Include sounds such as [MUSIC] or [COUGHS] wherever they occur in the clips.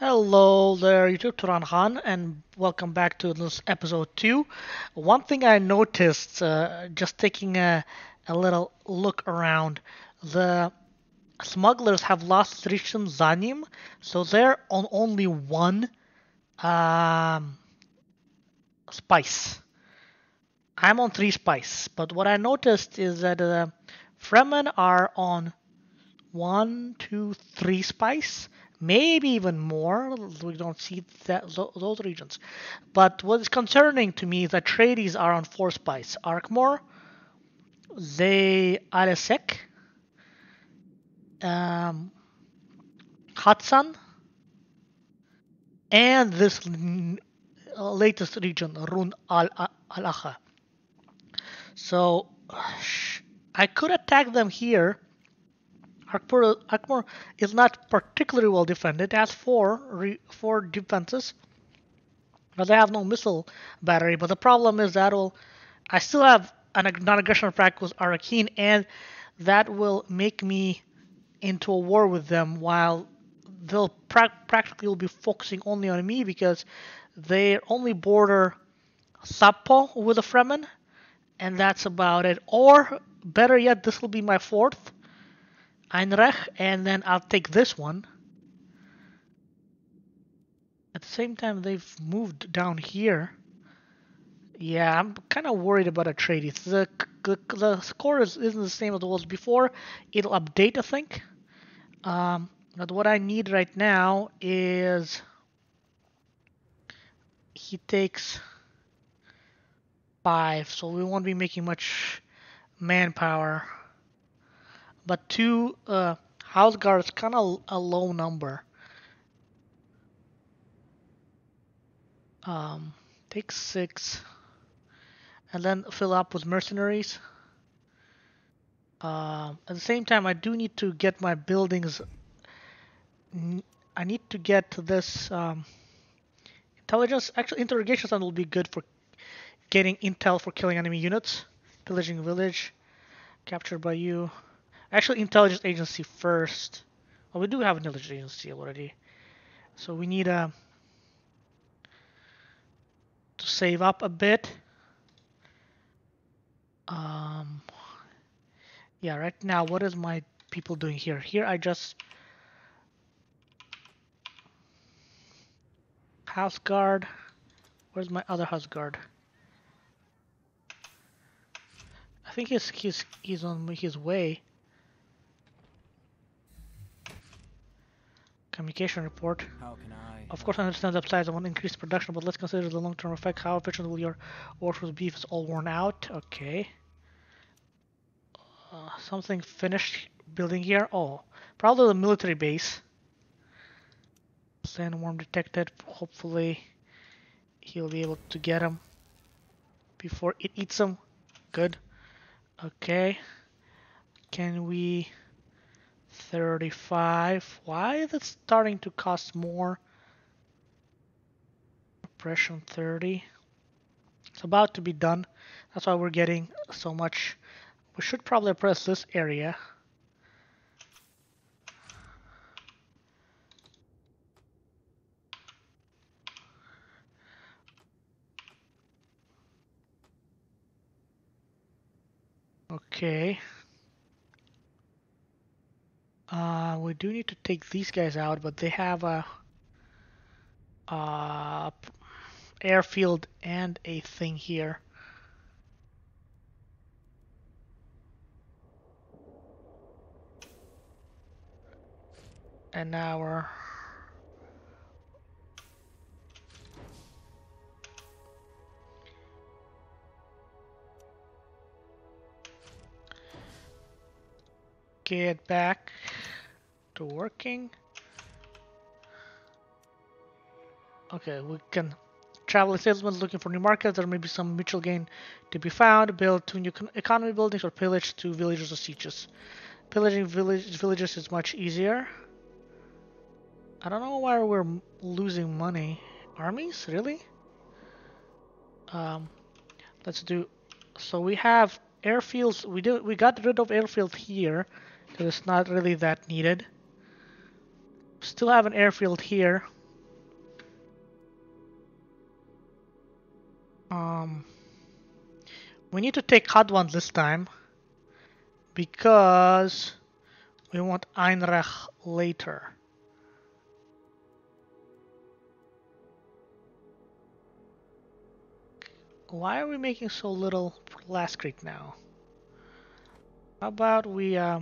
Hello there, YouTube Turan Khan, and welcome back to this episode 2. One thing I noticed, uh, just taking a, a little look around, the smugglers have lost Rishon Zanim, so they're on only one um, spice. I'm on three spice, but what I noticed is that uh, Fremen are on one, two, three spice, maybe even more. We don't see that those regions. But what is concerning to me is that Trades are on four spice. Arkmore, they Alesek, um, Hudson, and this latest region, Run al Alacha. So I could attack them here. Arkmore, is not particularly well defended. It has four four defenses, but they have no missile battery. But the problem is that will I still have an non-aggression pact with Arrakeen, and that will make me into a war with them. While they'll pra- practically will be focusing only on me because they only border Sapo with the Fremen, and that's about it. Or better yet, this will be my fourth Einreich, and then I'll take this one. At the same time, they've moved down here. Yeah, I'm kind of worried about Atreides. The, the, the score is, isn't the same as it was before. It'll update, I think. Um, but what I need right now is he takes five, so we won't be making much manpower. But two uh, house guards kind of a low number. Um, take six, and then fill up with mercenaries. Uh, at the same time, I do need to get my buildings. I need to get this um, intelligence. Actually, interrogation center will be good for getting intel for killing enemy units, pillaging village, captured by you. Actually, intelligence agency first. Well, we do have an intelligence agency already, so we need uh, to save up a bit. Um, yeah, right now, what is my people doing here? Here, I just house guard. Where's my other house guard? I think he's he's he's on his way. Communication report. How can I? Of course, I understand the upsides. I want to increase production, but let's consider the long-term effect. How efficient will your with beef is all worn out? Okay. Uh, something finished building here. Oh, probably the military base. Sandworm detected. Hopefully, he'll be able to get him before it eats him. Good. Okay. Can we 35. Why is it starting to cost more? Oppression 30. It's about to be done. That's why we're getting so much. We should probably press this area. Okay. Uh, we do need to take these guys out, but they have a, a airfield and a thing here. And now we're get back to working. Okay, we can travel salesmen looking for new markets. There may be some mutual gain to be found. Build two new economy buildings or pillage two villages or sieges. Pillaging village, villages is much easier. I don't know why we're losing money. Armies? Really? Um, let's do... So we have airfields. We do. We got rid of airfield here because it's not really that needed. Still have an airfield here. Um, we need to take Hadwan this time because we want Einrech later. Why are we making so little for Last Creek now? How about we uh,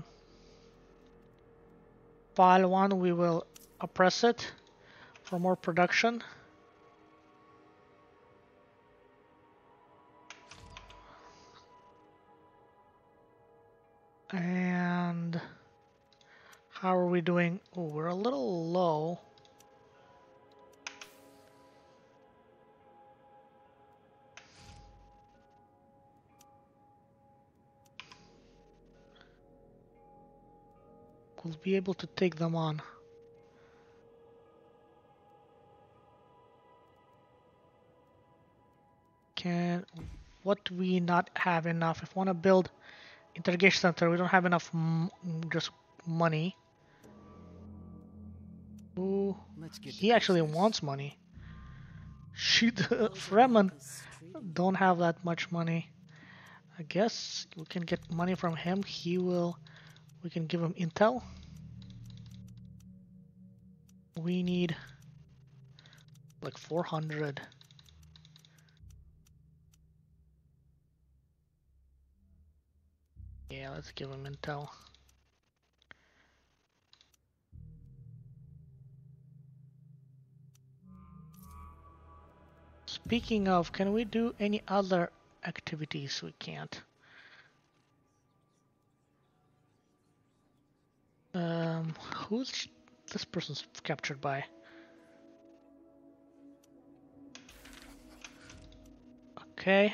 file one, we will oppress it for more production. And how are we doing? Oh, we're a little low. We'll be able to take them on. Can what we not have enough? If we want to build interrogation center, we don't have enough just money. Ooh, he actually wants money. Shoot, [LAUGHS] Fremen don't have that much money. I guess we can get money from him. He will. We can give him intel. We need like 400. Yeah, let's give him intel. Speaking of, can we do any other activities? We can't. Um, who's this person's captured by? Okay.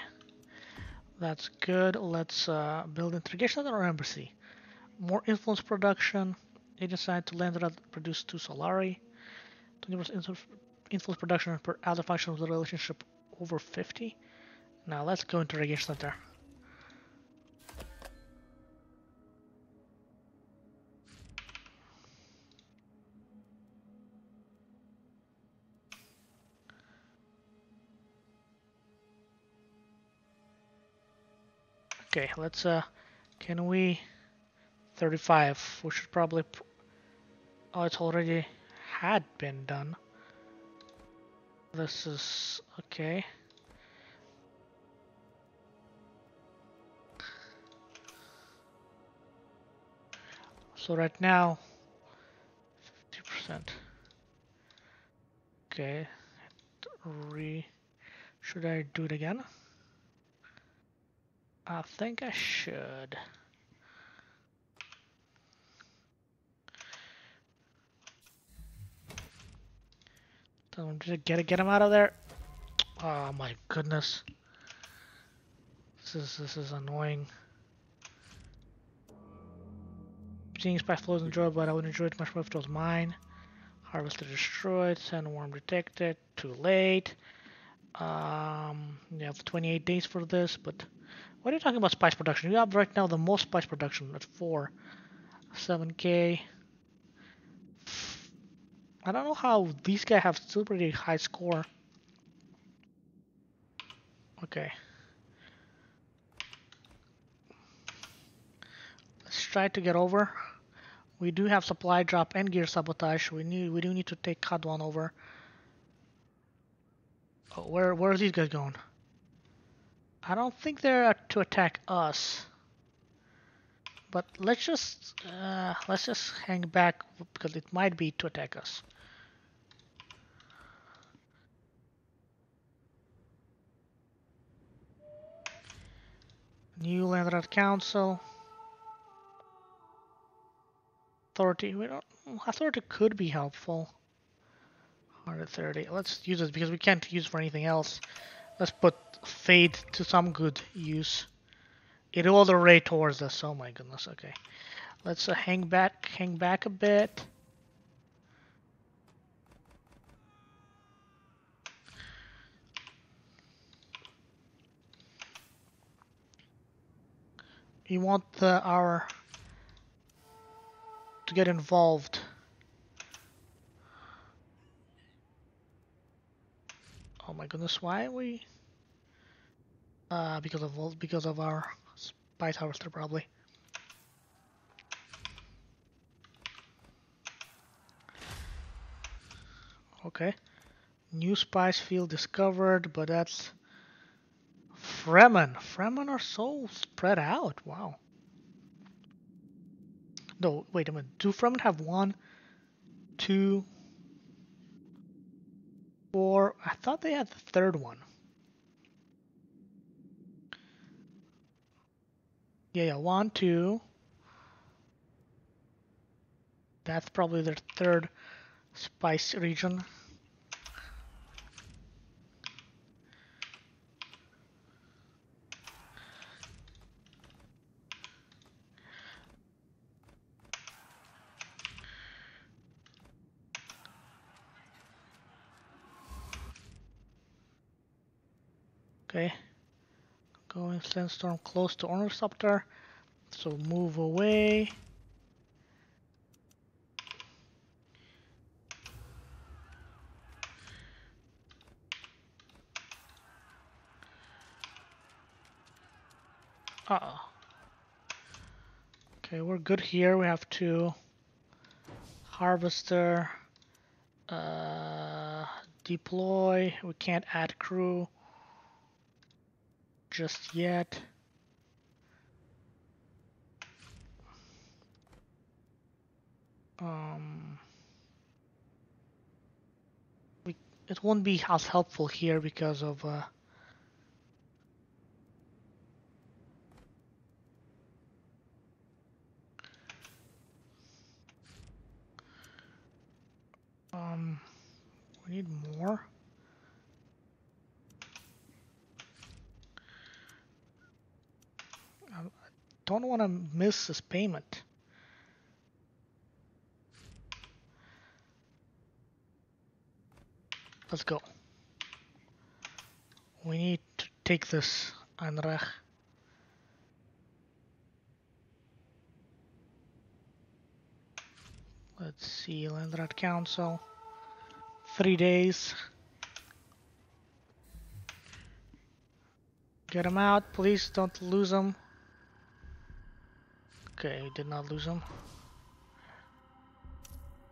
That's good. Let's uh, build interrogation at our embassy. More influence production. They decide to land that produce two Solari. 20% influence production per other function of the relationship over 50. Now let's go interrogation center. Okay, let's, uh, can we, 35, we should probably, oh, it's already had been done. This is, okay. So right now, 50%. Okay, re, should I do it again? I think I should. Don't just get get him out of there. Oh my goodness. This is this is annoying. Seeing spy flows enjoyable, but I would enjoy it much more if it was mine. Harvester destroyed, sandworm detected, too late. Um, you have 28 days for this, but what are you talking about spice production? You have right now the most spice production at 4. 7k. I don't know how these guys have still pretty high score. Okay. Let's try to get over. We do have supply drop and gear sabotage. We need we do need to take Hadwan over. Oh, where where are these guys going? I don't think they're to attack us. But let's just uh, let's just hang back because it might be to attack us. New Landsraad Council. Authority. We don't. Authority could be helpful. 130. Let's use it because we can't use for anything else. Let's put Feyd to some good use. It will the ray towards us. Oh my goodness. Okay. Let's uh, hang back, hang back a bit. You want the, our to get involved. Oh my goodness, why are we... Uh, because of because of our spice harvester probably. Okay. New spice field discovered, but that's Fremen. Fremen are so spread out. Wow. No, wait a minute. Do Fremen have one, two, four? I thought they had the third one. Yeah, yeah, one, two. That's probably their third spice region. Okay. Going sandstorm close to Ornithopter. So move away. Uh -oh. Okay, we're good here. We have to harvester, uh, deploy. We can't add crew just yet. Um, we, it won't be as helpful here because of uh, um, we need more. Don't want to miss this payment. Let's go. We need to take this Anrach. Let's see, Landsraad Council. Three days. Get him out, please don't lose him. Okay, we did not lose them.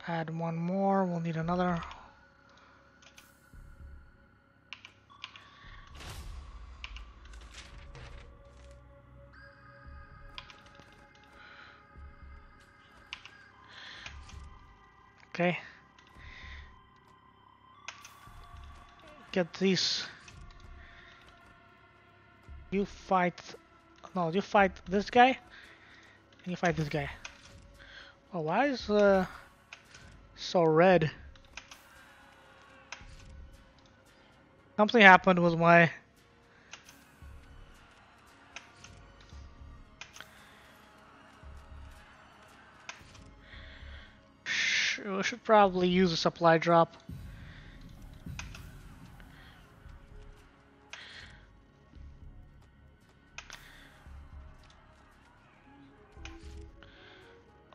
Add one more, we'll need another. Okay. Get these. You fight. No, you fight this guy. And you fight this guy. Oh, why is uh so red? Something happened with my should probably use a supply drop.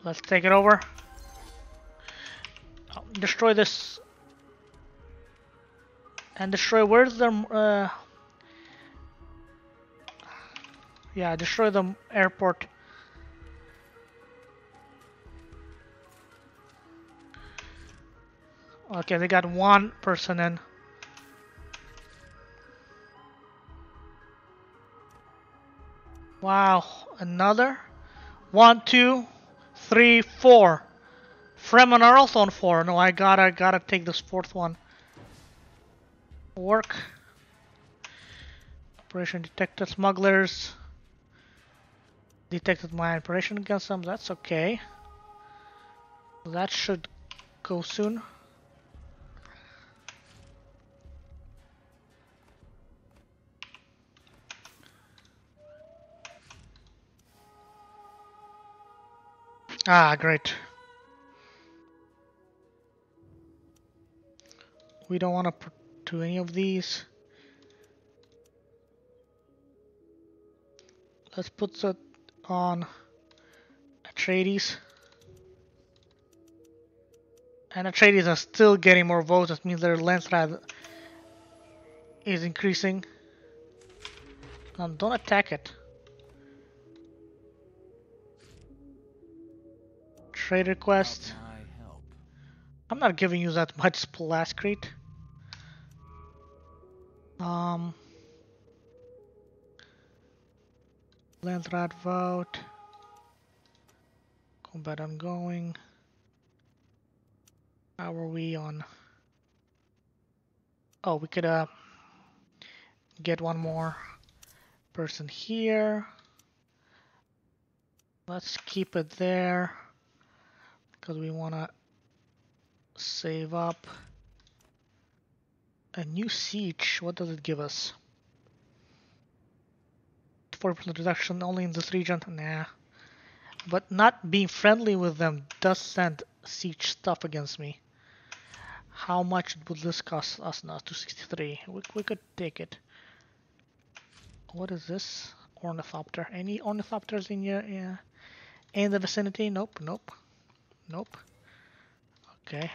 Let's take it over. Oh, destroy this. And destroy, where's the, uh... Yeah, destroy the airport. Okay, they got one person in. Wow, another? One, two, three, four. Fremen are also on four. No, I gotta, gotta take this fourth one. Work. Operation detected smugglers. Detected my operation against them. That's okay. That should go soon. Ah, great. We don't want to to any of these. Let's put that on Atreides. And Atreides are still getting more votes, that means their landslide is increasing. No, don't attack it. Trade request. I'm not giving you that much Plascrete. Um, Landsraad vote. Combat ongoing. How are we on? Oh, we could uh get one more person here. Let's keep it there because we want to save up a new siege. What does it give us? 40% reduction only in this region? Nah. But not being friendly with them does send siege stuff against me. How much would this cost us now? 263. We, we could take it. What is this? Ornithopter. Any ornithopters in your yeah, in the vicinity? Nope, nope, nope. Okay.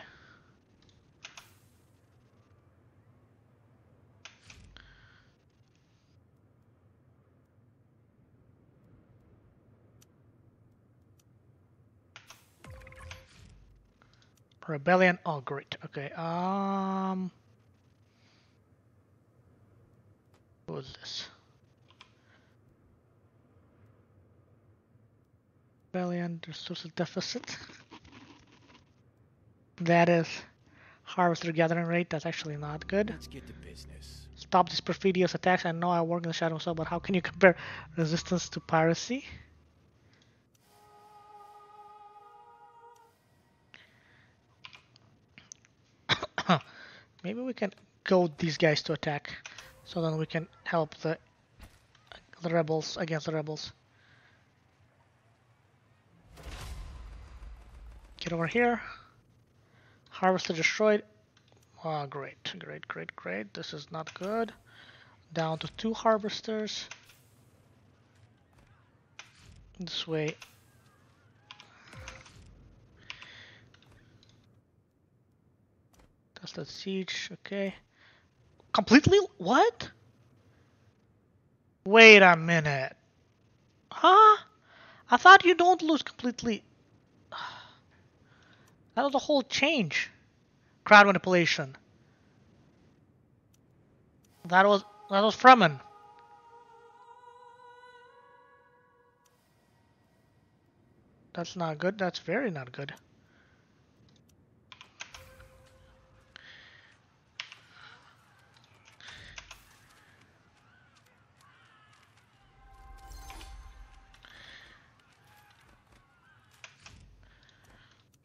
Rebellion. Oh, great. Okay. Um. What was this? Rebellion. Resource deficit. That is harvester gathering rate. That's actually not good. Let's get to business. Stop these perfidious attacks. I know I work in the shadow so, but how can you [LAUGHS] compare resistance to piracy? [COUGHS] Maybe we can goad these guys to attack, so then we can help the the rebels against the rebels. Get over here. Harvester destroyed. Oh, great, great, great, great. This is not good. Down to two harvesters. This way. That's the siege, okay. Completely? What? Wait a minute. Huh? I thought you don't lose completely. That was a whole change. Crowd manipulation. That was that was Fremen. That's not good. That's very not good.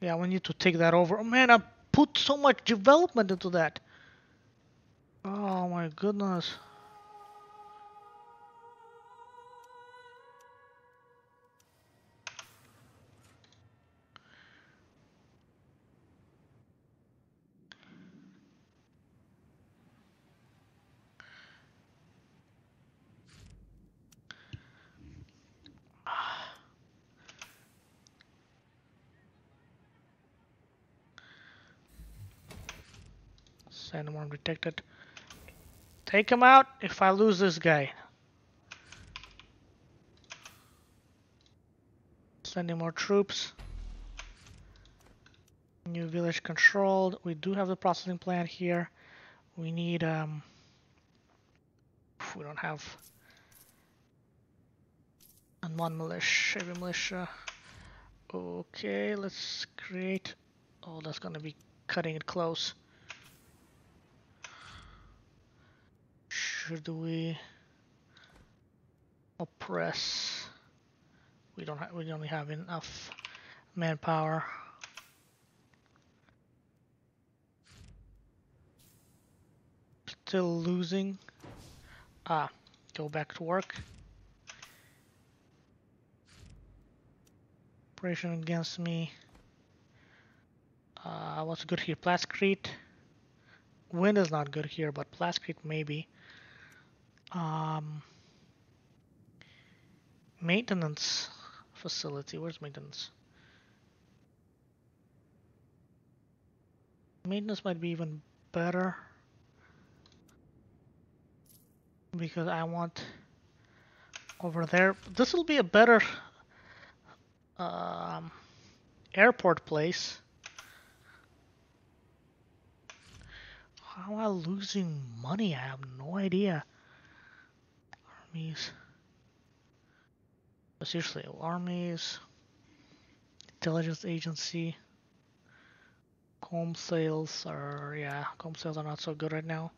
Yeah, we need to take that over. Oh, man, I put so much development into that. Oh my goodness. Detected. Take him out if I lose this guy. Sending more troops. New village controlled. We do have the processing plant here. We need um we don't have and one militia heavy militia. Okay, let's create oh that's gonna be cutting it close. Should we oppress? We don't have. We only have enough manpower. Still losing. Ah, go back to work. Operation against me. Uh, what's good here? Plascrete. Wind is not good here, but Plascrete maybe. Um, maintenance facility. Where's maintenance? Maintenance might be even better because I want over there. This will be a better um, airport place. How am I losing money? I have no idea. Armies. Seriously, armies. Intelligence agency. Com sales are, yeah, com sales are not so good right now.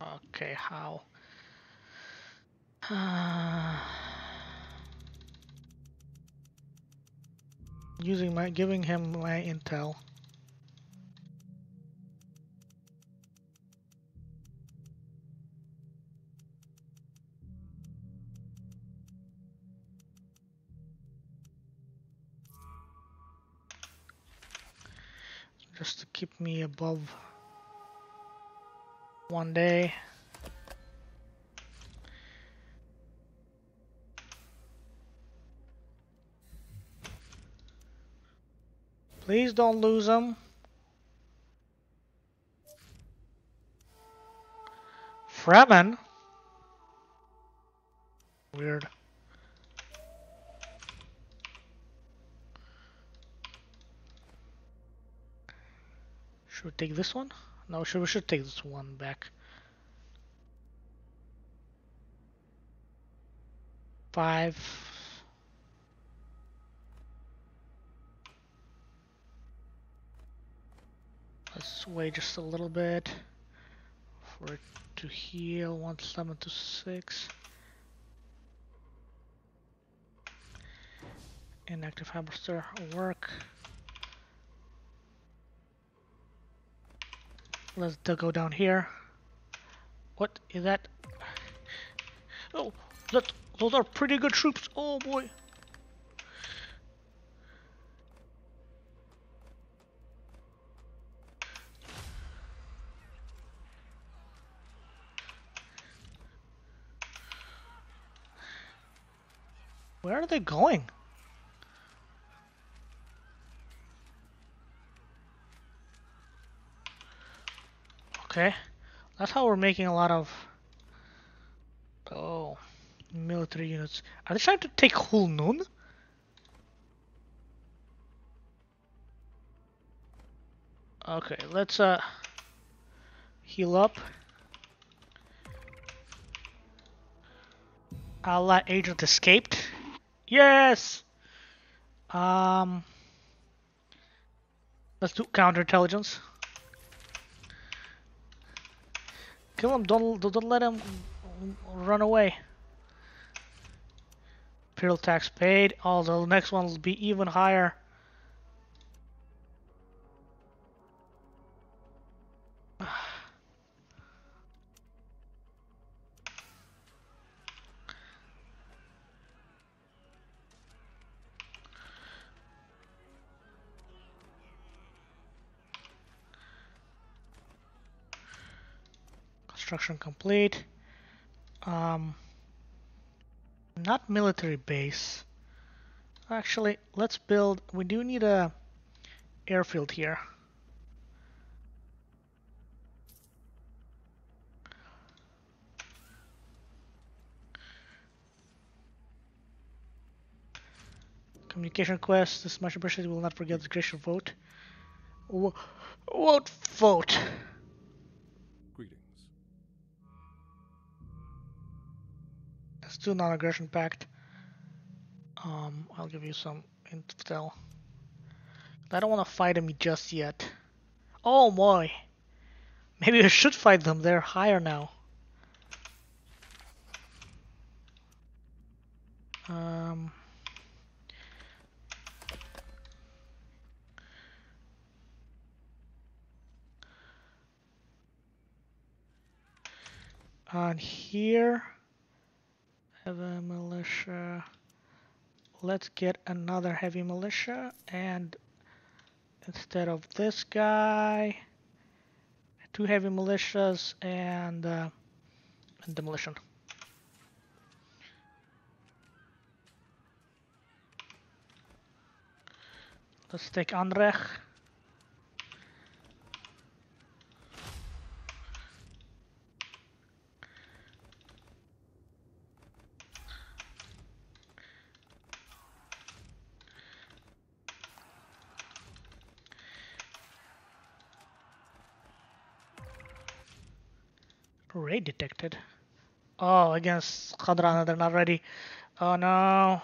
Okay, how? [SIGHS] Uh, Using my, giving him my intel. Just to keep me above one day. Please don't lose them. Fremen? Weird. Should we take this one? No, should we should take this one back. Five. Let's wait just a little bit for it to heal. One seven to six. Inactive hamster work. Let's go down here. What is that? Oh, that those are pretty good troops. Oh boy. Where are they going? Okay. That's how we're making a lot of... Oh. Military units. Are they trying to take Hulnun? Okay, let's uh heal up. Allied agent escaped. Yes. Um. Let's do counterintelligence. Kill him. Don't don't let him run away. Imperial tax paid. Oh, the next one will be even higher. Construction complete. Um, not military base. Actually, let's build. We do need a airfield here. Communication quest. This much appreciated. Will not forget the gracious vote. Vote vote. Let's do non-aggression pact. Um, I'll give you some intel. I don't want to fight them just yet. Oh boy. Maybe I should fight them. They're higher now. Um... On here heavy militia. Let's get another heavy militia and instead of this guy two heavy militias and, uh, and demolition. Let's take Anrech Raid detected. Oh, against Khadrana, they're not ready. Oh no.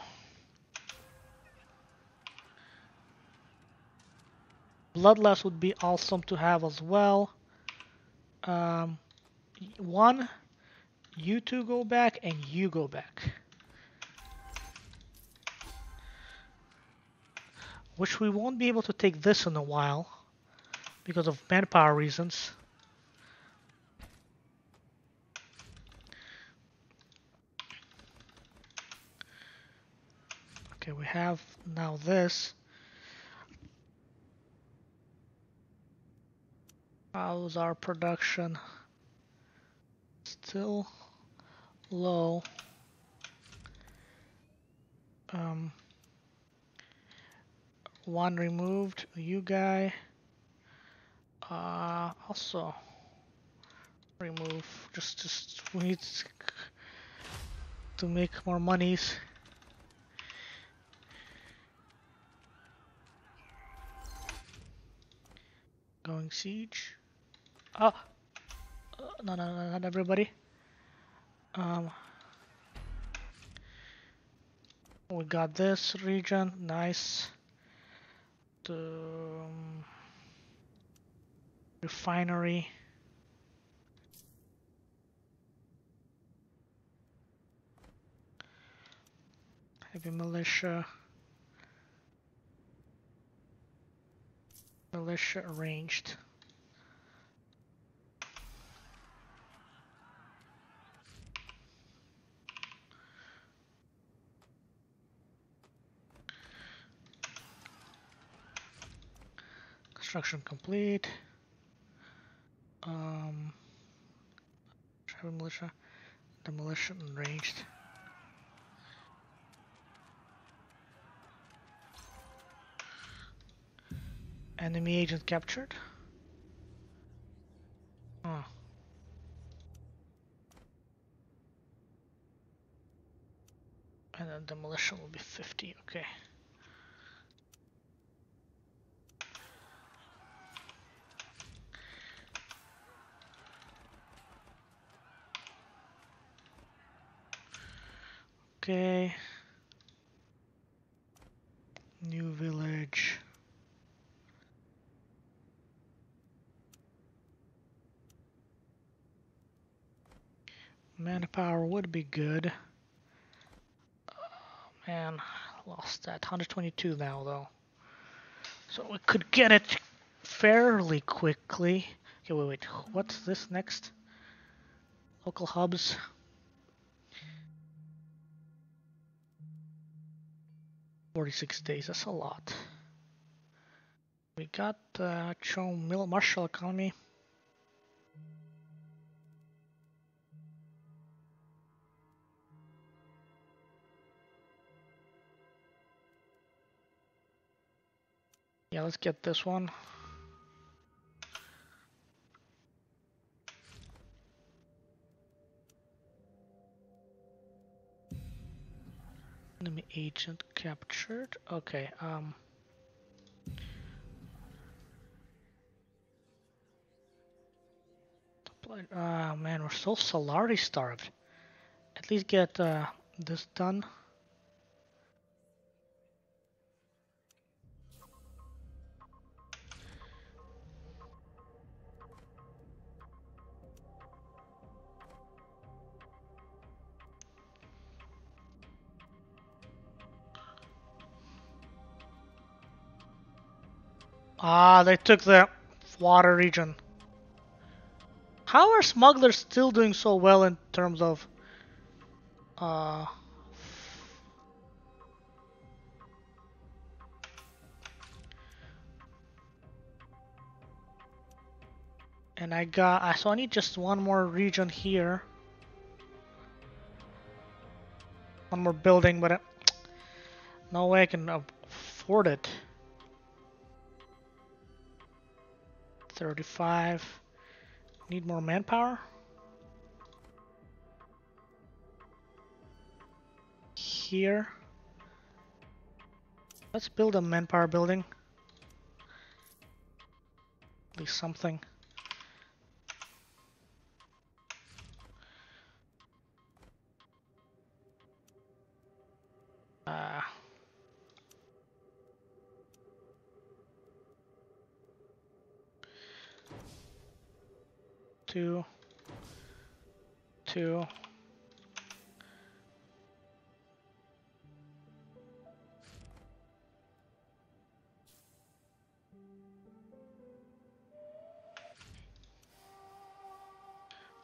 Bloodlust would be awesome to have as well. Um, one, you two go back, and you go back. Which we won't be able to take this in a while because of manpower reasons. Okay, we have now this. How's our production? Still low. Um, one removed, you guy. Uh, also remove, just, just, we need to make more monies. Going siege. Oh, uh, no, no, no, not everybody. Um, we got this region, nice. The um, refinery. Heavy militia. Militia arranged. Construction complete. Um, militia. The militia, arranged. Enemy agent captured. And then demolition will be 50, okay. Okay. New village. Manpower would be good. Oh, man, lost that. 122 now, though. So we could get it fairly quickly. Okay, wait, wait. What's this next? Local hubs. Forty-six days. That's a lot. We got uh, Cho Marshall economy. Yeah, let's get this one. Enemy agent captured. Okay, um... Ah, uh, man, we're so Solari starved. At least get uh, this done. Ah, they took the water region. How are smugglers still doing so well in terms of uh, and I got I so I need just one more region here one more building but uh, no way I can afford it 35. Need more manpower? Here. Let's build a manpower building. At least something. Uh, two, two.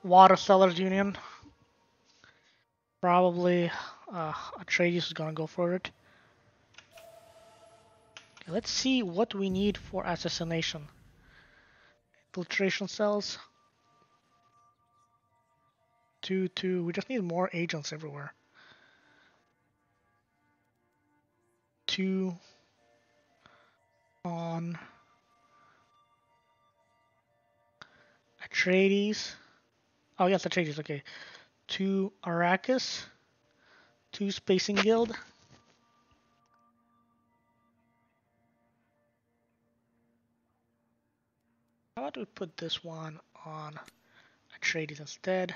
Water Sellers Union. Probably uh, Atreides is gonna go for it. Okay, let's see what we need for assassination. Infiltration cells. Two, two. We just need more agents everywhere. Two on Atreides. Oh yes, Atreides. Okay, two Arrakis, two Spacing Guild. How about we put this one on Atreides instead?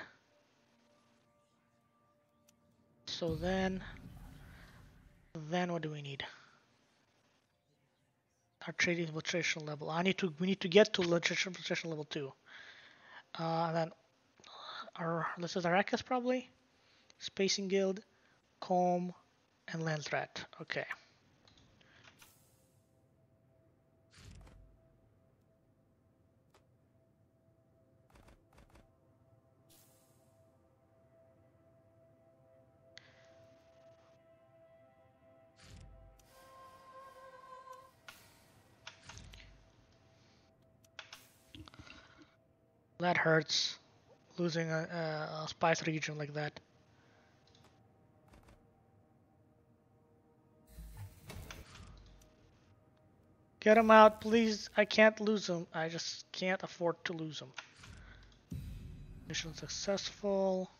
So then, then what do we need? Our trading infiltration level. I need to. We need to get to the infiltration level two. Uh, and then our this is Arrakis probably, Spacing Guild, CHOAM, and Landsraad. Okay. That hurts, losing a, a, spice region like that. Get him out, please. I can't lose him. I just can't afford to lose him. Mission successful.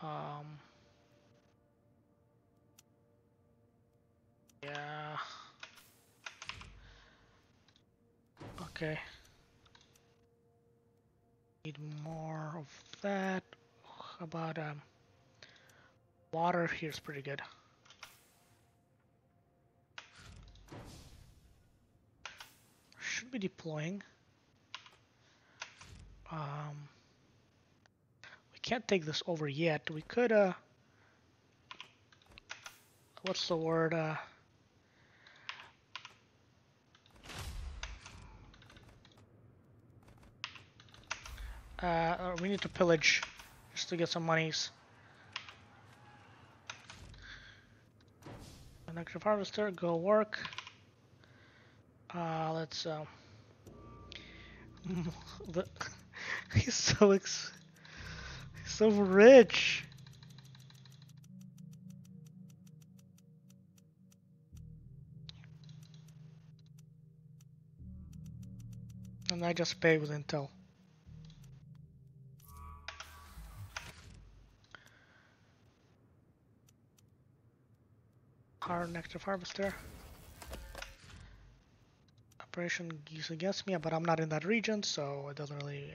Um. Yeah. Okay. Need more of that. How about um, water here's pretty good. Should be deploying. Um, we can't take this over yet. We could, uh, what's the word? Uh, Uh, we need to pillage just to get some monies. An active harvester, go work. Uh, let's. Uh, [LAUGHS] [LAUGHS] he's so ex he's so rich. And I just pay with Intel. Hard active harvester. Operation use against me, but I'm not in that region, so it doesn't really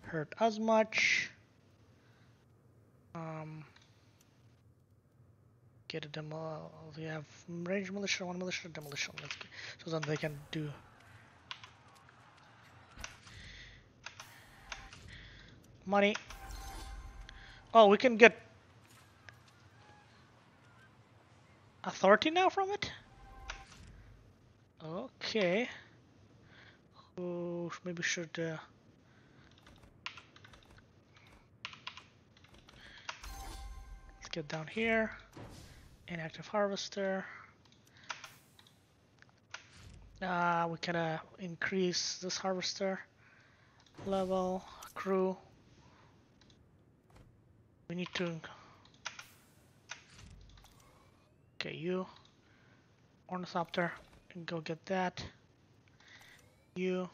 hurt as much. Um, get a demo. We have range militia, one militia, demolition. So then they can do. Money. Oh, we can get authority now from it? Okay. Oh, maybe should uh, let's get down here. Inactive harvester. Uh, we can uh, increase this harvester level, crew. We need to Okay, you. Ornithopter. Go get that. You.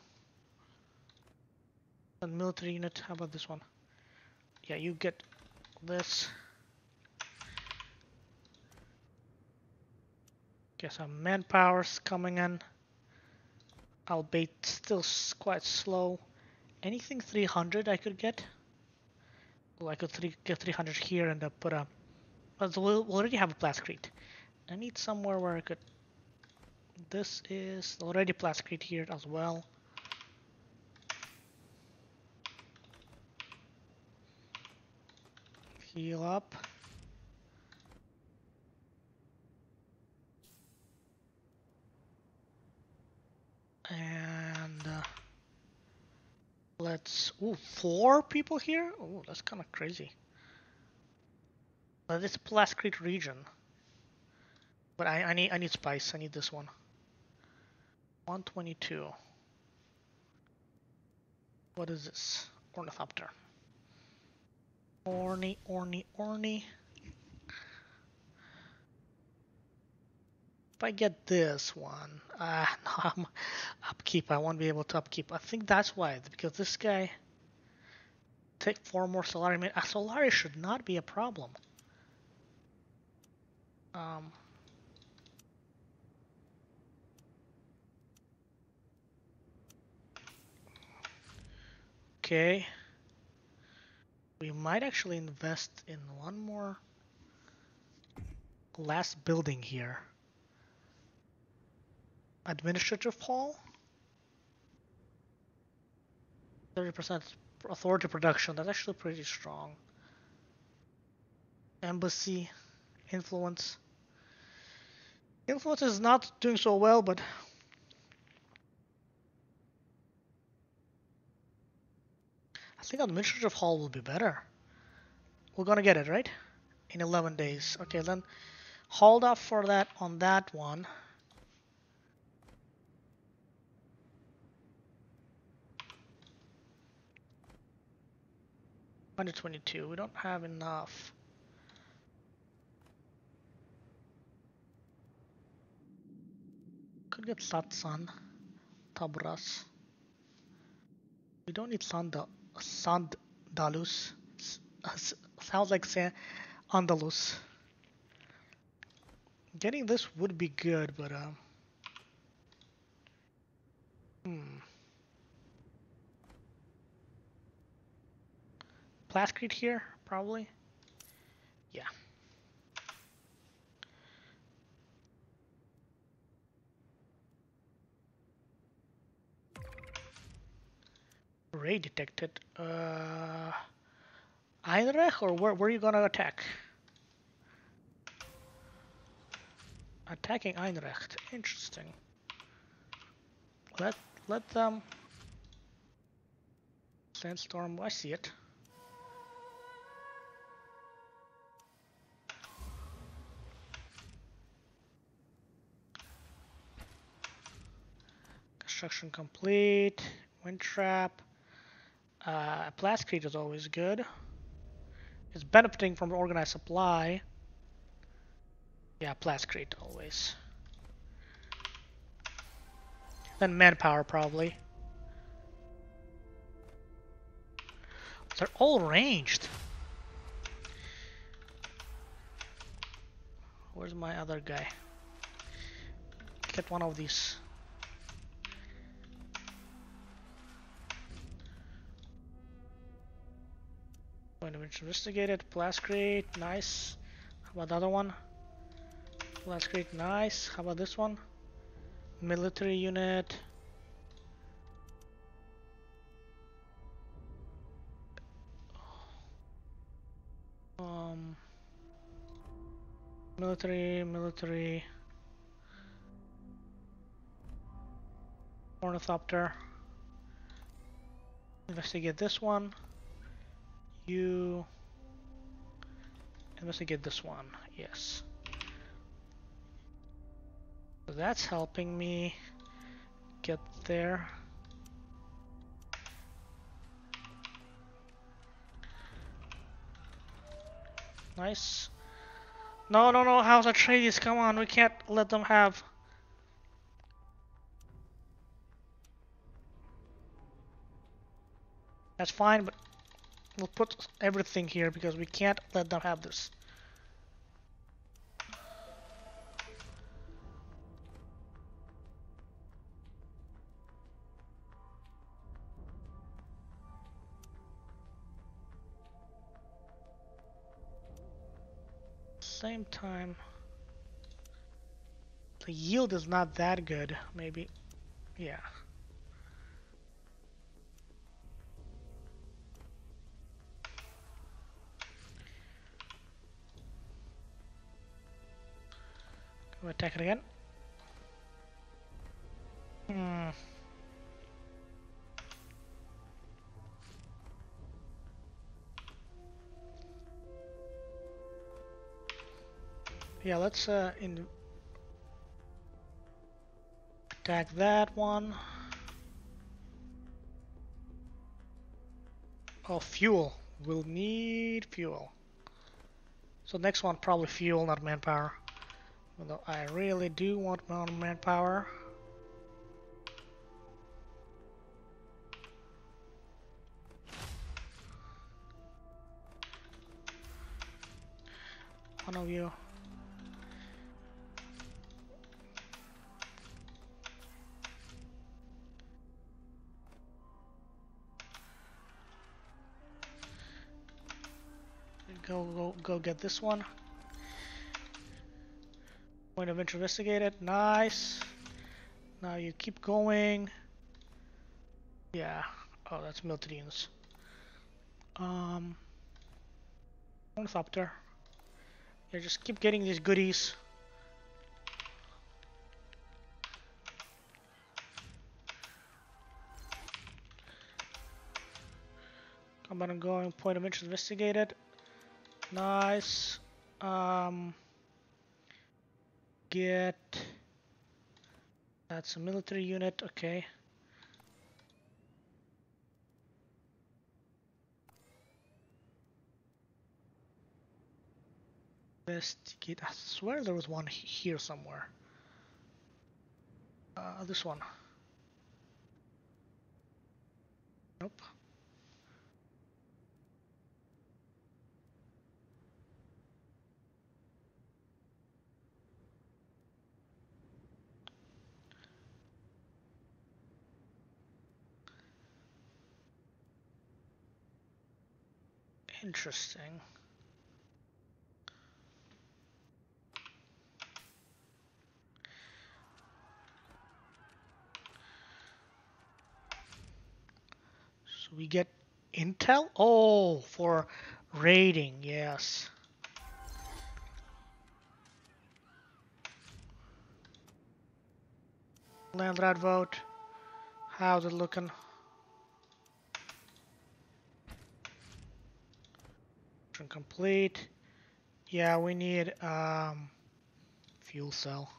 A military unit. How about this one? Yeah, you get this. Get some manpowers coming in. Albeit still quite slow. Anything 300 I could get? Well, I could three, get 300 here and uh, put a But we already have a Plascrete. I need somewhere where I could... This is already Plascrete here as well. Heal up. And uh, let's. Ooh, four people here? Oh, that's kind of crazy. But it's Plascrete region. But I, I need I need spice. I need this one. 122. What is this? Ornithopter. Orny, orny, orny. If I get this one, [LAUGHS] ah, no, I'm upkeep. I won't be able to upkeep. I think that's why, because this guy take four more Solari. A Solari should not be a problem. Um, okay. We might actually invest in one more last building here. Administrative hall? 30% authority production, that's actually pretty strong. Embassy, influence. Influence is not doing so well, but think administrative hall will be better. We're gonna get it, right? In 11 days. Okay, then hold off for that on that one. Hundred twenty-two. We don't have enough. Could get Satsan, Tabras. We don't need Sanda. Sandalus. Sounds like San Andalus. Getting this would be good, but um. Hmm. Plascrete here, probably. Yeah. Ray detected. Uh, or where, where are you gonna attack? Attacking Einrecht. Interesting. Let let them. Sandstorm. I see it. Construction complete. Wind trap. Uh, Plascrete is always good. It's benefiting from organized supply. Yeah, Plascrete always. Then manpower probably. They're all ranged. Where's my other guy? Get one of these. Investigate it. Plascrete, nice. How about the other one? Plascrete, nice. How about this one? Military unit. Um, military, military. Ornithopter. Investigate this one you. Get this one. Yes. So that's helping me get there. Nice. No no no House Atreides come on we can't let them have that's fine but We'll put everything here because we can't let them have this. same time, the yield is not that good. Maybe, yeah. Can we attack it again? Hmm. Yeah, let's uh, in attack that one. Oh, fuel. We'll need fuel. So next one probably fuel, not manpower. Although I really do want more manpower. One of you. Go, go, go get this one. Point of investigated. Nice. Now you keep going. Yeah. Oh, that's Miltadians. Um. Ornithopter. Yeah, just keep getting these goodies. Combat ongoing. Point of interest investigated. Nice. Um, get. That's a military unit. Okay. Investigate. I swear there was one here somewhere. Uh, this one. Nope. Interesting. So we get intel? Oh, for raiding, yes. Landsraad vote. How's it looking? Complete. Yeah, we need um, fuel cell.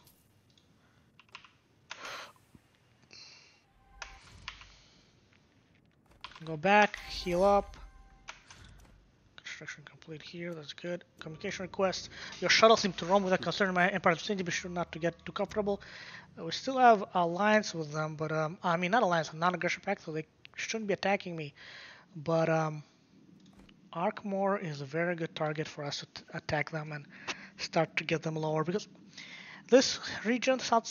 Go back, heal up. Construction complete here, that's good. Communication request. Your shuttle seems to roam without concern my Empire vicinity. Be sure not to get too comfortable. Uh, we still have alliance with them, but um, I mean not alliance, non-aggression pact, so they shouldn't be attacking me. But um, Arkmore is a very good target for us to attack them and start to get them lower because this region, South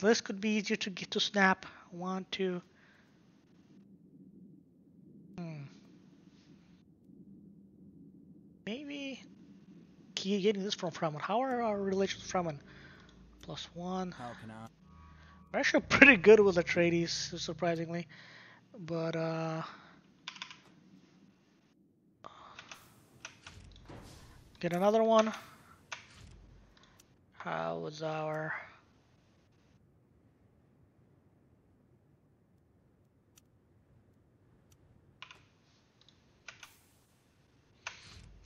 this could be easier to get to snap. One, two. Hmm. Maybe getting this from Fremen. How are our relations with Fremen? Plus one. How can I? We're actually pretty good with Atreides, surprisingly. But, uh... Get another one. How was our...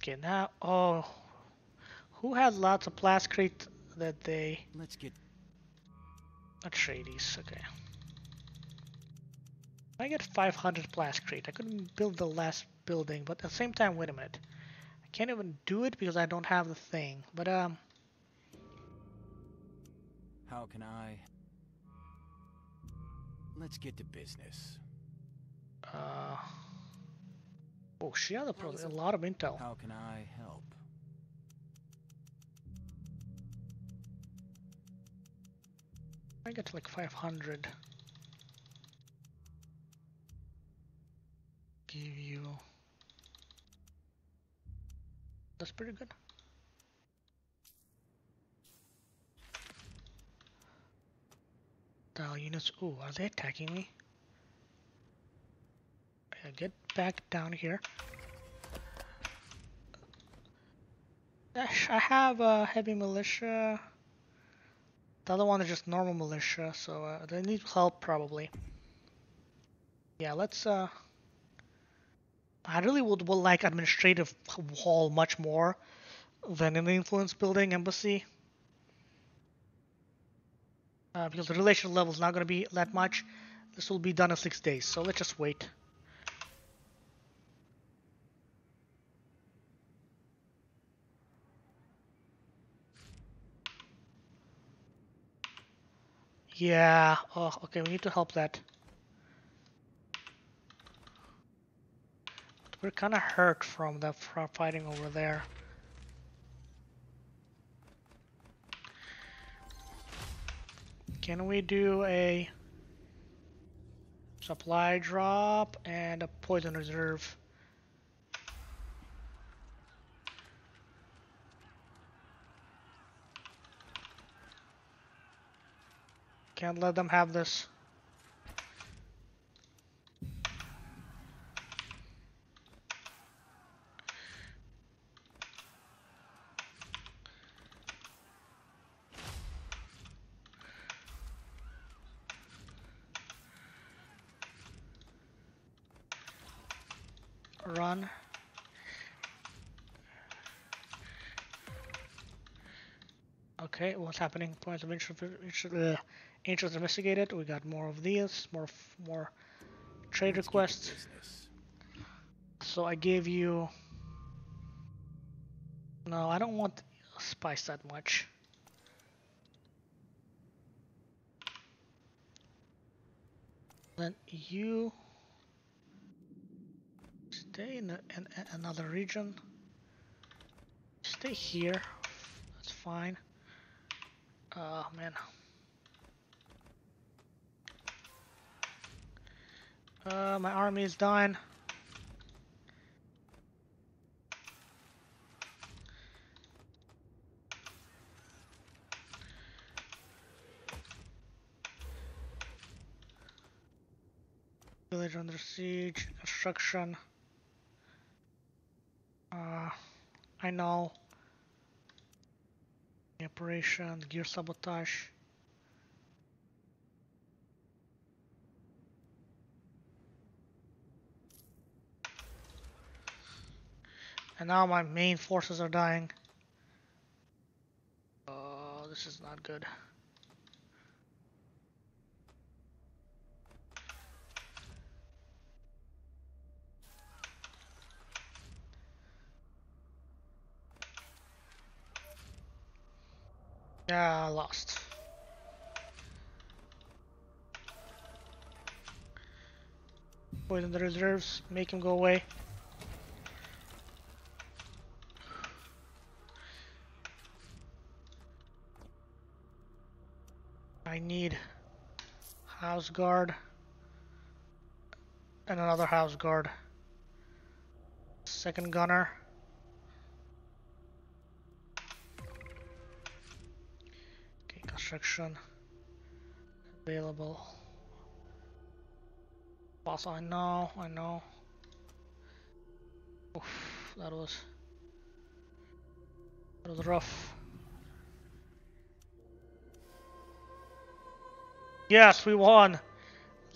Okay, now, oh, who has lots of plascrete that they... Let's get... Atreides, okay. I get 500 plascrete. I couldn't build the last building, but at the same time, wait a minute. I can't even do it because I don't have the thing. But, um... How can I... Let's get to business. Uh... Oh, she has a, a lot of intel. How can I help? I get like 500. Give you That's pretty good. Dial units. Ooh, are they attacking me? Okay, get back down here. I have a heavy militia. The other one is just normal militia, so uh, they need help probably. Yeah, let's. Uh, I really would, would like administrative hall much more than an influence building embassy. Uh, because the relation level is not going to be that much. This will be done in six days, so let's just wait. Yeah, oh, okay, we need to help that. We're kind of hurt from the fighting over there. Can we do a supply drop and a poison reserve? Can't let them have this. Run. Okay, what's happening? Points of interest, uh, interest investigated. We got more of these, more more trade Let's requests. So I gave you. No, I don't want spice that much. Then you stay in, a, in a- another region. Stay here. That's fine. Oh man. Uh, my army is dying. Village under siege, construction. Uh, I know. Operation, gear sabotage. And now my main forces are dying. Oh, this is not good. Yeah, I lost. Poison the reserves, make him go away. I need house guard and another house guard. Second gunner. Construction available. Boss, I know, I know. Oof, that was that was rough. Yes, we won.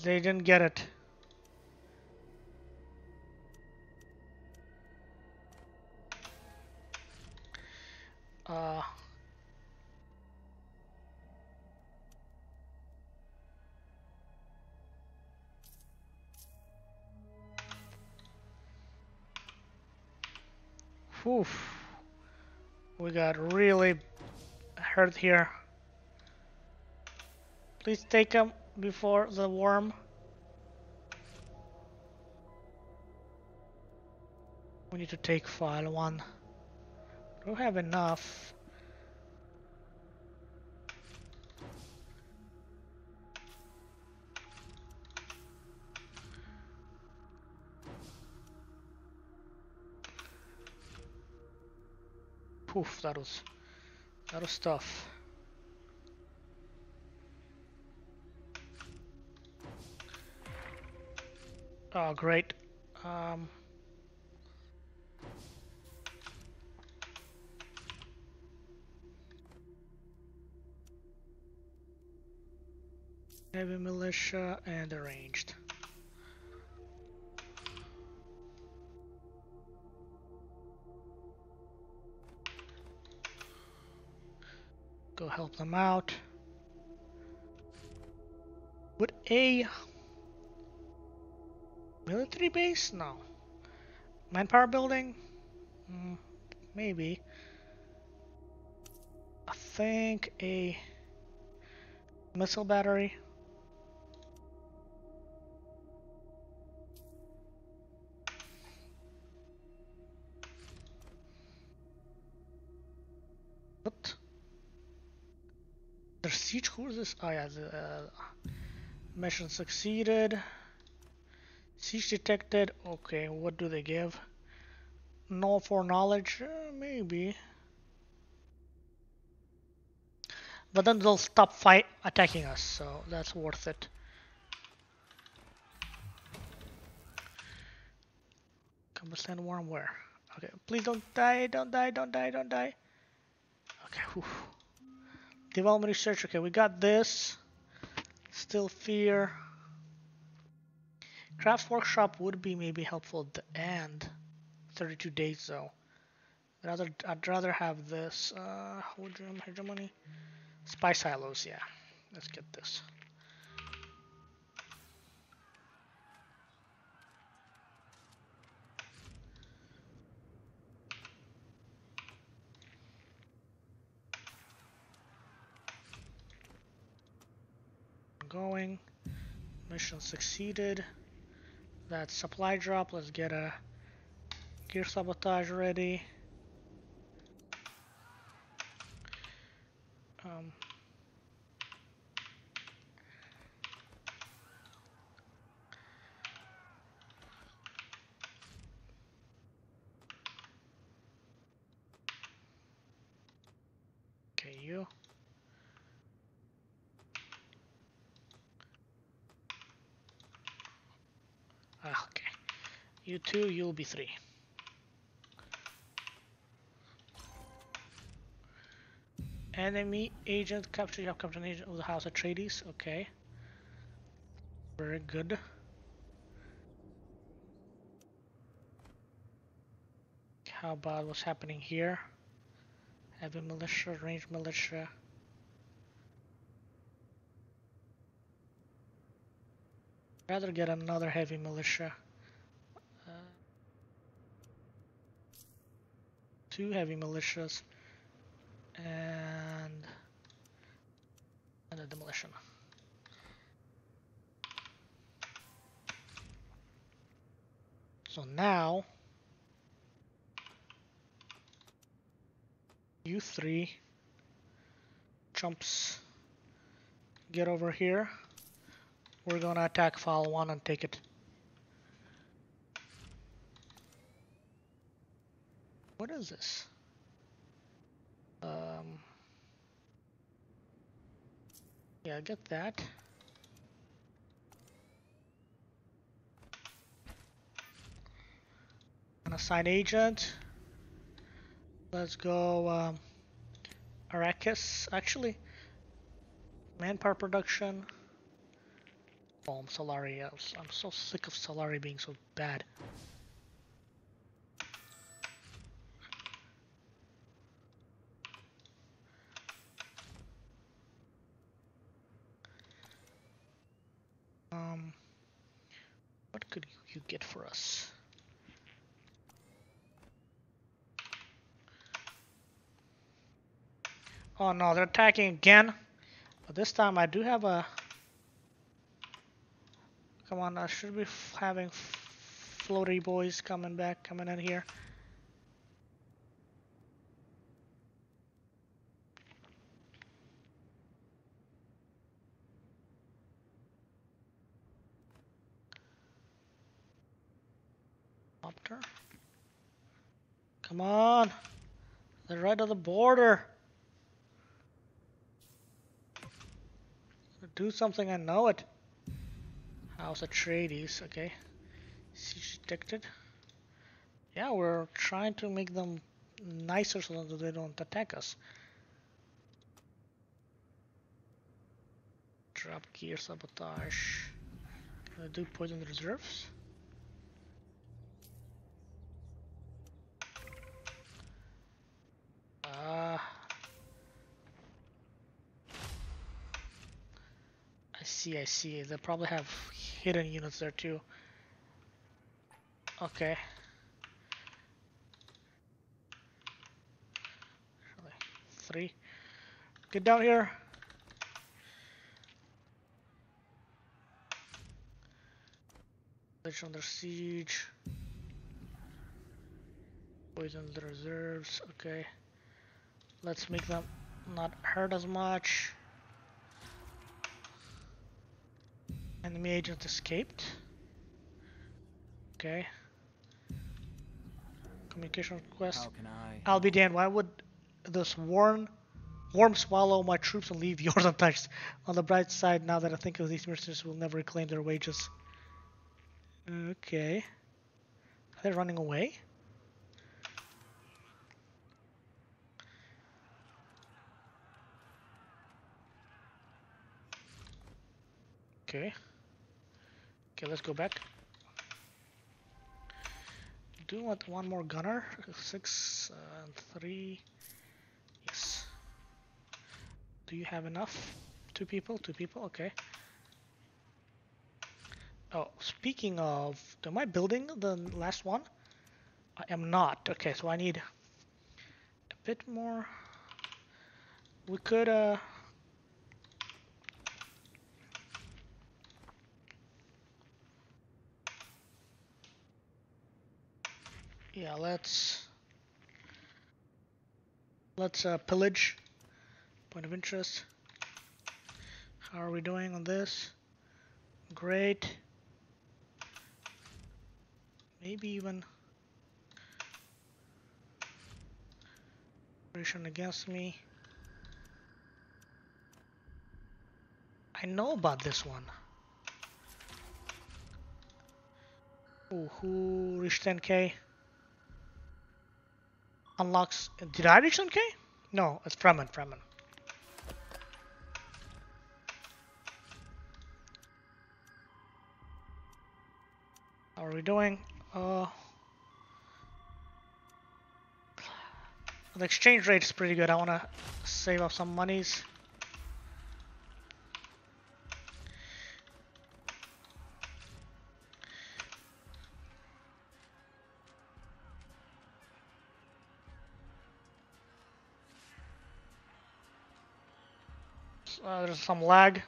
They didn't get it. Uh, whew. We got really hurt here. Please take him before the worm. We need to take file one. We have enough? Oof, that was that was tough. Oh, great. Um, heavy militia and arranged. Go help them out. Would a military base? No. Manpower building? Mm, maybe. I think a missile battery. Siege? This? Oh yeah, the uh, mission succeeded. Siege detected. Okay, what do they give? No for knowledge? Uh, maybe. But then they'll stop fight attacking us, so that's worth it. Cumbersland worm where? Okay, please don't die, don't die, don't die, don't die. Okay, whew. Development research, okay, we got this. Still fear. Crafts workshop would be maybe helpful at the end. 32 days though. I'd rather, I'd rather have this. Uh, hegemony. Spy silos, yeah. Let's get this. Going. Mission succeeded. That supply drop. Let's get a gear sabotage ready. Um, okay, you. Ah, okay. You two, you'll be three. Enemy agent capture. You have captured an agent of the House Atreides. Okay. Very good. How about what's happening here? Heavy militia, range militia. Rather get another heavy militia. Two heavy militias and and a demolition. So now you three jumps get over here. We're gonna attack file one and take it. What is this? Um, yeah, get that. An assign agent. Let's go um, Arrakis. Actually, manpower production. Oh, I'm Solari. I'm so sick of Solari being so bad. Um, what could you get for us? Oh no, they're attacking again. But this time I do have a... Come on, I should be having floaty boys coming back, coming in here. Come on. They're right on the border. Do something, I know it. House Atreides, okay. Siege detected. Yeah, we're trying to make them nicer so that they don't attack us. Drop gear sabotage. Do poison reserves? Ah. I see, I see. They probably have hidden units there too. Okay. Three. Get down here. Village under siege. Poison the reserves. Okay. Let's make them not hurt as much. Enemy agent escaped. Okay. Communication request. How can I? I'll be damned. Why would this warm, warm swallow my troops and leave [LAUGHS] yours untouched? On the bright side, now that I think of these mercenaries will never reclaim their wages. Okay. Are they running away? Okay. Okay, let's go back. Do want one more gunner. Six and three. Yes. Do you have enough? Two people? Two people? Okay. Oh, speaking of, am I building the last one? I am not. Okay, so I need a bit more. We could, uh, yeah, let's let's uh, pillage. Point of interest. How are we doing on this? Great. Maybe even operation against me. I know about this one. Ooh, who reached 10k? Unlocks. Did I reach 10k? No, it's Fremen. Fremen. How are we doing? Uh, the exchange rate is pretty good. I want to save up some monies. There's some lag.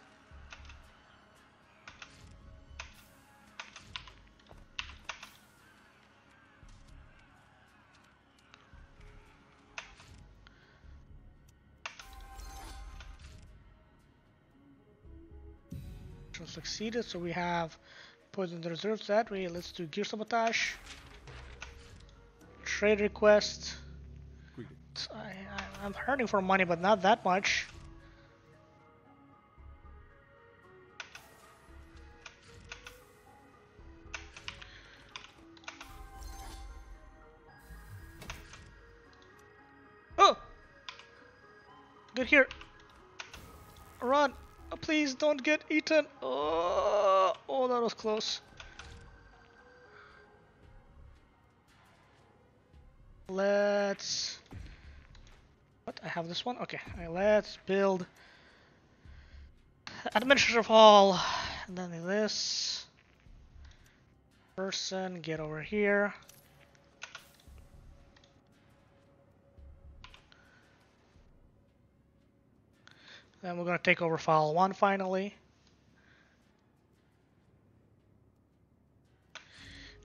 Succeeded, so we have poison the reserves that way. Let's do gear sabotage. Trade request. I, I, I'm hurting for money, but not that much. Don't get eaten. Oh, oh, that was close. Let's. What? I have this one? Okay. okay, let's build administrative hall. And then this person, get over here. Then we're going to take over file 1 finally.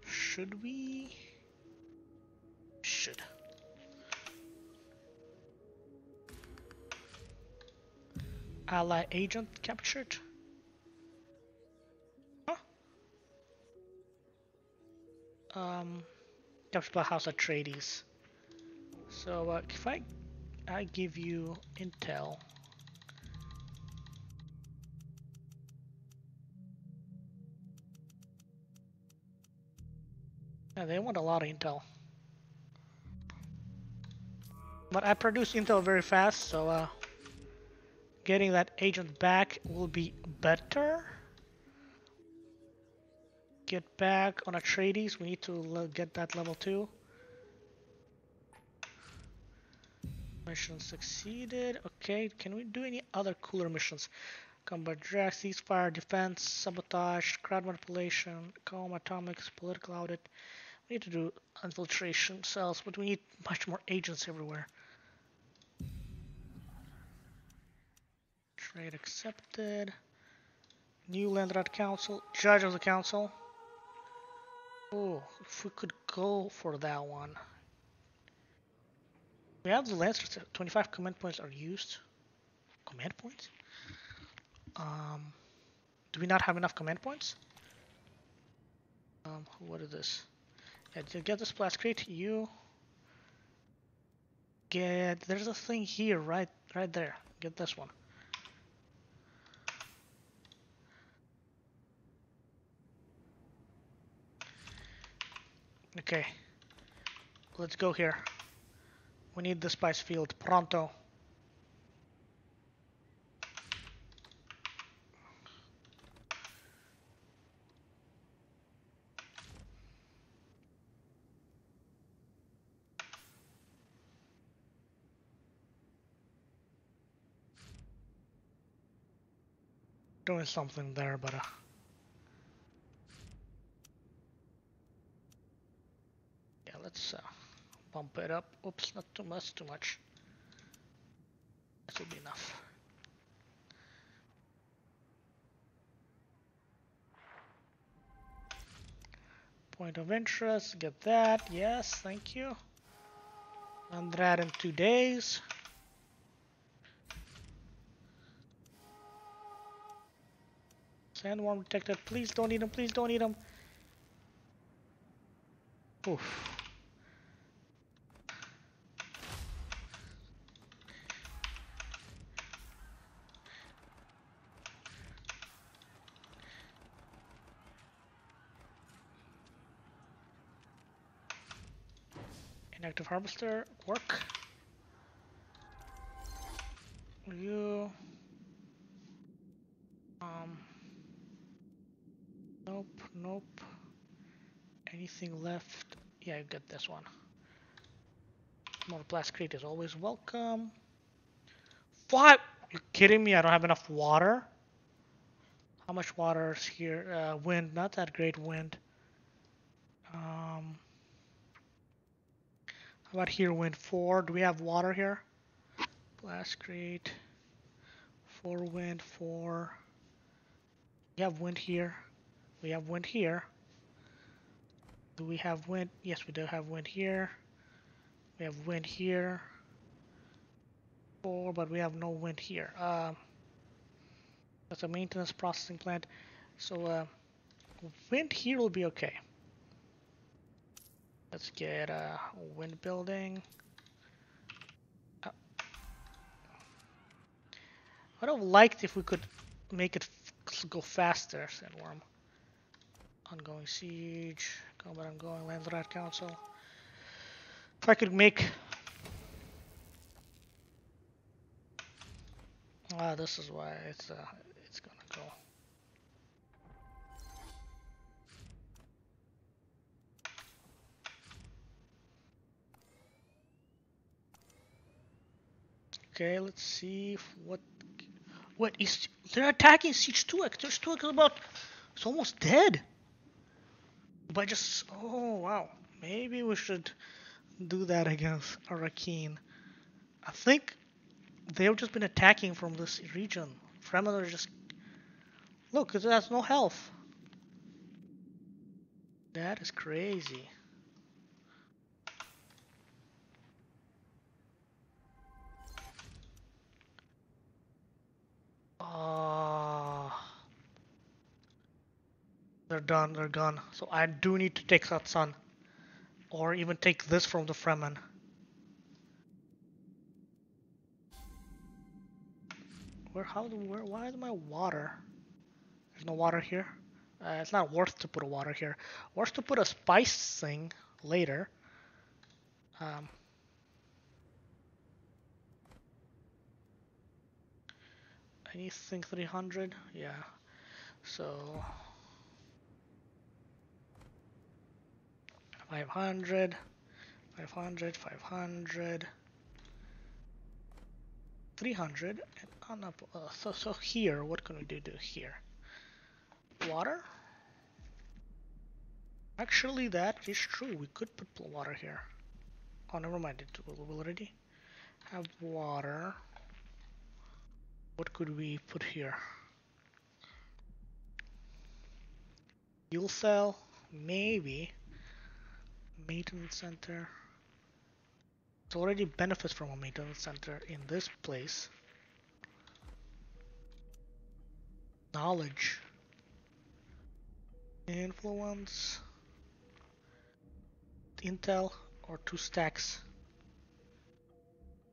Should we? Should. Ally agent captured? Huh? Um, captured by House Atreides. So uh, if I I give you intel. Yeah, they want a lot of intel. But I produce intel very fast, so uh, getting that agent back will be better. Get back on Atreides. We need to get that level 2. Mission succeeded. Okay, can we do any other cooler missions? Combat draft, ceasefire, defense, sabotage, crowd manipulation, calm atomics, political audit. We need to do infiltration cells, but we need much more agents everywhere. Trade accepted. New Landsraad Council, Judge of the Council. Oh, if we could go for that one. We have the Lancers. 25 command points are used. Command points? Um, do we not have enough command points? Um, what is this? To get the splash crate, you get. There's a thing here, right, right there. Get this one. Okay, let's go here. We need the spice field pronto. Something there, but uh, yeah, let's uh, bump it up. Oops, not too much, too much. This will be enough. Point of interest, get that. Yes, thank you. And that in two days. Sandworm detected. Please don't eat him. Please don't eat him. Oof. Inactive harvester, work. You. Um. Nope. Anything left? Yeah, you get this one. More Plascrete is always welcome. What? You kidding me? I don't have enough water. How much water is here? Uh, wind, not that great wind. Um, how about here, wind four? Do we have water here? Plascrete. Four wind, four. We have wind here. We have wind here. Do we have wind? Yes, we do have wind here. We have wind here. Four, but we have no wind here. Um, that's a maintenance processing plant. So uh, wind here will be okay. Let's get a wind building. Uh, I would have liked if we could make it go faster, Sandworm. Ongoing siege, combat ongoing, Landsraad council. If I could make Ah, this is why it's uh it's gonna go. Okay, let's see what what is they're attacking siege 2x. Siege 2x is about it's almost dead. But just oh wow, maybe we should do that against Arrakeen. I think they've just been attacking from this region. Fremen are just look, it has no health. That is crazy. Ah. They're done, they're gone. So I do need to take that sun, Or even take this from the Fremen. Where, how, where, why is my water? There's no water here. Uh, it's not worth to put a water here. Worth to put a spice thing later. Um, anything 300? Yeah. So 500, 500, 500, 300, and. Uh, so so here, what can we do, do here? Water. Actually, that is true. We could put water here. Oh, never mind. It will already have water. What could we put here? Fuel cell, maybe. Maintenance center. It already benefits from a maintenance center in this place. Knowledge. Influence. Intel or two stacks.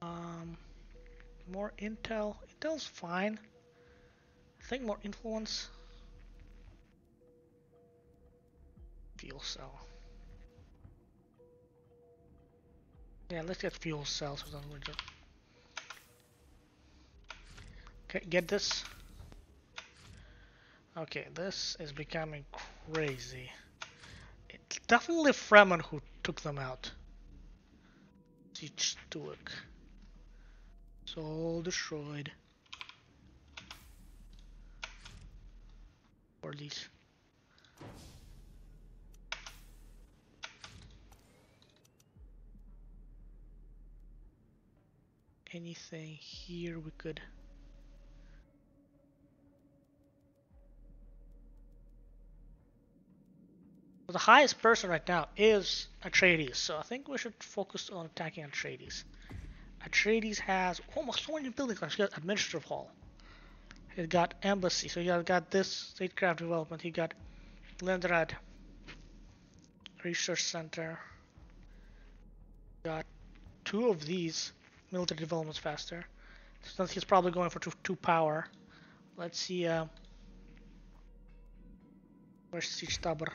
Um, more intel. Intel's fine. I think more influence. Feel cell. Yeah, let's get fuel cells. We. Okay, get this. Okay, this is becoming crazy. It's definitely Fremen who took them out. Siege Stuak. Soul destroyed. Or these. Anything here we could. The highest person right now is Atreides, so I think we should focus on attacking Atreides. Atreides has almost so many buildings. He got administrative hall. He got embassy. So he got, this statecraft development. He got Landsraad research center. Got two of these military developments faster. So he's probably going for two, two power. Let's see. Uh, where's Sietch Tabr?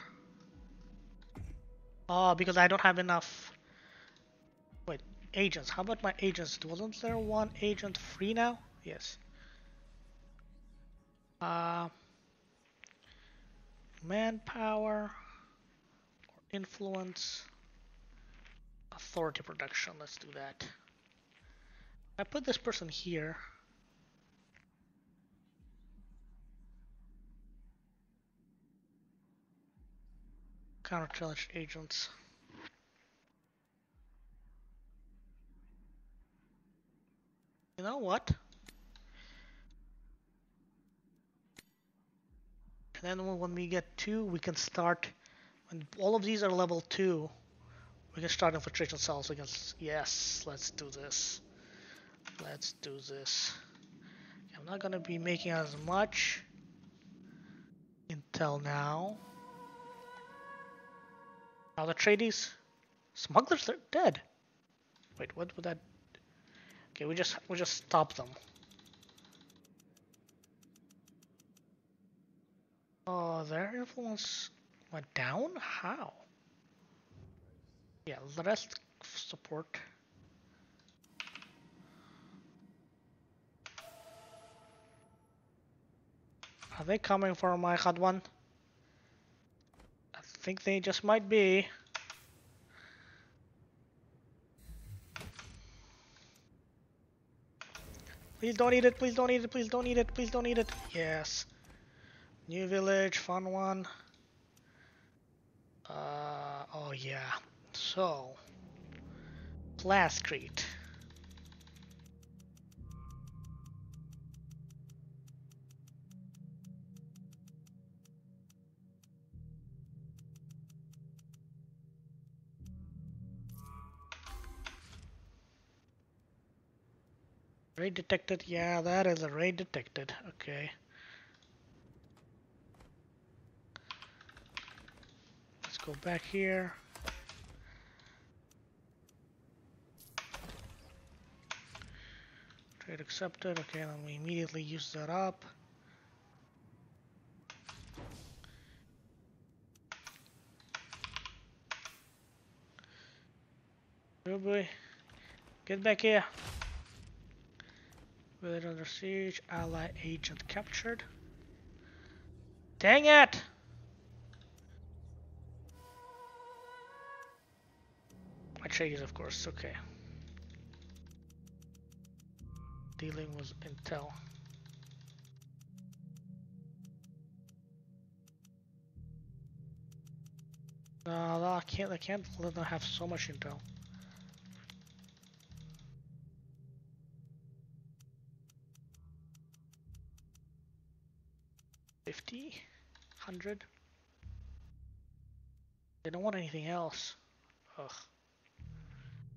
Oh, because I don't have enough. Wait, agents. How about my agents? Wasn't there one agent free now? Yes. Uh, manpower influence, authority production. Let's do that. I put this person here. Counterintelligence agents. You know what? And then when we get two, we can start. When all of these are level two, we can start infiltration cells against. Yes, let's do this. Let's do this. I'm not gonna be making as much until now. Now the tradies, smugglers, they're dead. Wait, what would that? Okay, we just we just stop them. Oh, their influence went down? How? Yeah, the rest support. Are they coming for my hot one? I think they just might be. Please don't eat it, please don't eat it, please don't eat it, please don't eat it. Yes. New village, fun one. Uh, oh yeah. So, Plascrete. Raid detected. Yeah, that is a raid detected. Okay. Let's go back here. Trade accepted. Okay, then we immediately use that up. Oh boy. Get back here. Village under siege. Ally agent captured. Dang it! Atreides, of course. Okay. Dealing with intel. No, I can't. I can't let them have so much intel. Fifty, hundred. They don't want anything else. Ugh.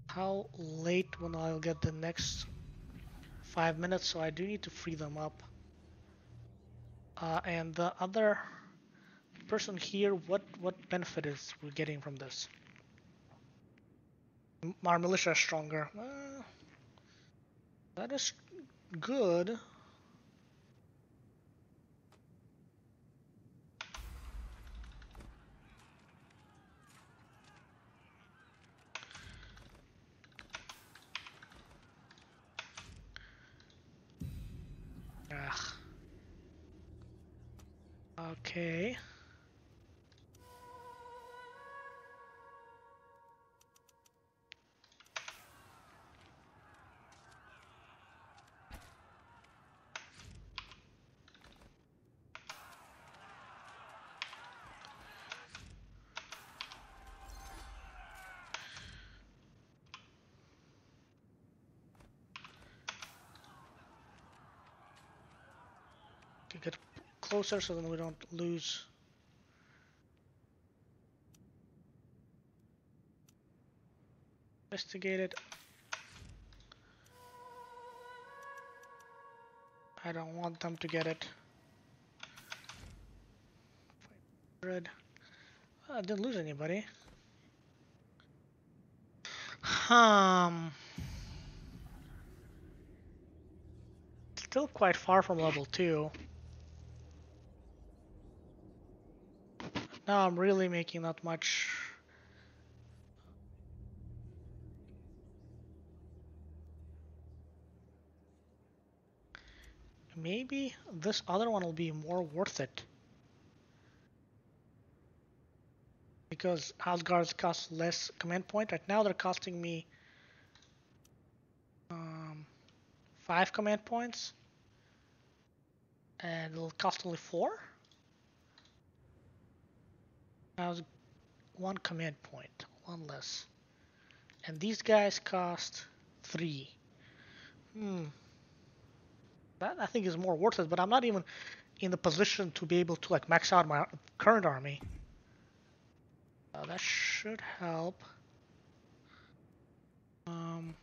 How late when I'll get the next five minutes? So I do need to free them up. Uh, and the other person here, what what benefit is we're getting from this? M- Our militia is stronger. Uh, that is good. Ugh. Okay. Closer so then we don't lose. Investigate it. I don't want them to get it. Red. I didn't lose anybody. Um. Still quite far from level 2. Now I'm really making that much. Maybe this other one will be more worth it. Because Asgard's cost less command point. Right now they're costing me um, 5 command points. And it'll cost only 4? How's one command point, one less. And these guys cost three. Hmm. That I think is more worth it, but I'm not even in the position to be able to like max out my current army. Uh, that should help. Um.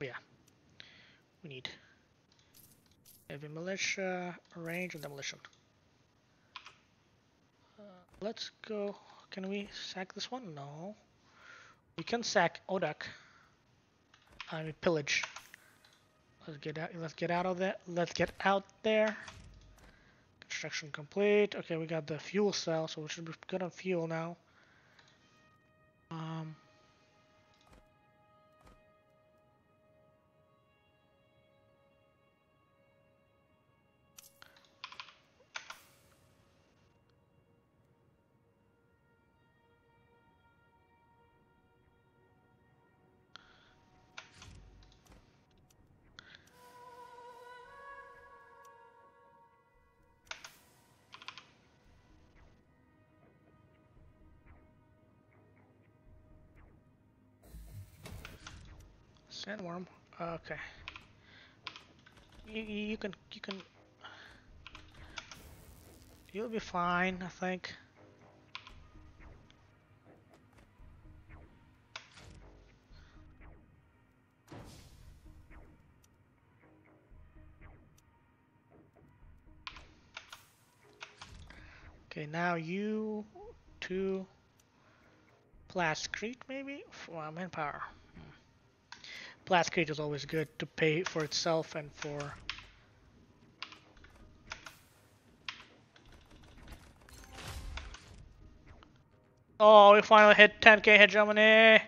Yeah. We need heavy militia, range, and demolition. Let's go. Can we sack this one? No. We can sack Odak. I mean pillage. Let's get out. Let's get out of there. Let's get out there. Construction complete. Okay, we got the fuel cell, so we should be good on fuel now. Um. Okay. You, you can you can. You'll be fine, I think. Okay, now you to Plascrete maybe for manpower. Blast is always good to pay for itself and for Oh, we finally hit 10k hegemony!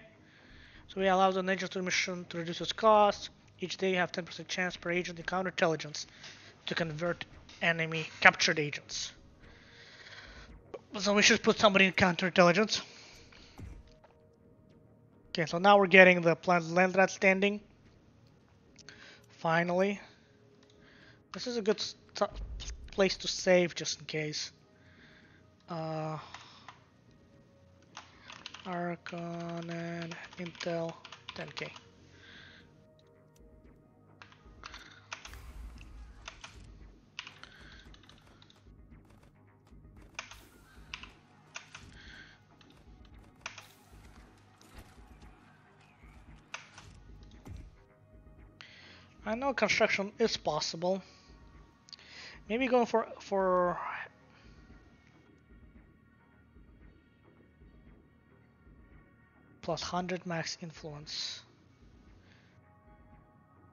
So we allow the ninjas to mission to reduce its cost. Each day you have 10% chance per agent in counterintelligence to convert enemy captured agents. So we should put somebody in counterintelligence. Okay, so now we're getting the planned Landsraad standing. Finally. This is a good place to save just in case. Uh, Archon and Intel 10k. I know construction is possible. Maybe going for for plus 100 max influence.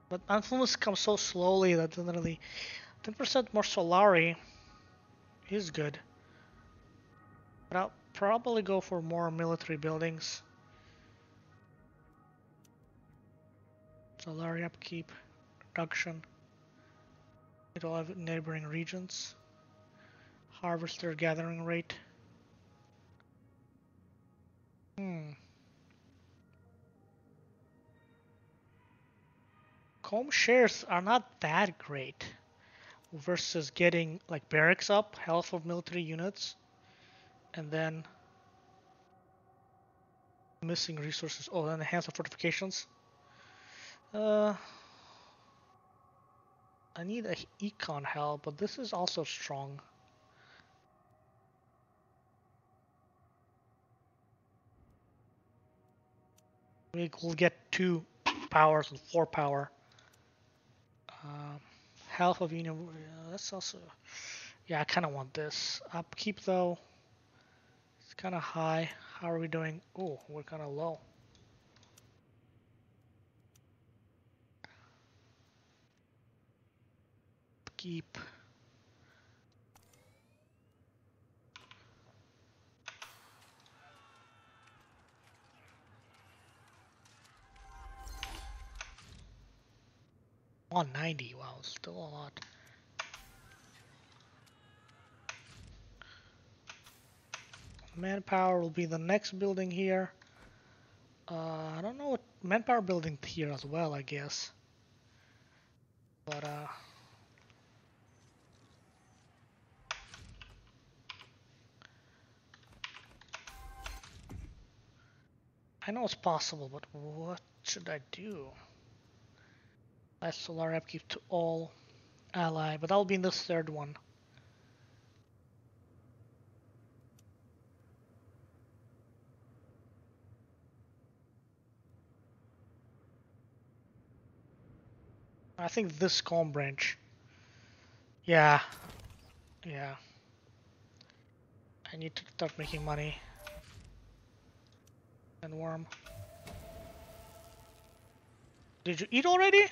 But influence comes so slowly that literally 10% more Solari is good. But I'll probably go for more military buildings. Solari upkeep, reduction. It'll have neighboring regions. Harvester gathering rate. Hmm. home shares are not that great versus getting like barracks up, health of military units, and then missing resources. Oh, and enhance the fortifications. Uh, I need a econ help, but this is also strong. We will get two powers and four power. Um, health of union. That's also. Yeah, I kind of want this. Upkeep though. It's kind of high. How are we doing? Oh, we're kind of low. Keep. One ninety. Wow, still a lot. Manpower will be the next building here. Uh, I don't know what manpower building here as well, I guess. But uh, I know it's possible, but what should I do? Last solar upkeep to all ally, but I'll be in this third one. I think this calm branch. Yeah. Yeah. I need to start making money. And worm. Did you eat already?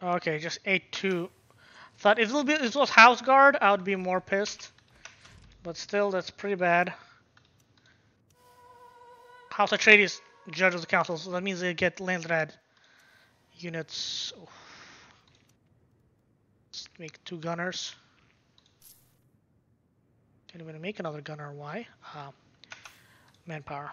Okay, just ate two. Thought if it, was house guard, I would be more pissed. But still, that's pretty bad. House Atreides judge of the council, so that means they get Landsraad units. Let's make two gunners. Can't even make another gunner. Why? Uh, manpower.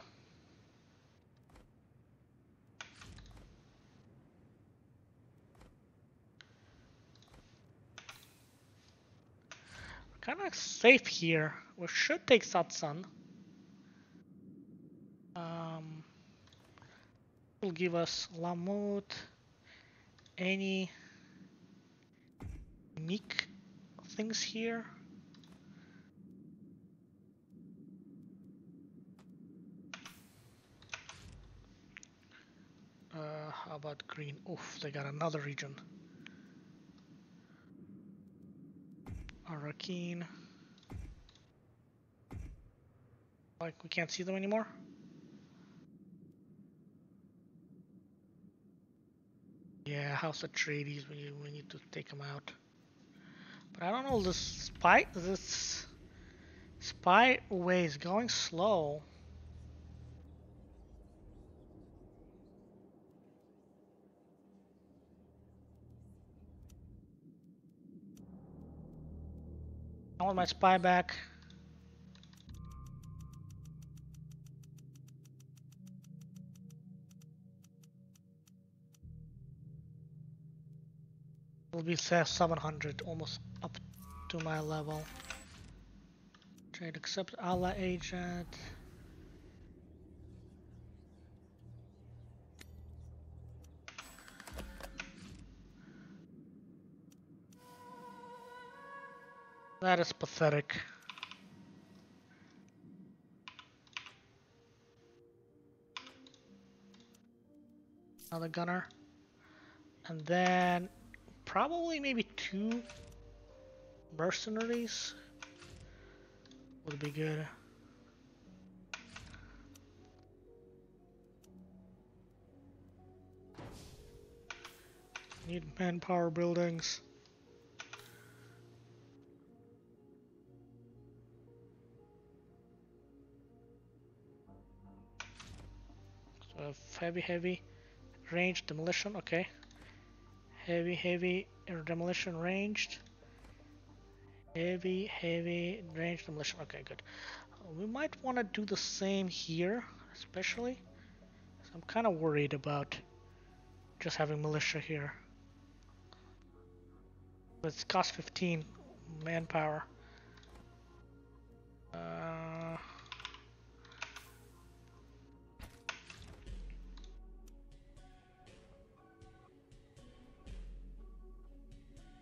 We're kind of safe here. We should take Satsan. Um, will give us Lamut, any unique things here. Uh, how about green? Oof, they got another region. Arrakeen. Like we can't see them anymore? Yeah, House Atreides you we need to take them out. But I don't know this spy this spy way is going slow. I want my spy back. Will be set 700, almost up to my level. Trade accept ally agent. That is pathetic. Another gunner. And then probably maybe two mercenaries would be good. Need manpower buildings. Heavy, heavy range demolition. Okay. Heavy, heavy demolition ranged. Heavy, heavy range demolition. Okay, good. We might want to do the same here, especially. So I'm kind of worried about just having militia here. It's cost 15 manpower. Uh,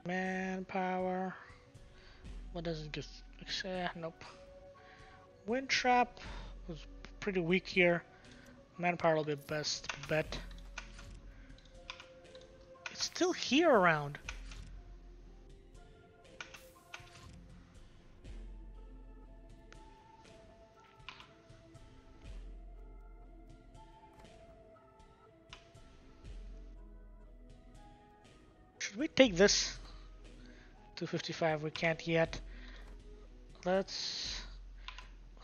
manpower. What does it give? Uh, nope. Wind trap was pretty weak here. Manpower will be best bet. It's still here around. Should we take this? 255 we can't yet. Let's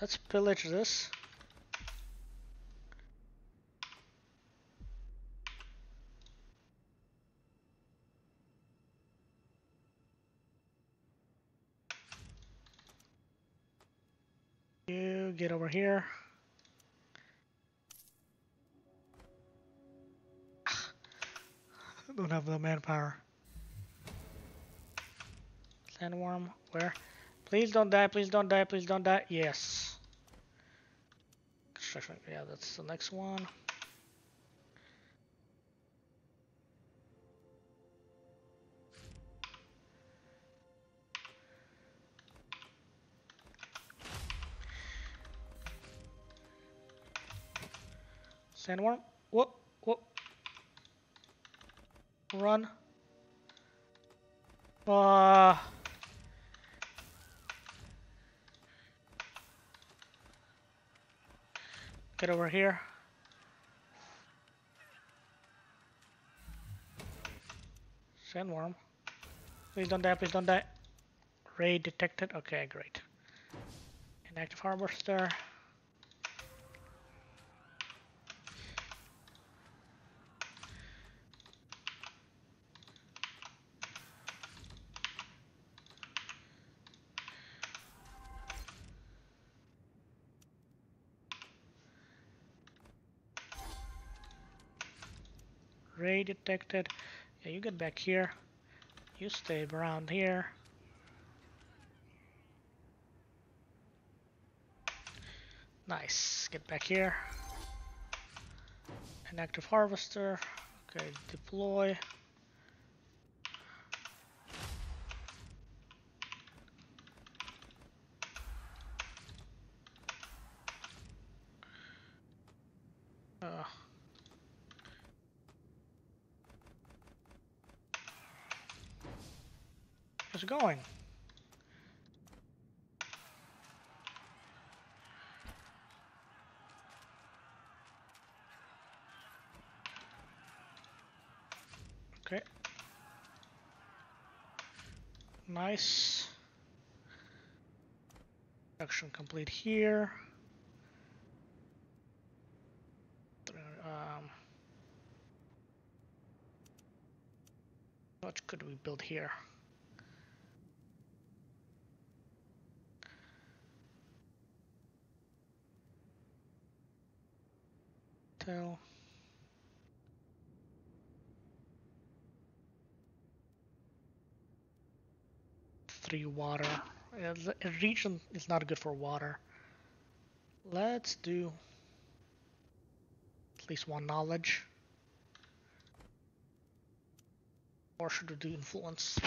let's pillage this. You get over here. [SIGHS] Don't have the manpower. Sandworm, where? Please don't die, please don't die, please don't die. Yes. Construction, yeah, that's the next one. Sandworm, whoop, whoop. Run. Uh, get over here. Sandworm. Please don't die, please don't die. Raid detected. Okay, great. Inactive harvester. Ray detected. Yeah, you get back here. You stay around here. Nice. Get back here. An active harvester. Okay, deploy. Uh, How's it going? Okay. Nice. Production complete here. Um, what could we build here? Tell. Three water. The region is not good for water. Let's do at least one knowledge. Or should we do influence?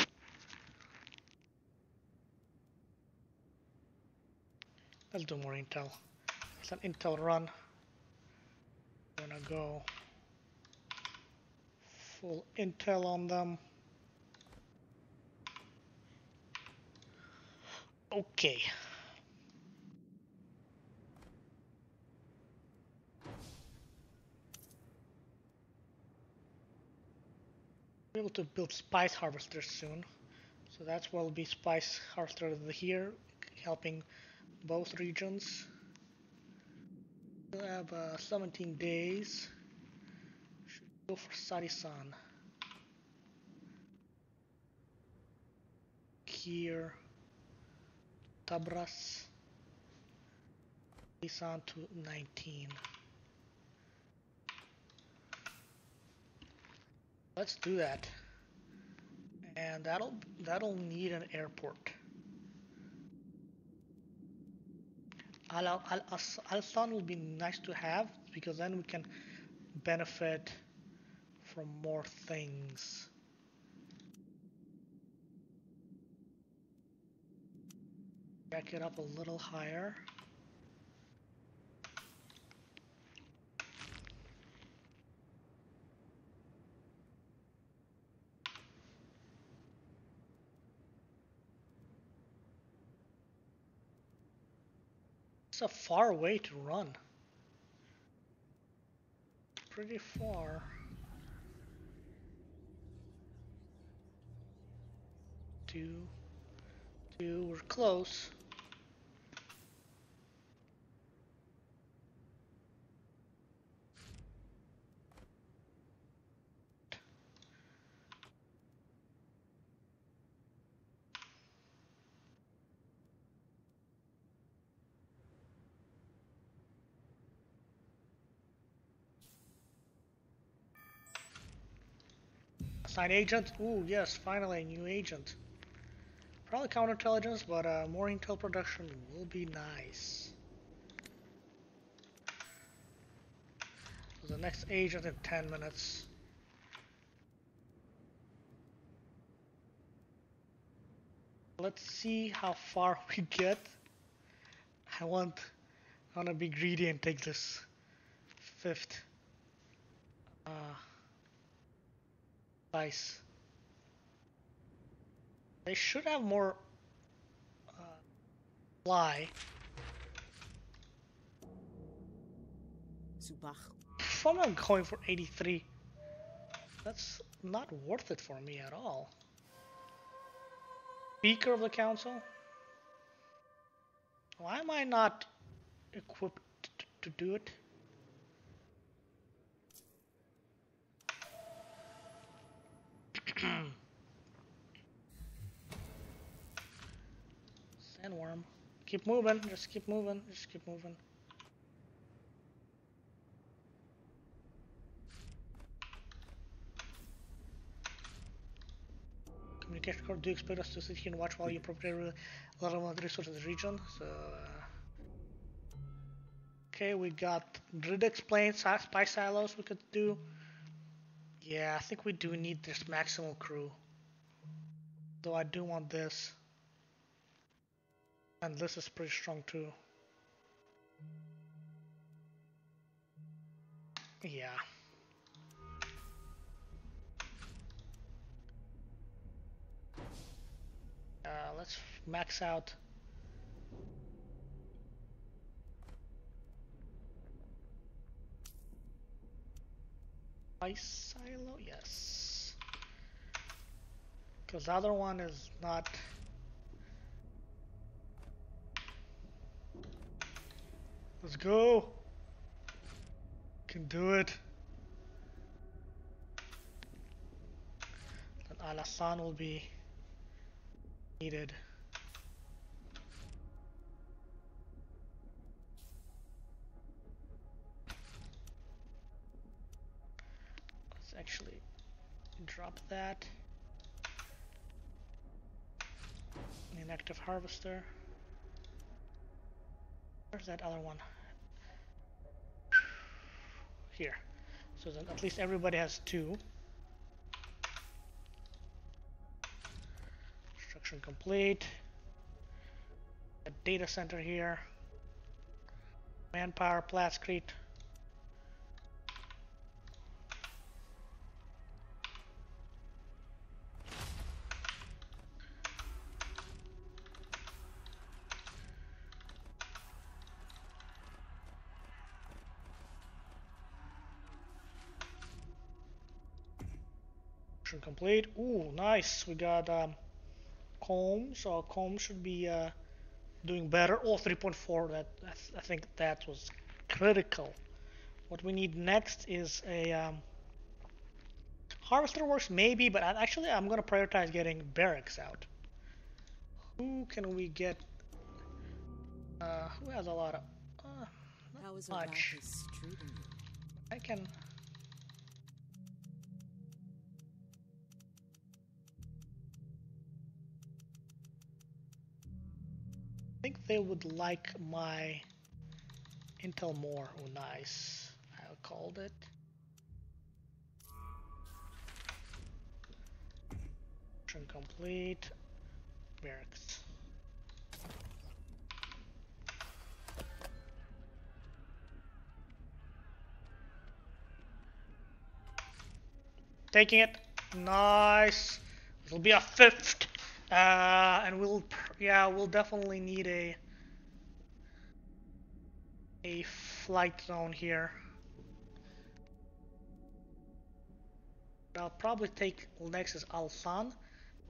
Let's do more intel. It's an intel run. Gonna go full intel on them. Okay. Be able to build spice harvesters soon. So that's what will be spice harvester here, helping both regions. We'll have uh, 17 days. Should go for Sarisan. Here. Tabras. Sarisan to 19. Let's do that. And that'll that'll need an airport. Al Al Alsan will be nice to have because then we can benefit from more things. Back it up a little higher. It's a far way to run. Pretty far. Two, two, we're close. Assign agent. Ooh, yes, finally a new agent. Probably counterintelligence, but uh, more intel production will be nice. So the next agent in 10 minutes. Let's see how far [LAUGHS] we get. I want, I want to be greedy and take this fifth. Uh, Nice. They should have more uh, fly. Subach. If I'm going for 83, that's not worth it for me at all. Speaker of the council? Why am I not equipped to do it? Sandworm. Keep moving, just keep moving, just keep moving. Communication core, do you expect us to sit here and watch while you prepare a lot of resources region? So, uh, okay, we got grid explained, spy silos we could do. Yeah, I think we do need this maximal crew. Though I do want this. And this is pretty strong too. Yeah. Uh, let's max out. Ice silo, yes. Because the other one is not. Let's go. Can do it. And Alasan will be needed. Let's actually drop that. Inactive harvester. Where's that other one? Here. So then at least everybody has two. Construction complete. A data center here. Manpower, Plascrete. Complete. Ooh, nice. We got um, CHOAM, so CHOAM should be uh, doing better. Oh, 3.4. That I, th- I think that was critical. What we need next is a um, harvester works maybe, but I, actually I'm gonna prioritize getting barracks out. Who can we get? Uh, who has a lot of? Uh, is much. I can. Think they would like my Intel more. Oh, nice. I called it. Mission complete. Barracks. Taking it. Nice. It'll be a fifth. Uh, and we'll, yeah, we'll definitely need a a flight zone here. I'll probably take next is Alsan,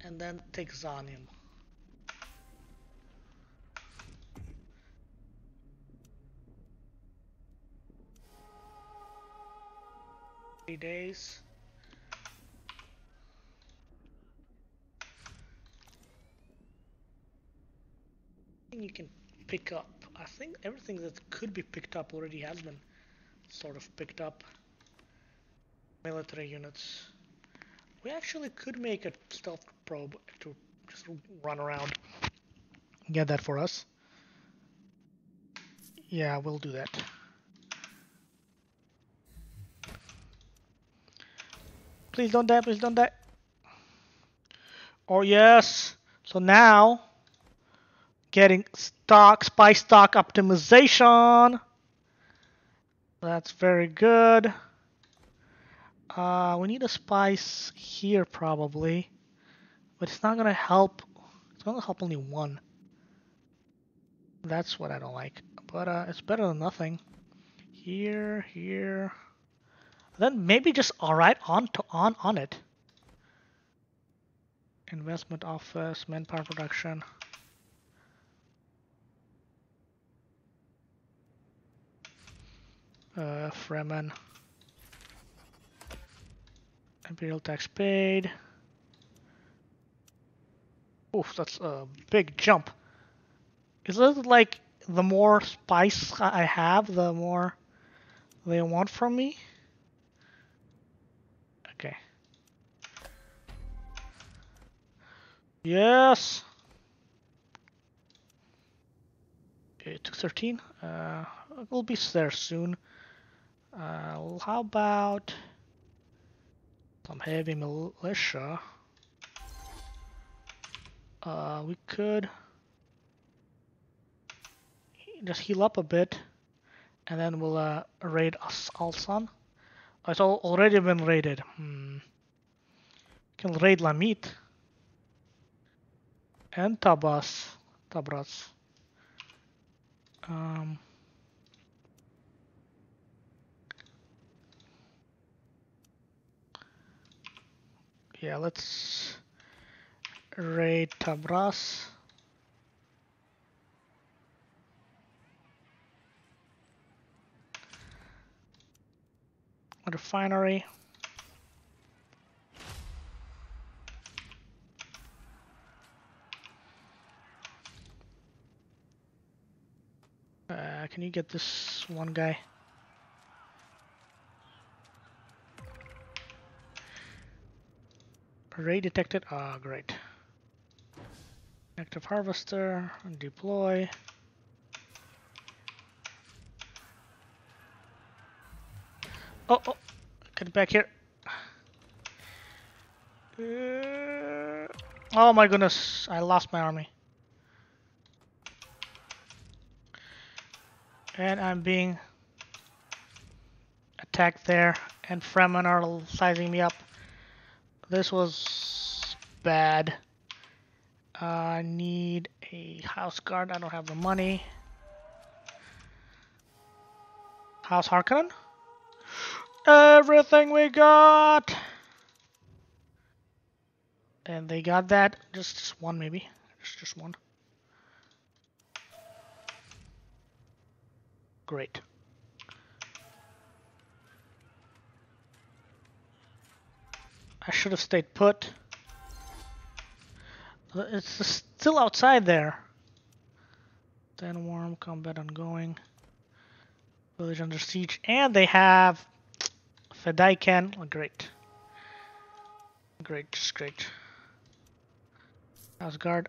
and then take Zanim. Three days. You can pick up. I think everything that could be picked up already has been sort of picked up. Military units. We actually could make a stealth probe to just run around. Get that for us. Yeah, we'll do that. Please don't die, please don't die. Oh yes. So now getting stock spy stock optimization. That's very good. Uh, we need a spice here probably. But it's not gonna help. It's gonna help only one. That's what I don't like. But uh, it's better than nothing. Here here. Then maybe just alright on to on on it. Investment office manpower production uh, Fremen. Imperial tax paid. Oof, that's a big jump. Is it like the more spice I have, the more they want from me? Okay. Yes! Okay, 213. Uh, we'll be there soon. Uh, how about some heavy militia? Uh, we could just heal up a bit, and then we'll uh, raid Alsan. Oh, it's al already been raided. Hmm. Can raid Lamit and Tabas, Tabras. Um. Yeah, let's Raid Tabras. Refinery. Uh, can you get this one guy? Array detected. Ah, great. Active harvester. Deploy. Oh, oh, get back here. Uh, oh my goodness, I lost my army. And I'm being attacked there, and Fremen are sizing me up. This was bad. Uh, I need a house guard. I don't have the money. House Harkonnen? Everything we got! And they got that. Just, just one, maybe. Just, just one. Great. I should have stayed put. It's still outside there. Then warm combat ongoing. Village under siege. And they have Fedaykin. Oh, great. Great, just great. Asgard.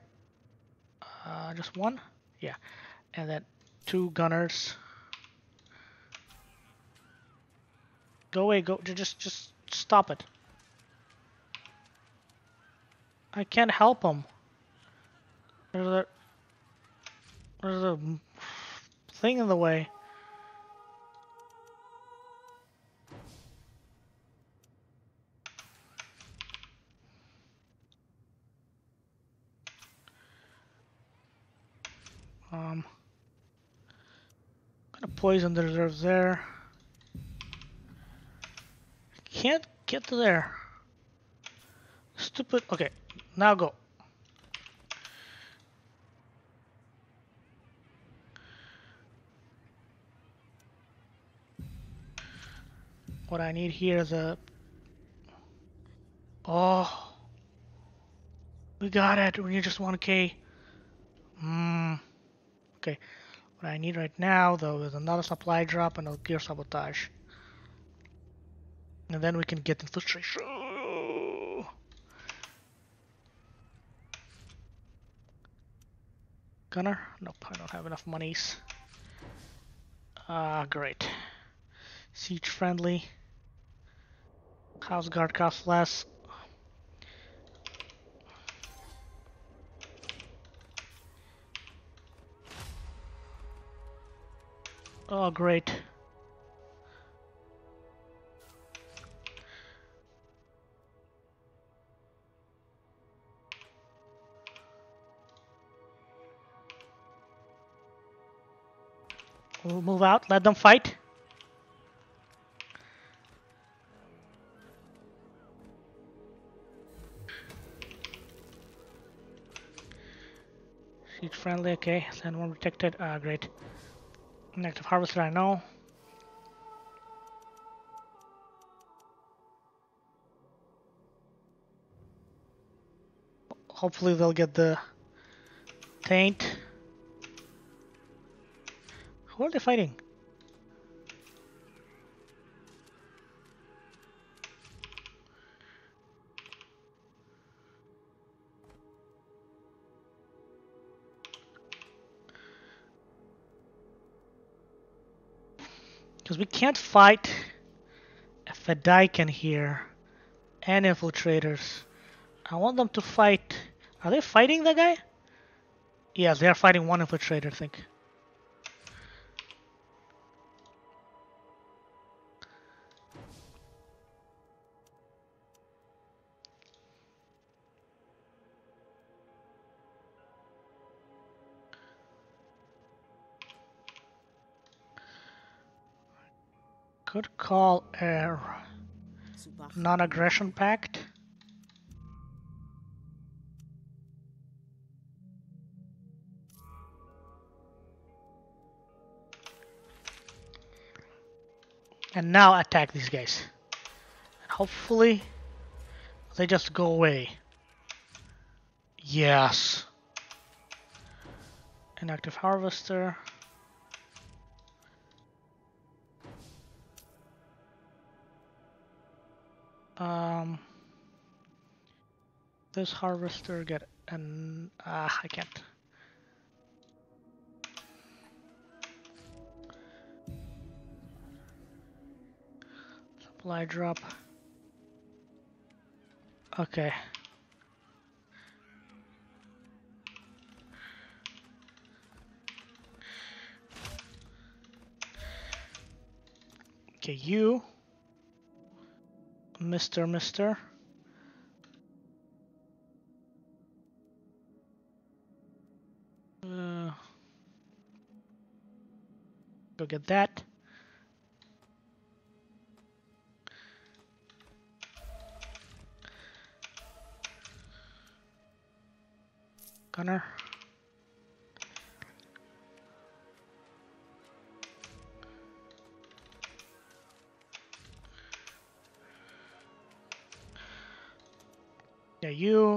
Uh, just one? Yeah. And then two gunners. Go away, go. Just, just stop it. I can't help him. There's a there's a thing in the way. Um, gonna poison the reserves there. Can't get to there. Stupid. Okay, now go. What I need here is a... Oh. We got it. We need just 1k. Hmm. Okay. What I need right now, though, is another supply drop and a gear sabotage. And then we can get infiltration. Gunner? Nope, I don't have enough monies. Ah, great. Siege friendly. House guard costs less. Oh, great. We'll move out, let them fight. Siege friendly, okay. Send one protected, ah, great. Active harvester, I know. Hopefully they'll get the taint. Who are they fighting? Because we can't fight a Fedaykin here and infiltrators. I want them to fight. Are they fighting the guy? Yeah, they are fighting one infiltrator, I think. Could call a Non-aggression pact. And now attack these guys. And hopefully they just go away. Yes. Inactive harvester. Um, this harvester get an ah I can't. Supply drop. Okay. Okay, you, Mr. Mister. Uh, go get that. Gunner.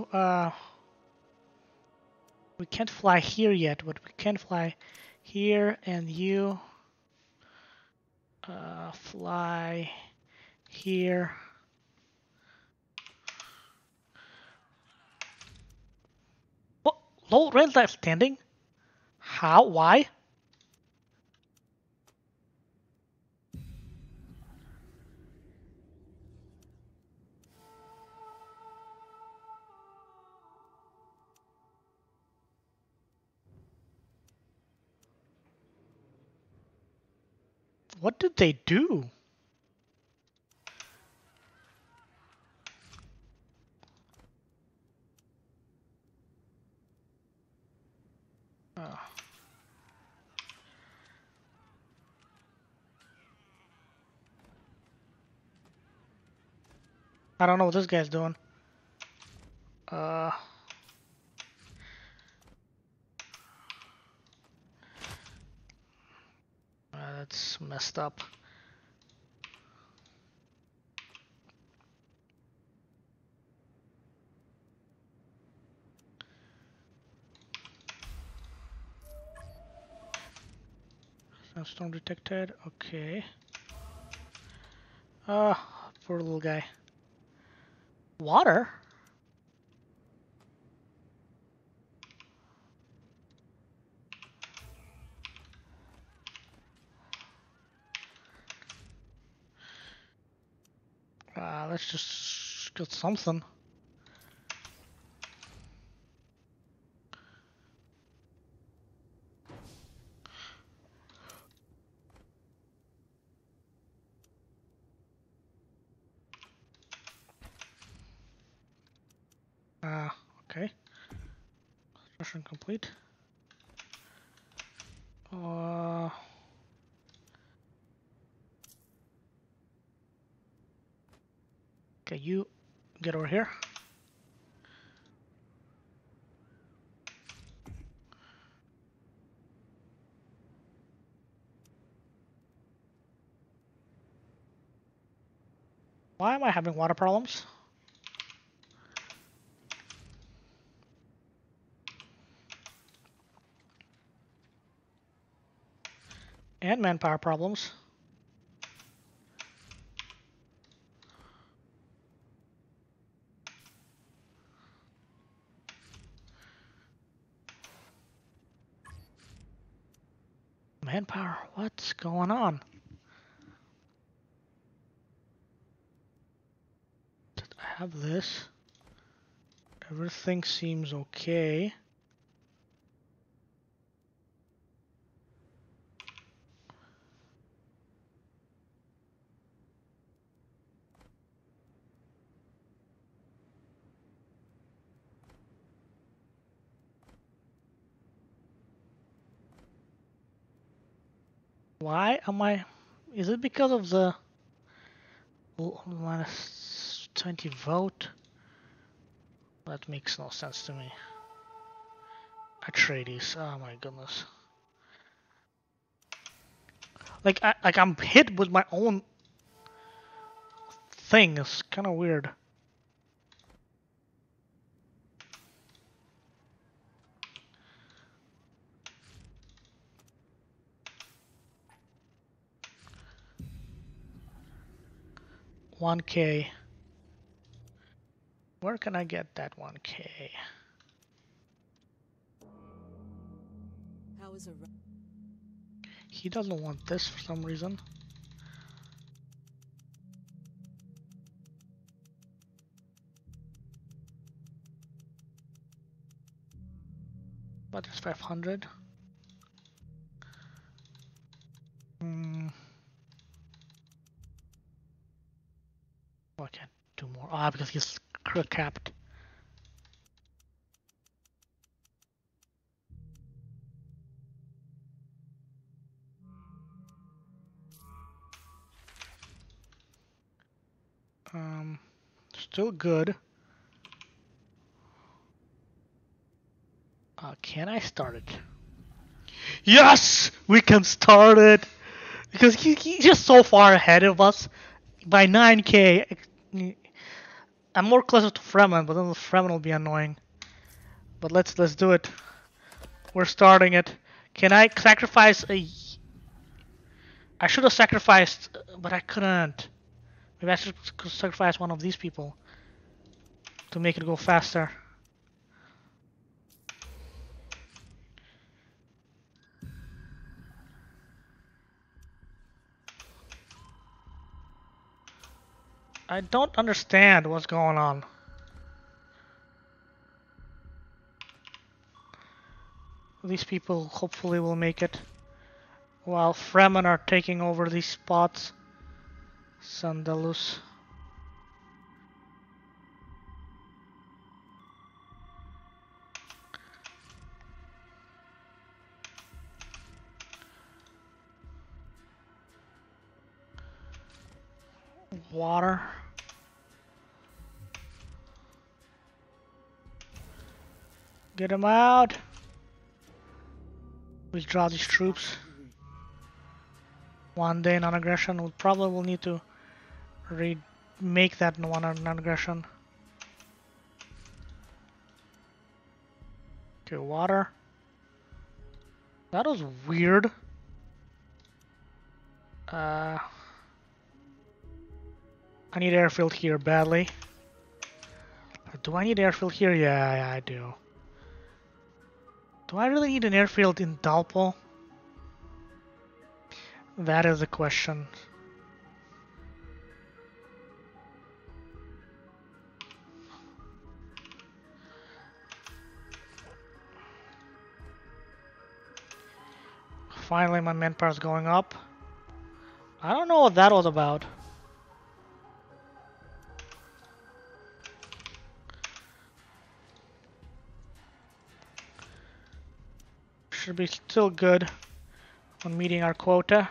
Uh, we can't fly here yet, but we can fly here and you, uh, fly here. What? Low rail life standing? How? Why? They do? Oh. I don't know what this guy's doing. Uh. Uh, that's messed up. Snowstorm detected. Okay. Ah, poor little guy. Water? Uh, let's just get something. Ah, okay. Construction complete. Uh, okay, you get over here. Why am I having water problems? and manpower problems. Manpower, what's going on? Did I have this? Everything seems okay. Am I? Is it because of the l- minus 20 vote? That makes no sense to me. Atreides, oh my goodness. Like I like I'm hit with my own thing. It's kind of weird. One K. Where can I get that one K? How is a He doesn't want this for some reason. But it's 500. Hmm. Oh, I can't do more. Ah, because he's capped. Um, still good. Uh, can I start it? Yes, we can start it because he, he's just so far ahead of us by 9k. I'm more closer to Fremen, but then the Fremen will be annoying. But let's let's do it. We're starting it. Can I sacrifice a? I should have sacrificed, but I couldn't. Maybe I should sacrifice one of these people to make it go faster. I don't understand what's going on. These people hopefully will make it. While Fremen are taking over these spots. Sandalus. Water. Get him out. Withdraw these troops. One day non-aggression. We probably will need to remake that one non-aggression. Okay, water. That was weird. Uh, I need airfield here badly. Do I need airfield here? Yeah, yeah, I do. Do I really need an airfield in Dalpo? That is a question. Finally, my manpower is going up. I don't know what that was about. Should be still good on meeting our quota.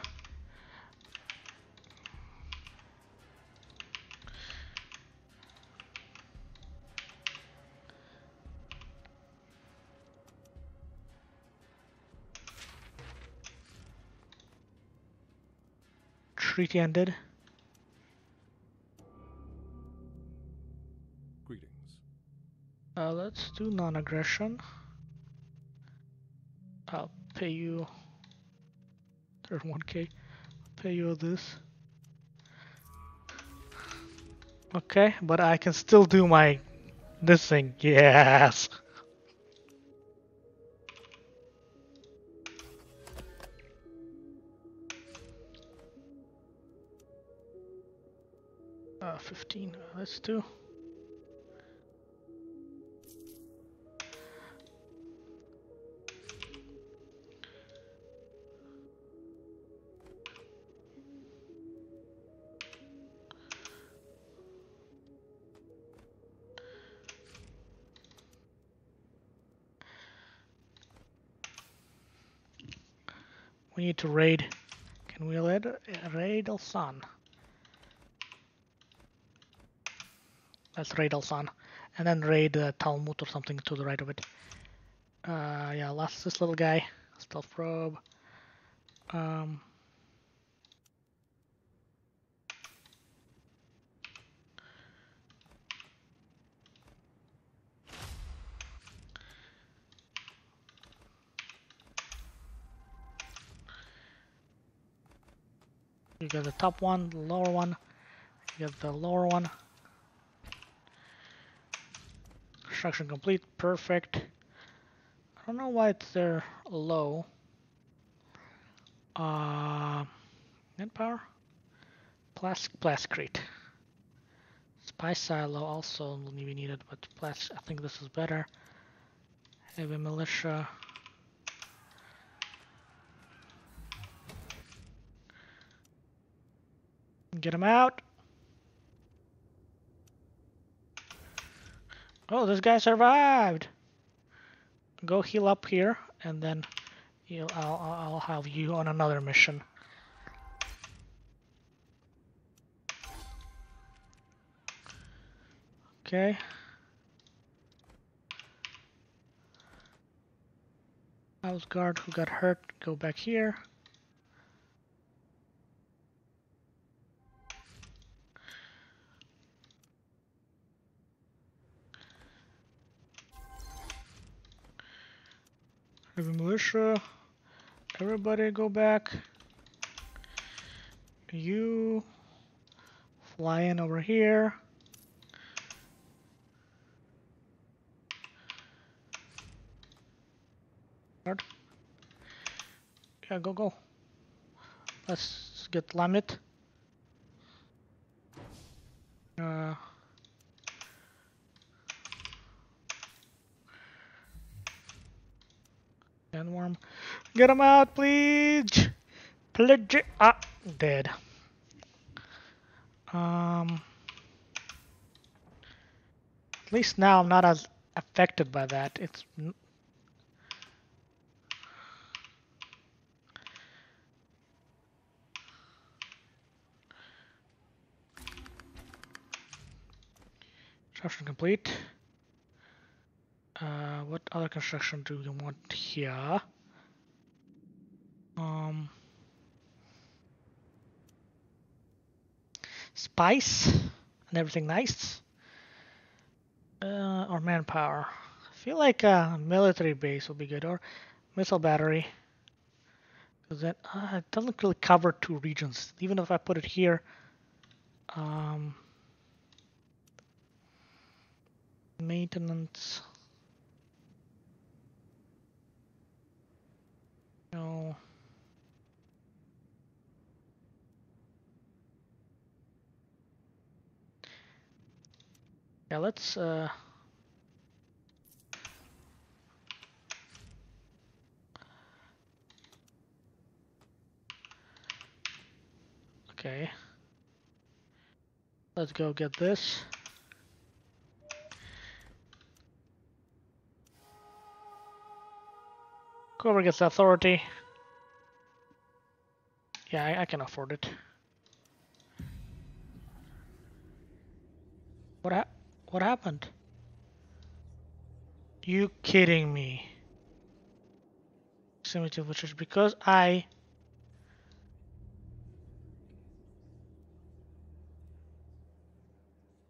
Treaty ended. Greetings. Uh, let's do non-aggression. I'll pay you 31k. I'll pay you this. Okay, but I can still do my this thing. Yes. Uh, 15. Let's do. To raid. Can we raid, raid Elsan? Let's raid Elsan. And then raid uh, Talmud or something to the right of it. Uh, yeah, last this little guy. Stealth probe. Um, got the top one, the lower one. You got the lower one. Construction complete. Perfect. I don't know why it's there low. Uh, manpower. Plastic Plascrete. Spy silo also will be needed, but plas I think this is better. Heavy militia. Get him out. Oh, this guy survived. Go heal up here, and then I'll I'll have you on another mission. Okay. House guard who got hurt, go back here. Heavy militia. Everybody go back. You fly in over here. Yeah, go, go. Let's get Lamit. Uh, Sandworm. Get him out, please! Please! Ah, dead. Um, at least now I'm not as affected by that. It's Construction complete. Uh, what other construction do we want here? Um, spice and everything nice. Uh, or manpower. I feel like a military base would be good, or missile battery. Because that uh, it doesn't really cover two regions. Even if I put it here, um, maintenance. No. Yeah, let's uh Okay. Let's go get this. Whoever gets the authority. Yeah, I, I can afford it. What hap- What happened? You kidding me? Cemetery of because I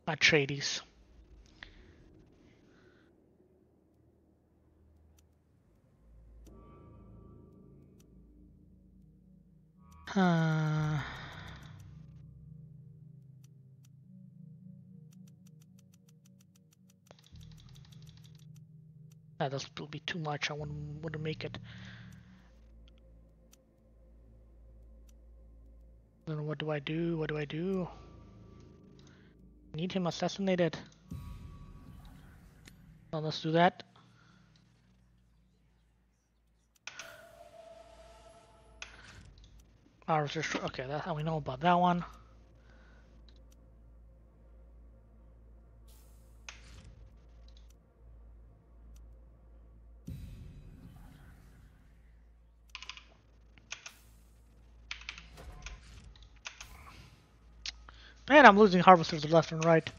Atreides. Uh, that will be too much. I wouldn't, want to make it. Then what do I do? What do I do? Need him assassinated. Well, let's do that. Ours just okay. That's how we know about that one. Man, I'm losing harvesters left and right.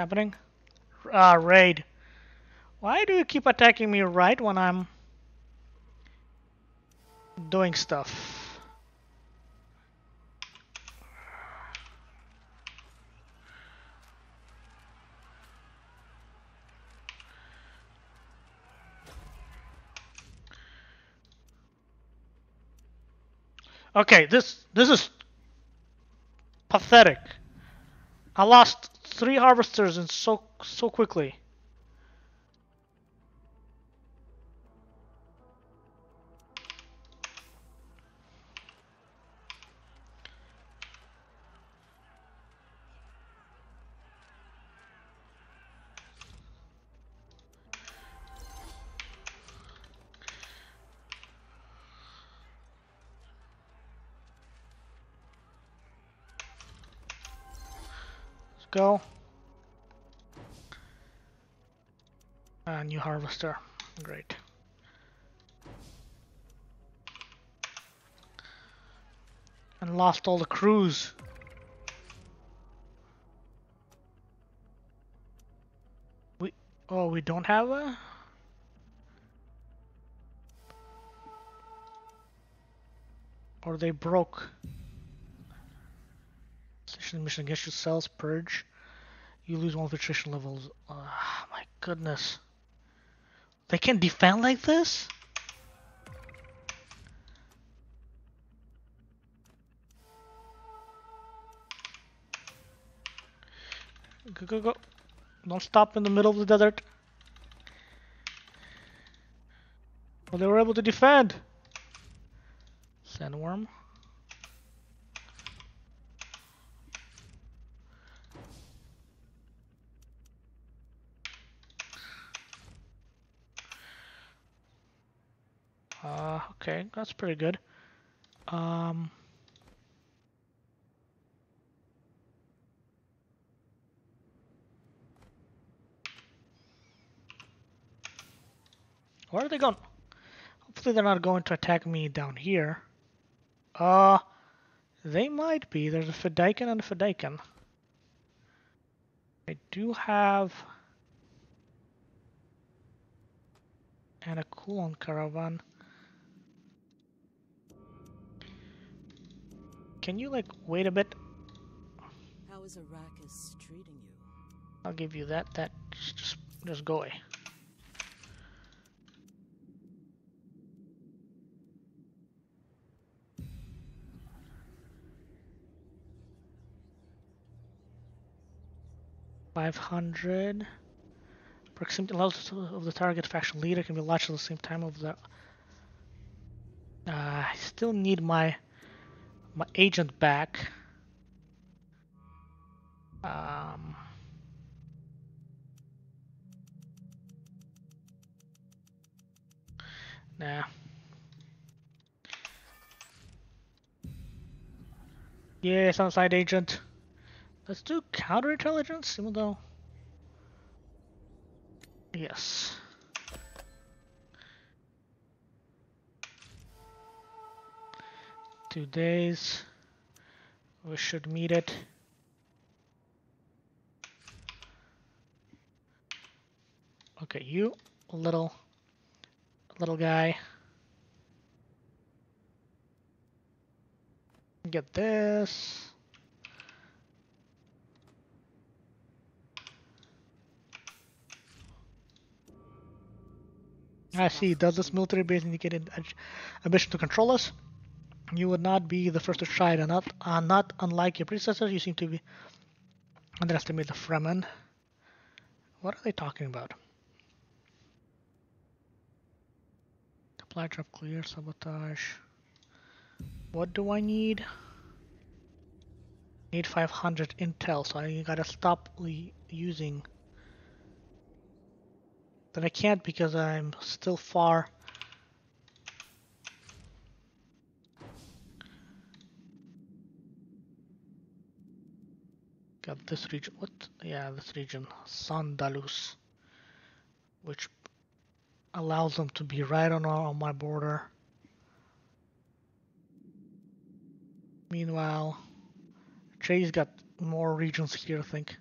Happening? Ah, raid. Why do you keep attacking me right when I'm doing stuff? Okay, this this is pathetic. I lost three harvesters and so so quickly. Go. Uh, new harvester. Great. And lost all the crews. We oh we don't have a or they broke. Mission against your cells purge. You lose one filtration levels. Oh my goodness. They can defend like this? Go, go, go. Don't stop in the middle of the desert. Well, they were able to defend. Sandworm. Uh, okay, that's pretty good. Um, where are they going? Hopefully they're not going to attack me down here. Uh, they might be. There's a Fedaykin and a Fedaykin. I do have... And a Kulon caravan. Can you like wait a bit? How is Arrakis treating you? I'll give you that. That just just, go away. Five hundred. Proximity levels of the target faction leader can be launched at the same time of the. Uh, I still need my my agent back. Um, nah. Yes, on-site agent. Let's do counterintelligence, even though. Yes. Two days. We should meet it. Okay, you little little guy. Get this. I see. Does this military base indicate an ambition to control us? You would not be the first to try it, and not, uh, not unlike your predecessors, you seem to be underestimate the Fremen. What are they talking about? Supply drop clear, sabotage. What do I need? Need 500 intel, so I gotta stop using. But I can't because I'm still far. got this region. What? Yeah, this region, Sandalus, which allows them to be right on on my border. Meanwhile, Jay's got more regions here, I think.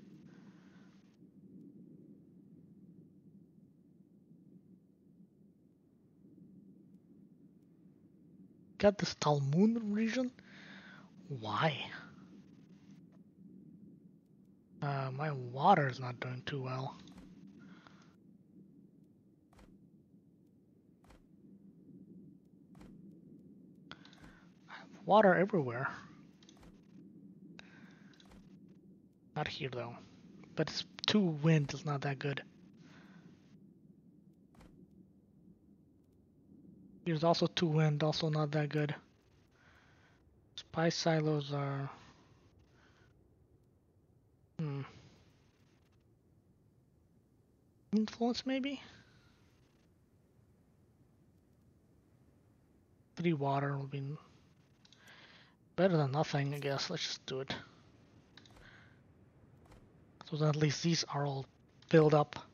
Got this Talmun region? Why? Uh, my water is not doing too well. I have water everywhere. Not here though. But it's two wind is not that good. Here's also two wind, also not that good. Spice silos are. Hmm. Influence maybe? Three water will be better than nothing, I guess. Let's just do it. So that at least these are all filled up.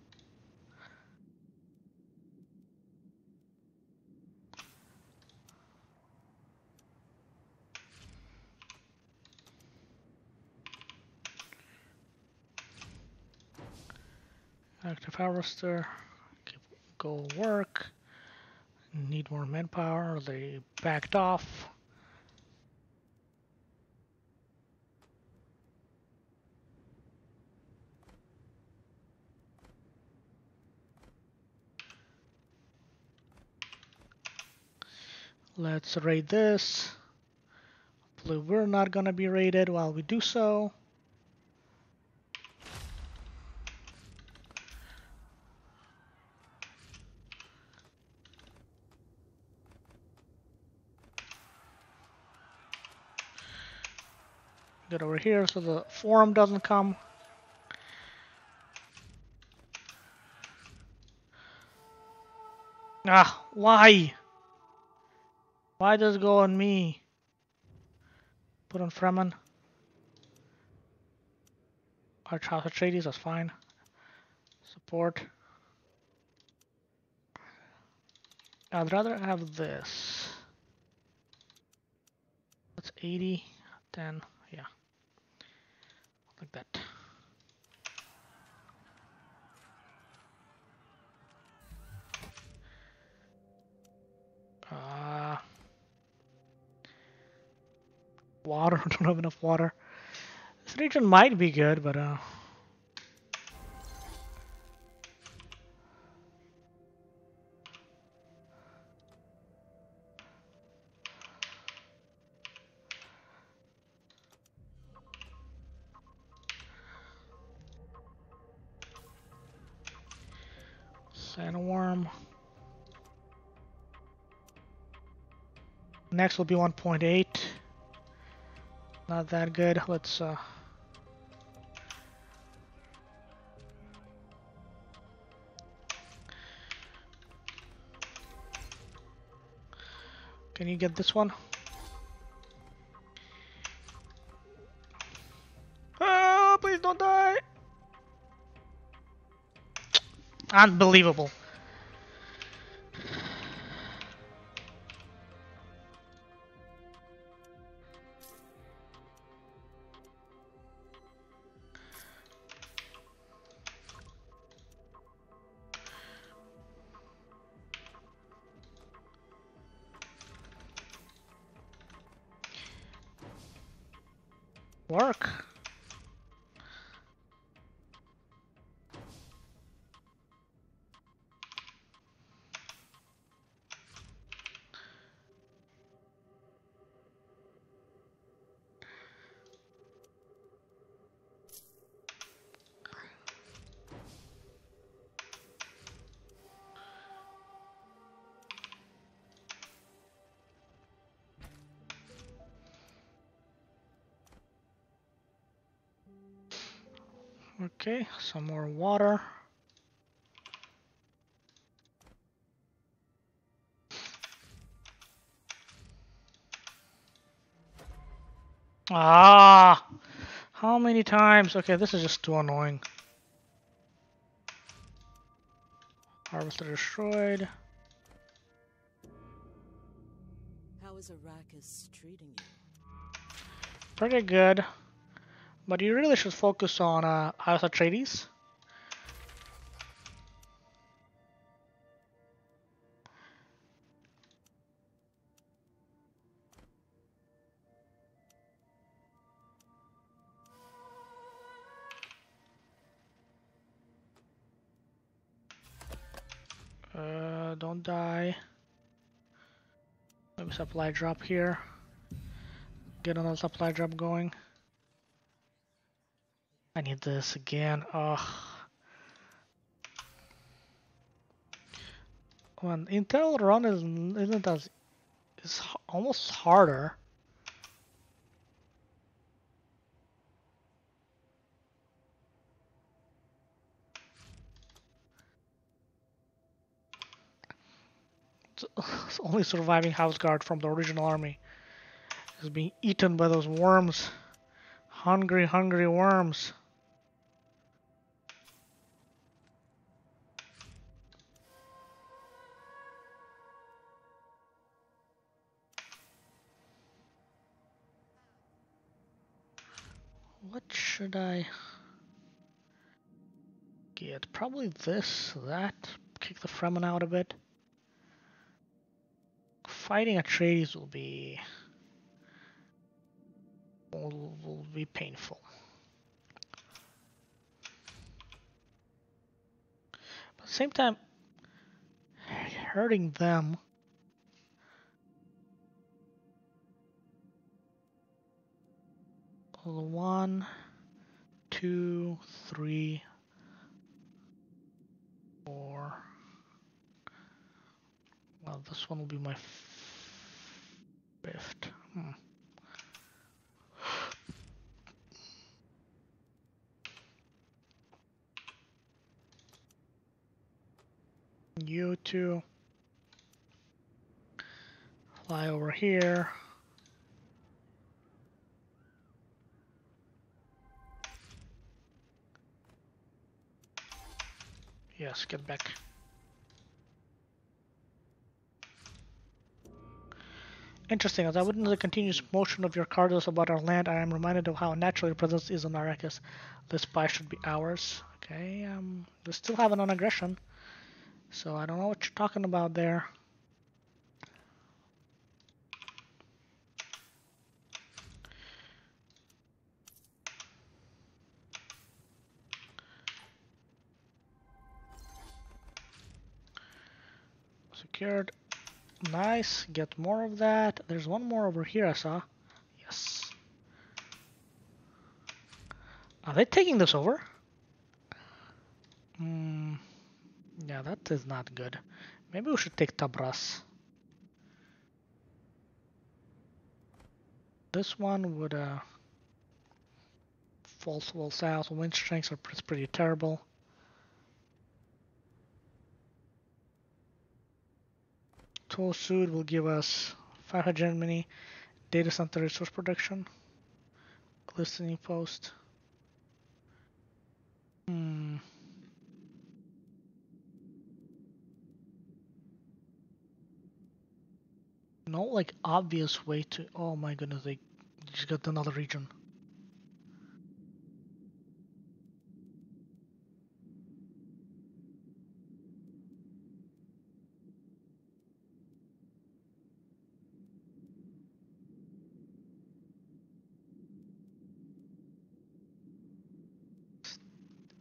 Active harvester, go work. Need more manpower. They backed off. Let's raid this. Hopefully we're not gonna be raided while we do so. Over here so the forum doesn't come. Ah, why? Why does it go on me? Put on Fremen. Arch House Atreides, that's fine. Support. I'd rather have this. That's 80, 10, yeah. Like that. Uh, water, [LAUGHS] don't have enough water. This region might be good, but uh. Next will be 1.8. Not that good. Let's uh Can you get this one? Oh, please don't die. Unbelievable. Some more water. Ah! How many times? Okay, this is just too annoying. Harvester destroyed. How is Arrakis treating you? Pretty good. But you really should focus on uh, House Atreides. Uh, don't die. Maybe supply drop here. Get another supply drop going. I need this again. Ugh. When Intel run is, isn't as is almost harder. [LAUGHS] It's only surviving house guard from the original army is being eaten by those worms. Hungry, hungry worms. Should I get? Probably this, that. Kick the Fremen out a bit. Fighting Atreides will be will, will be painful. But at the same time, hurting them one, two, three, four. Well, this one will be my fifth. Hmm. You two fly over here. Yes, get back. Interesting, as I witness the continuous motion of your cardos about our land, I am reminded of how natural your presence is on Arrakis. This spy should be ours. Okay, um, we still have an on aggression, so I don't know what you're talking about there. Secured. Nice. Get more of that. There's one more over here I saw. Yes. Are they taking this over? Hmm. Yeah, that is not good. Maybe we should take Tabras. This one would uh false wall south. Wind strengths are pretty terrible. Tool suit will give us 500 mini data center resource production. Listening post. Hmm. No, like obvious way to. Oh my goodness, they just got another region.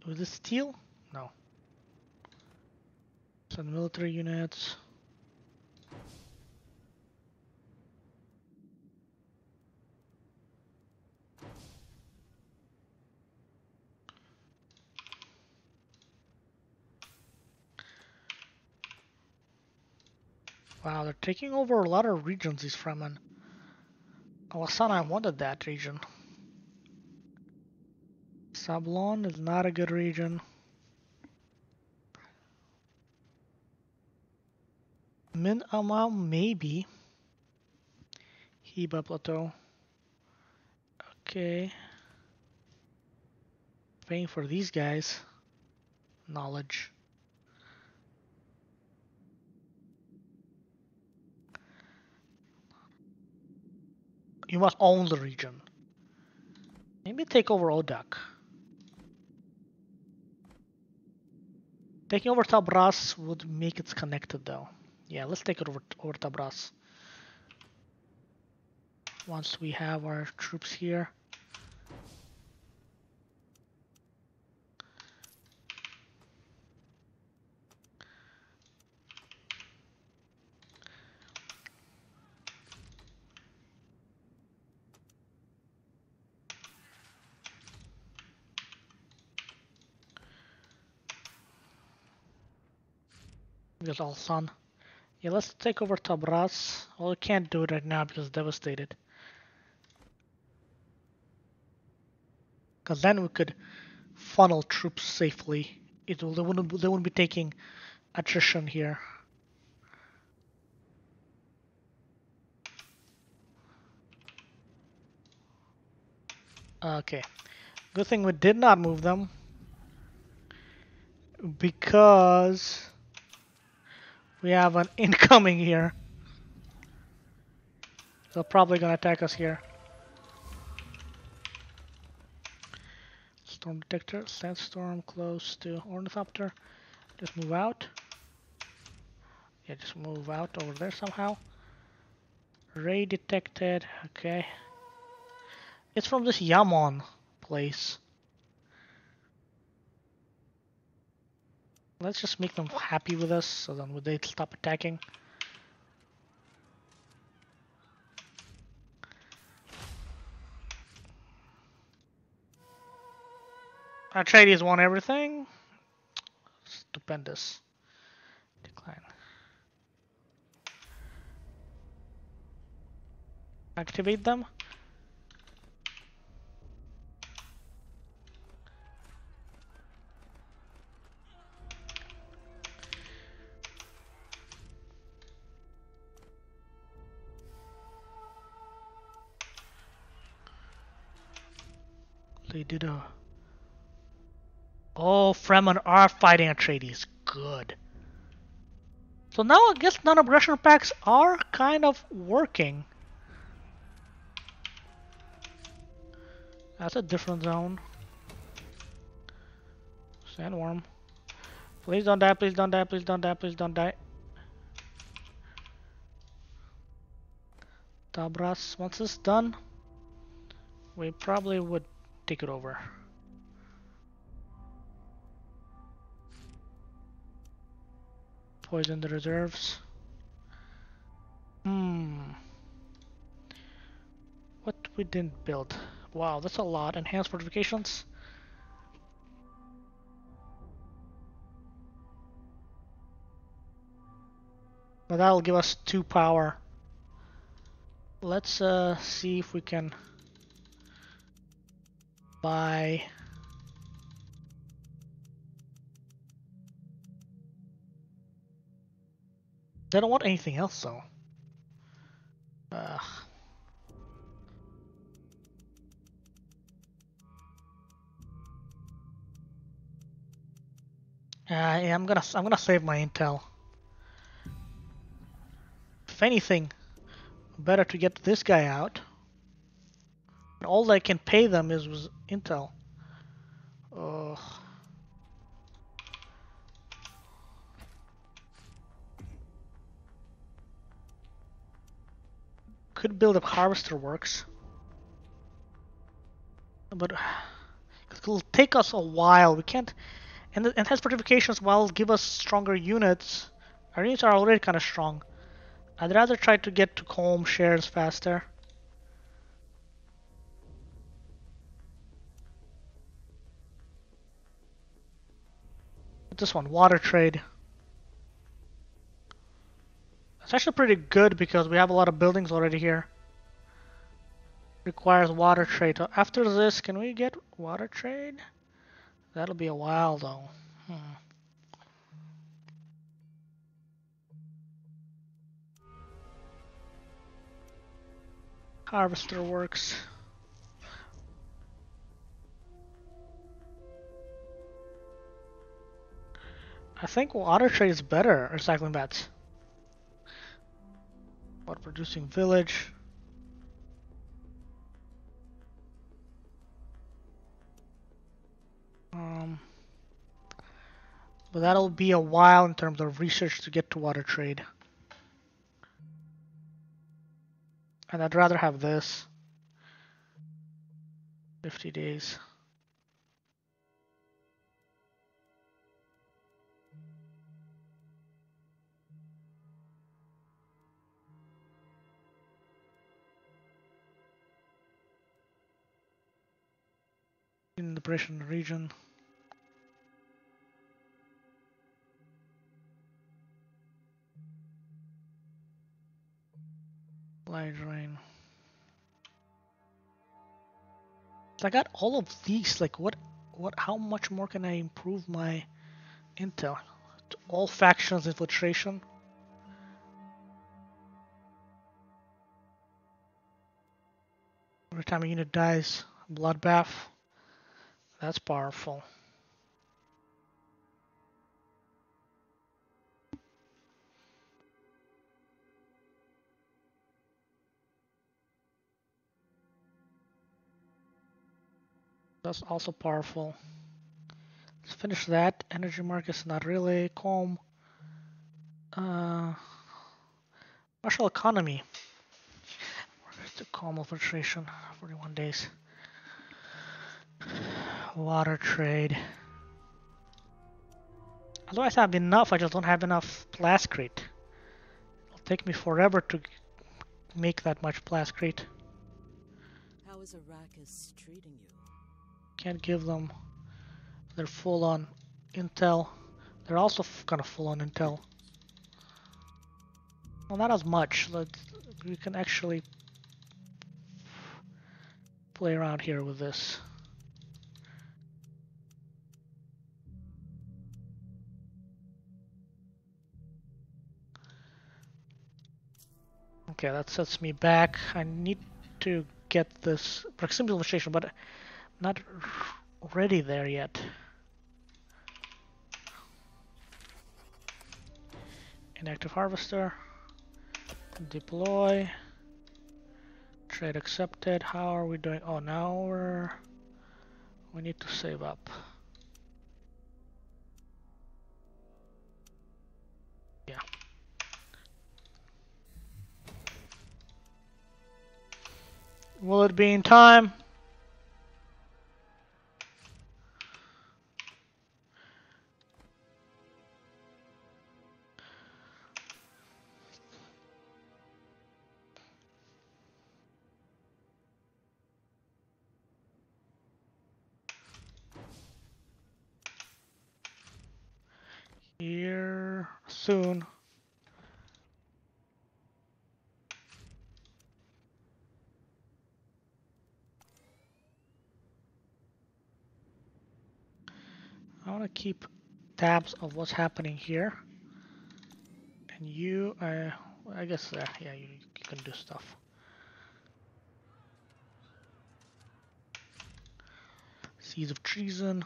Was this steel? No. Some military units. Wow, they're taking over a lot of regions, these Fremen. Alasana, I wanted that region. Sablon is not a good region. Min Amal, maybe. Heba Plateau. Okay. Paying for these guys. Knowledge. You must own the region. Maybe take over Odak. Taking over Tabras would make it connected though. Yeah, let's take it over, over Tabras. Once we have our troops here. All sun. Yeah, let's take over Tabras. Well, we can't do it right now because it's devastated. Because then we could funnel troops safely. It will, they wouldn't they wouldn't be taking attrition here. Okay. Good thing we did not move them. Because we have an [LAUGHS] incoming here. They're probably gonna attack us here. Storm detector, sandstorm close to ornithopter. Just move out. Yeah, just move out over there somehow. Ray detected. Okay. It's from this Yamon place. Let's just make them happy with us so then would they stop attacking. Atreides won everything. Stupendous. Decline. Activate them. Did a. Oh, Fremen are fighting Atreides. Good. So now I guess non-aggression packs are kind of working. That's a different zone. Sandworm. Please don't die, please don't die, please don't die, please don't die. Tabras, once it's done, we probably would take it over. Poison the reserves. Hmm. What we didn't build. Wow, that's a lot. Enhanced fortifications. But that'll give us two power. Let's uh, see if we can buy They don't want anything else though. Uh, uh, yeah, I'm gonna I'm gonna save my intel. If anything, better to get this guy out. All I can pay them is intel. Ugh. Could build a harvester works. But [SIGHS] it will take us a while. We can't and the enhanced fortifications while give us stronger units. Our units are already kind of strong. I'd rather try to get to CHOAM shares faster. This one, water trade. It's actually pretty good because we have a lot of buildings already here. Requires water trade. After this, can we get water trade? That'll be a while though. Hmm. Harvester works. I think water trade is better recycling bats. Water producing village. Um, but that'll be a while in terms of research to get to water trade. And I'd rather have this. 50 days. in the Prussian region. Light rain. So I got all of these, like what, what, how much more can I improve my intel? All factions infiltration. Every time a unit dies, bloodbath. That's powerful. That's also powerful. Let's finish that. Energy markets not really. CHOAM. Uh, martial economy. Where's the CHOAM infiltration? 41 days. Water trade. Otherwise I have enough, I just don't have enough plascrete. It'll take me forever to make that much plascrete. How is Arrakis treating you? Can't give them They're full on intel. They're also f- kind of full on intel. Well, not as much. Let we can actually play around here with this. Okay, that sets me back. I need to get this proximity station, but not ready there yet. Inactive harvester. Deploy. Trade accepted. How are we doing? Oh, now we're. We need to save up. Will it be in time? Want to keep tabs of what's happening here. And you, uh, I guess, uh, yeah, you, you can do stuff. Seeds of treason.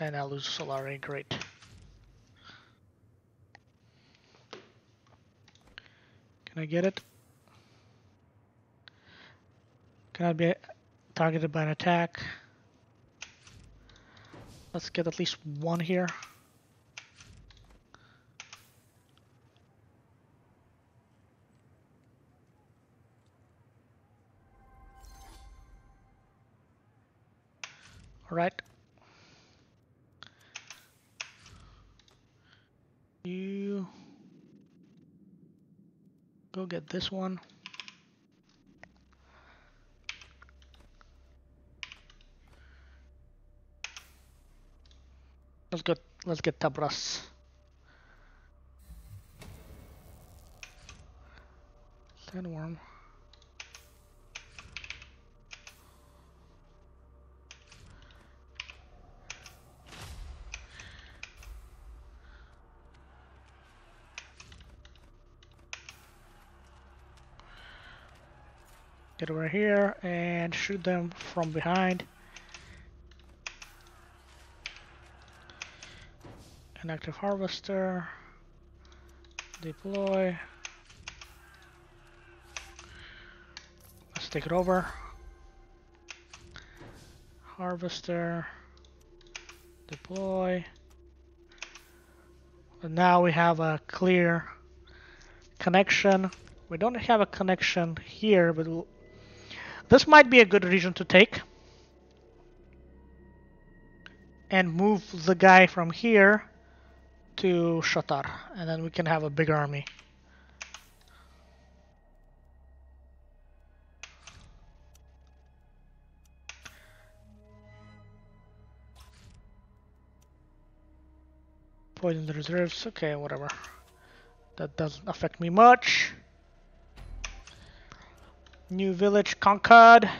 And I lose Solari, great. Can I get it? Can I be targeted by an attack? Let's get at least one here. All right. You go get this one. Let's go. Let's get Tabras. Sandworm. Get over here and shoot them from behind. Active harvester. Deploy. Let's take it over. Harvester. Deploy. And now we have a clear connection. We don't have a connection here, but this might be a good region to take. And move the guy from here to Shatar, and then we can have a big army. Poison the reserves, okay, whatever. That doesn't affect me much. New village conquered.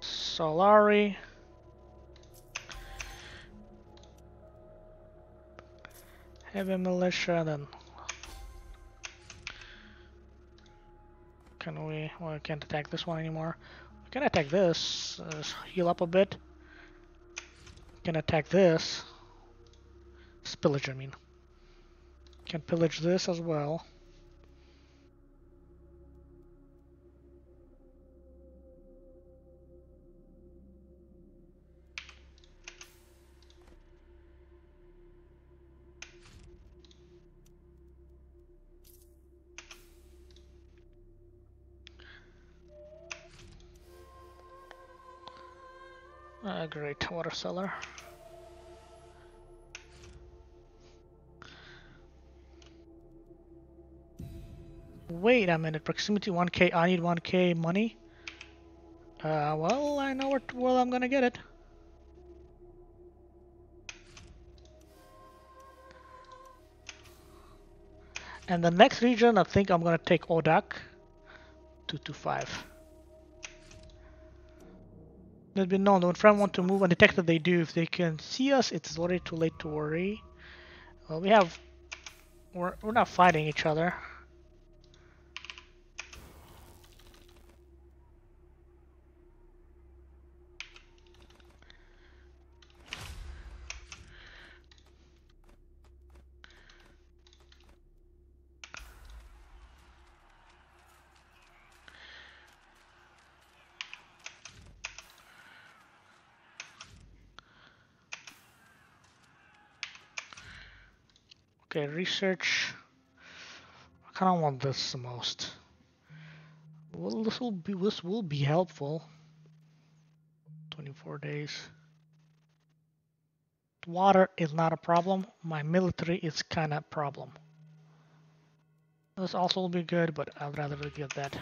Solari. Heavy militia, then. Can we? Well, we can't attack this one anymore. We can attack this. Uh, heal up a bit. Can attack this. Spillage, I mean. Can pillage this as well. Great, water cellar. Wait a minute, proximity 1k, I need 1k money? Uh, well, I know where, well I'm gonna get it. And the next region, I think I'm gonna take Odak. 225. Let me know when friend want to move undetected they do. If they can see us, it's already too late to worry. Well, we have... We're, we're not fighting each other. Okay, research. I kind of want this the most. Well, this will be this will be helpful. 24 days. Water is not a problem. My military is kind of problem. This also will be good, but I'd rather get that.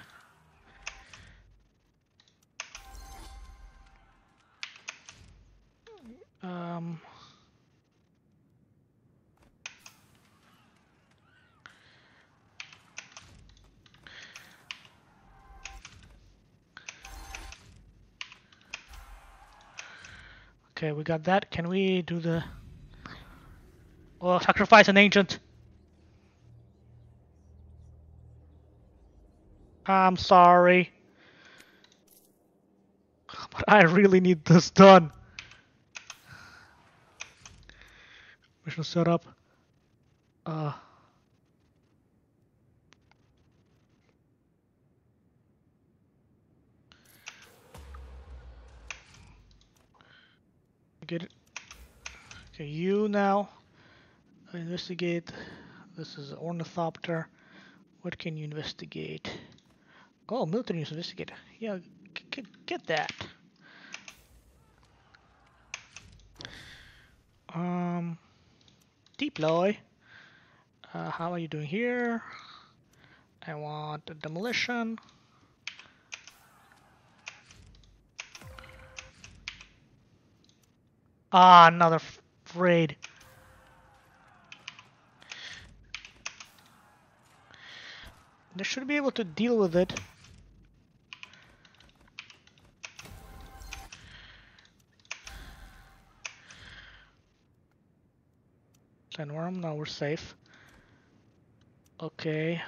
We got that. Can we do the... Oh, sacrifice an ancient. I'm sorry. But I really need this done. Mission setup. Uh... get it. Okay, you now investigate. This is ornithopter. What can you investigate? Oh, military news investigator. Yeah, get that. Um, deploy. Uh, how are you doing here? I want demolition. Ah, another raid. They should be able to deal with it. Sandworm, now we're safe. Okay.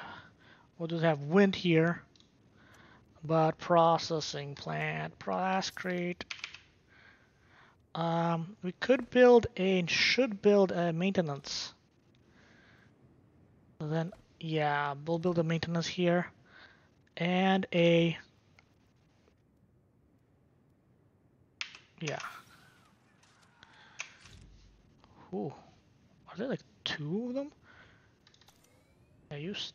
we'll just have? Wind here. But processing plant, Plascrete. Um, we could build a, should build a maintenance. Then, yeah, we'll build a maintenance here. And a, yeah. Ooh, are there like two of them? I used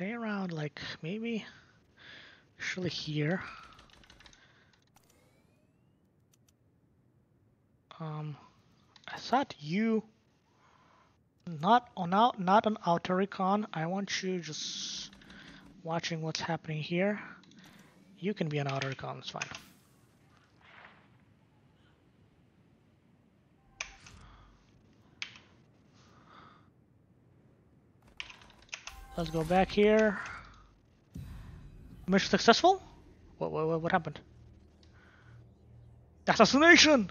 stay around like maybe actually here. Um, I thought you not on out not on outer recon. I want you just watching what's happening here. You can be an outer recon, it's fine. Let's go back here. Mission successful? What, what, what happened? Assassination!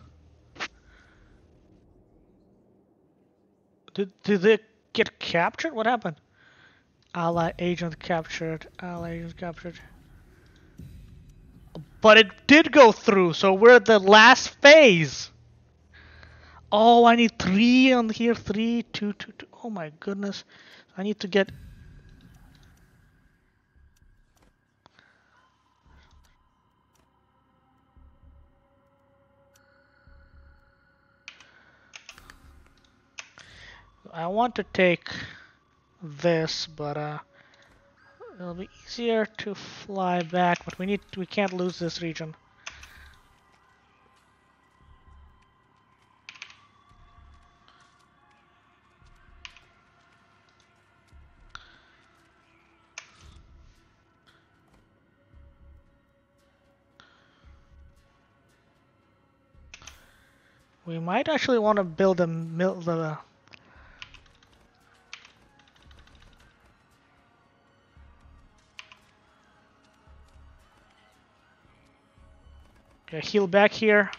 Did, did they get captured? What happened? Ally agent captured. Ally agent captured. But it did go through, so we're at the last phase. Oh, I need three on here. Three, two, two, two. Oh my goodness. I need to get. I want to take this, but uh, it'll be easier to fly back. But we need, we can't lose this region. We might actually want to build a mill, the Okay, heal back here.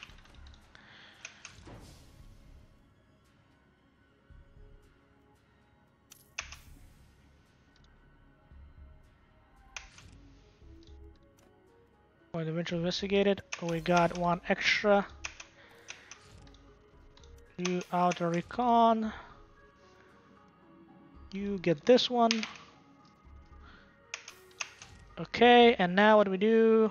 Point eventually investigated. Oh, we got one extra. You outer recon. You get this one. Okay, and now what do we do?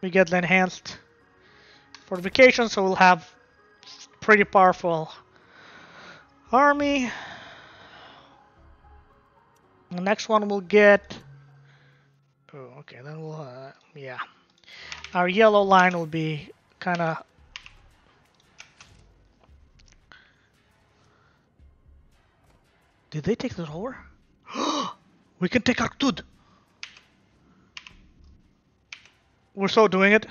We get the enhanced fortification, so we'll have pretty powerful army. The next one we'll get. Oh, okay, then we'll. Uh, yeah. Our yellow line will be kind of. Did they take this over? [GASPS] we can take Arctud! We're so doing it.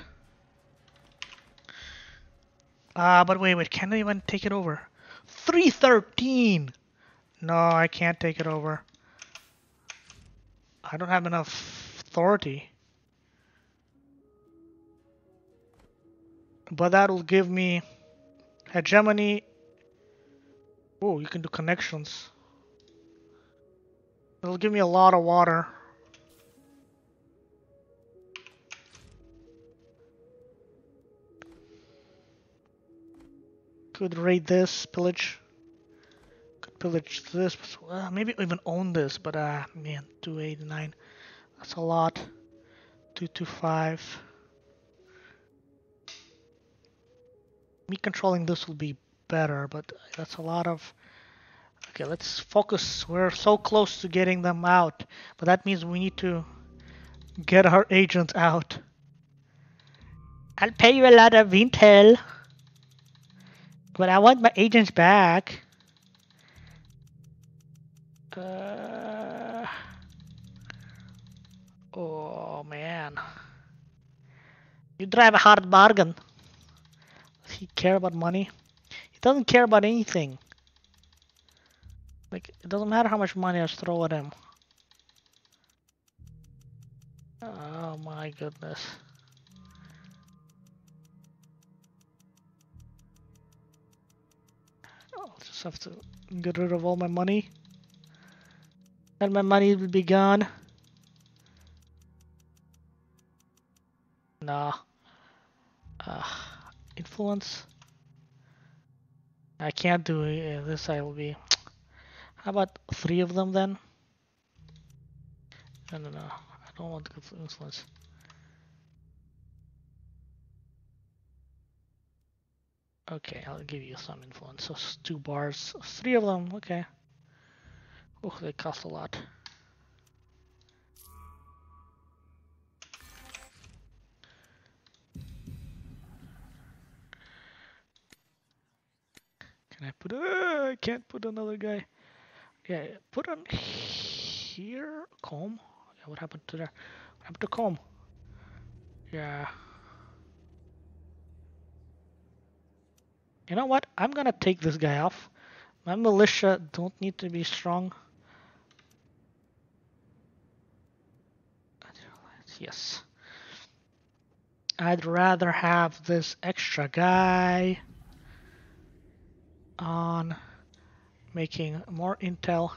Ah, uh, but wait, wait, can I even take it over? 313! No, I can't take it over. I don't have enough authority. But that'll give me hegemony. Oh, you can do connections. It'll give me a lot of water. Could raid this, pillage. Could pillage this. Well, maybe even own this, but uh, man, 289. That's a lot. 225. Me controlling this will be better, but that's a lot of... Okay, let's focus. We're so close to getting them out, but that means we need to get our agents out. I'll pay you a lot of intel. But I want my agents back. Uh, oh man. You drive a hard bargain. Does he care about money? He doesn't care about anything. Like, it doesn't matter how much money I throw at him. Oh my goodness. Have to get rid of all my money. And my money will be gone. Nah. Uh, influence. I can't do it. This I will be. How about three of them then? No, no, no. I don't want to influence. Okay, I'll give you some influence. So two bars, three of them, okay. Oh, they cost a lot. Can I put, uh, I can't put another guy. Yeah, put on here, CHOAM. Yeah, what happened to there? What happened to CHOAM? Yeah. You know what? I'm gonna take this guy off. My militia don't need to be strong. Yes. I'd rather have this extra guy on making more intel.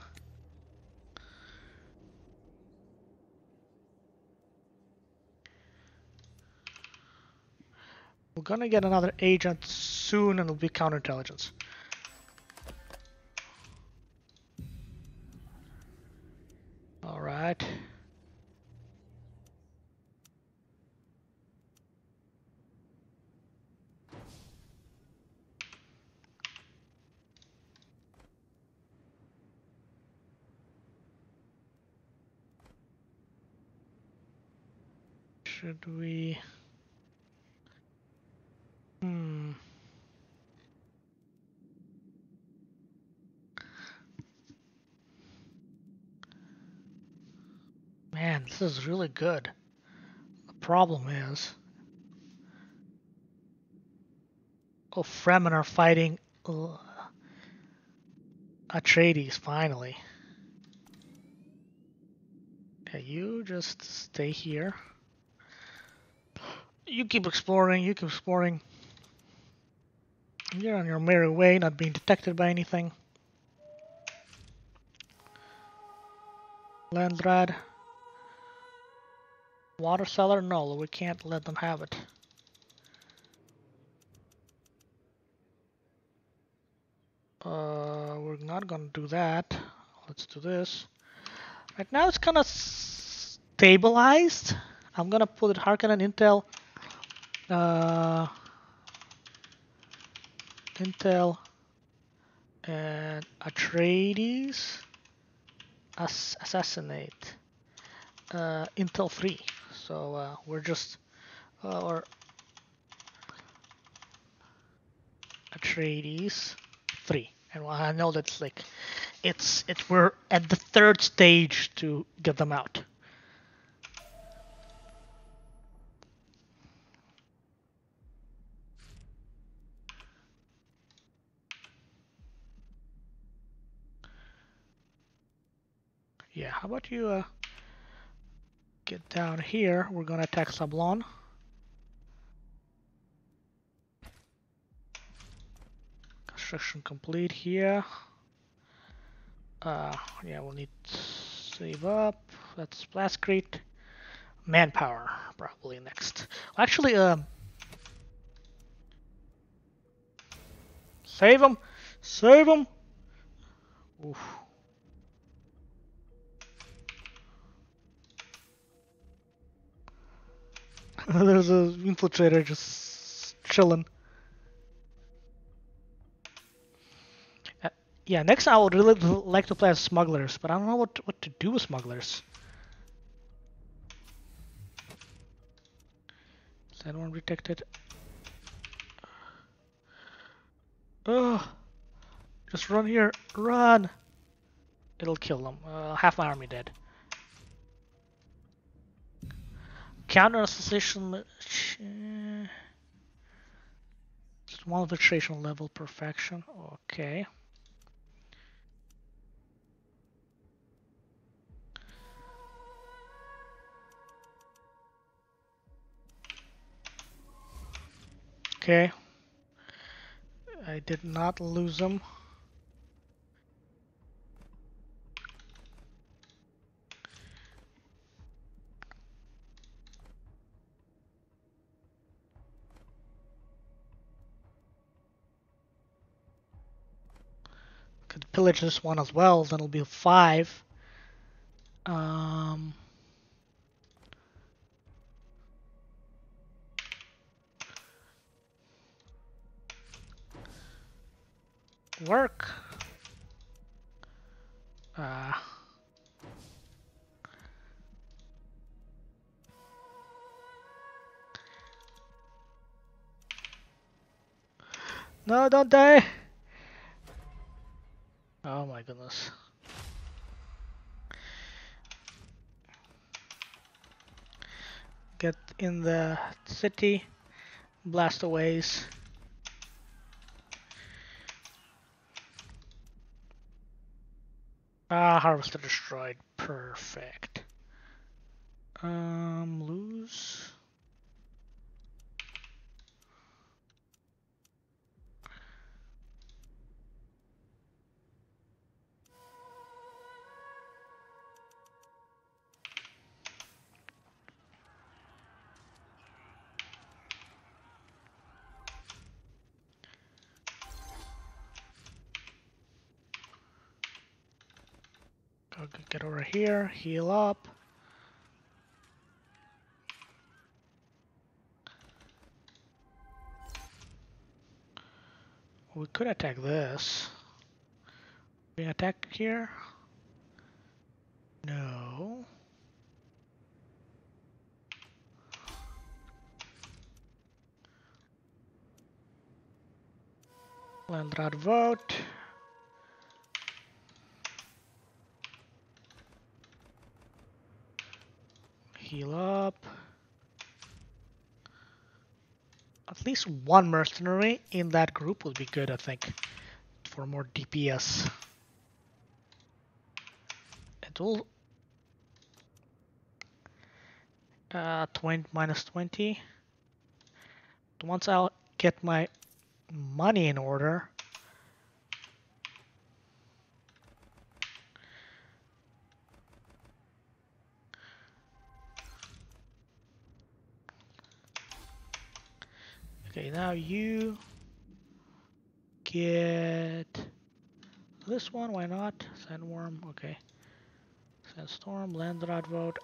We're gonna get another agent soon and it'll be counterintelligence. Alright. Should we... Hmm. Man, this is really good. The problem is... Oh, Fremen are fighting uh, Atreides, finally. Okay, you just stay here. You keep exploring, you keep exploring. You're on your merry way, not being detected by anything. Landsraad. Water cellar? No, we can't let them have it. Uh, we're not gonna do that. Let's do this. Right now it's kind of stabilized. I'm gonna put it Harkonnen Intel. Uh, Intel and Atreides ass assassinate uh, Intel 3 so uh, we're just uh, or Atreides 3 and I know that's like it's it we're at the third stage to get them out Yeah, how about you uh, get down here? We're gonna attack Sablon. Construction complete here. Uh, yeah, we'll need save up. That's Plascrete. Manpower, probably next. Actually, um, save him, save him. Oof. There's [LAUGHS] a infiltrator just chilling. Uh, yeah, next I would really like to play as smugglers, but I don't know what to, what to do with smugglers. Is anyone detected? Oh, just run here, run! It'll kill them. Uh, half my army dead. Counter association one filtration level perfection. Okay. Okay. I did not lose them. Could pillage this one as well, then it'll be five. Um, work. Uh, no, don't die. Oh my goodness. Get in the city, blast blastaways. Ah, harvester destroyed. Perfect. Um, lose. Get over here, heal up. We could attack this. We attack here? No. Landsraad vote. Heal up. At least one mercenary in that group would be good, I think, for more DPS. It will. Uh, 20 minus 20. Once I'll get my money in order. Okay, now you get this one, why not? Sandworm, okay. Sandstorm, Landsraad vote.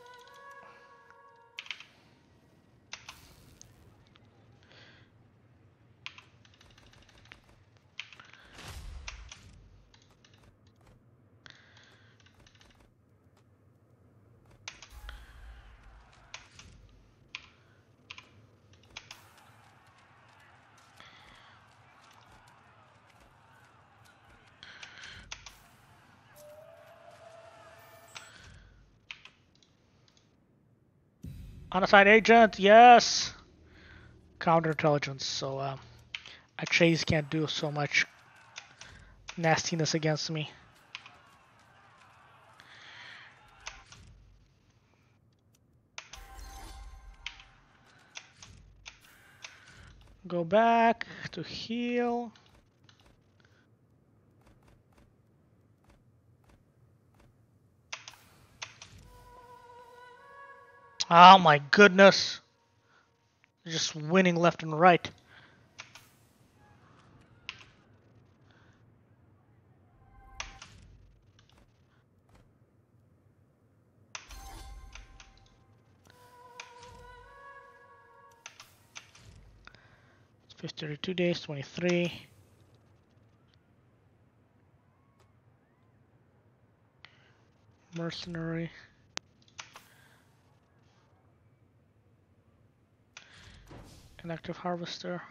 Unassigned agent, yes! Counterintelligence, so uh, a chase can't do so much nastiness against me. Go back to heal. Oh my goodness. Just winning left and right. 32 days, 23. Mercenary. Inactive harvester.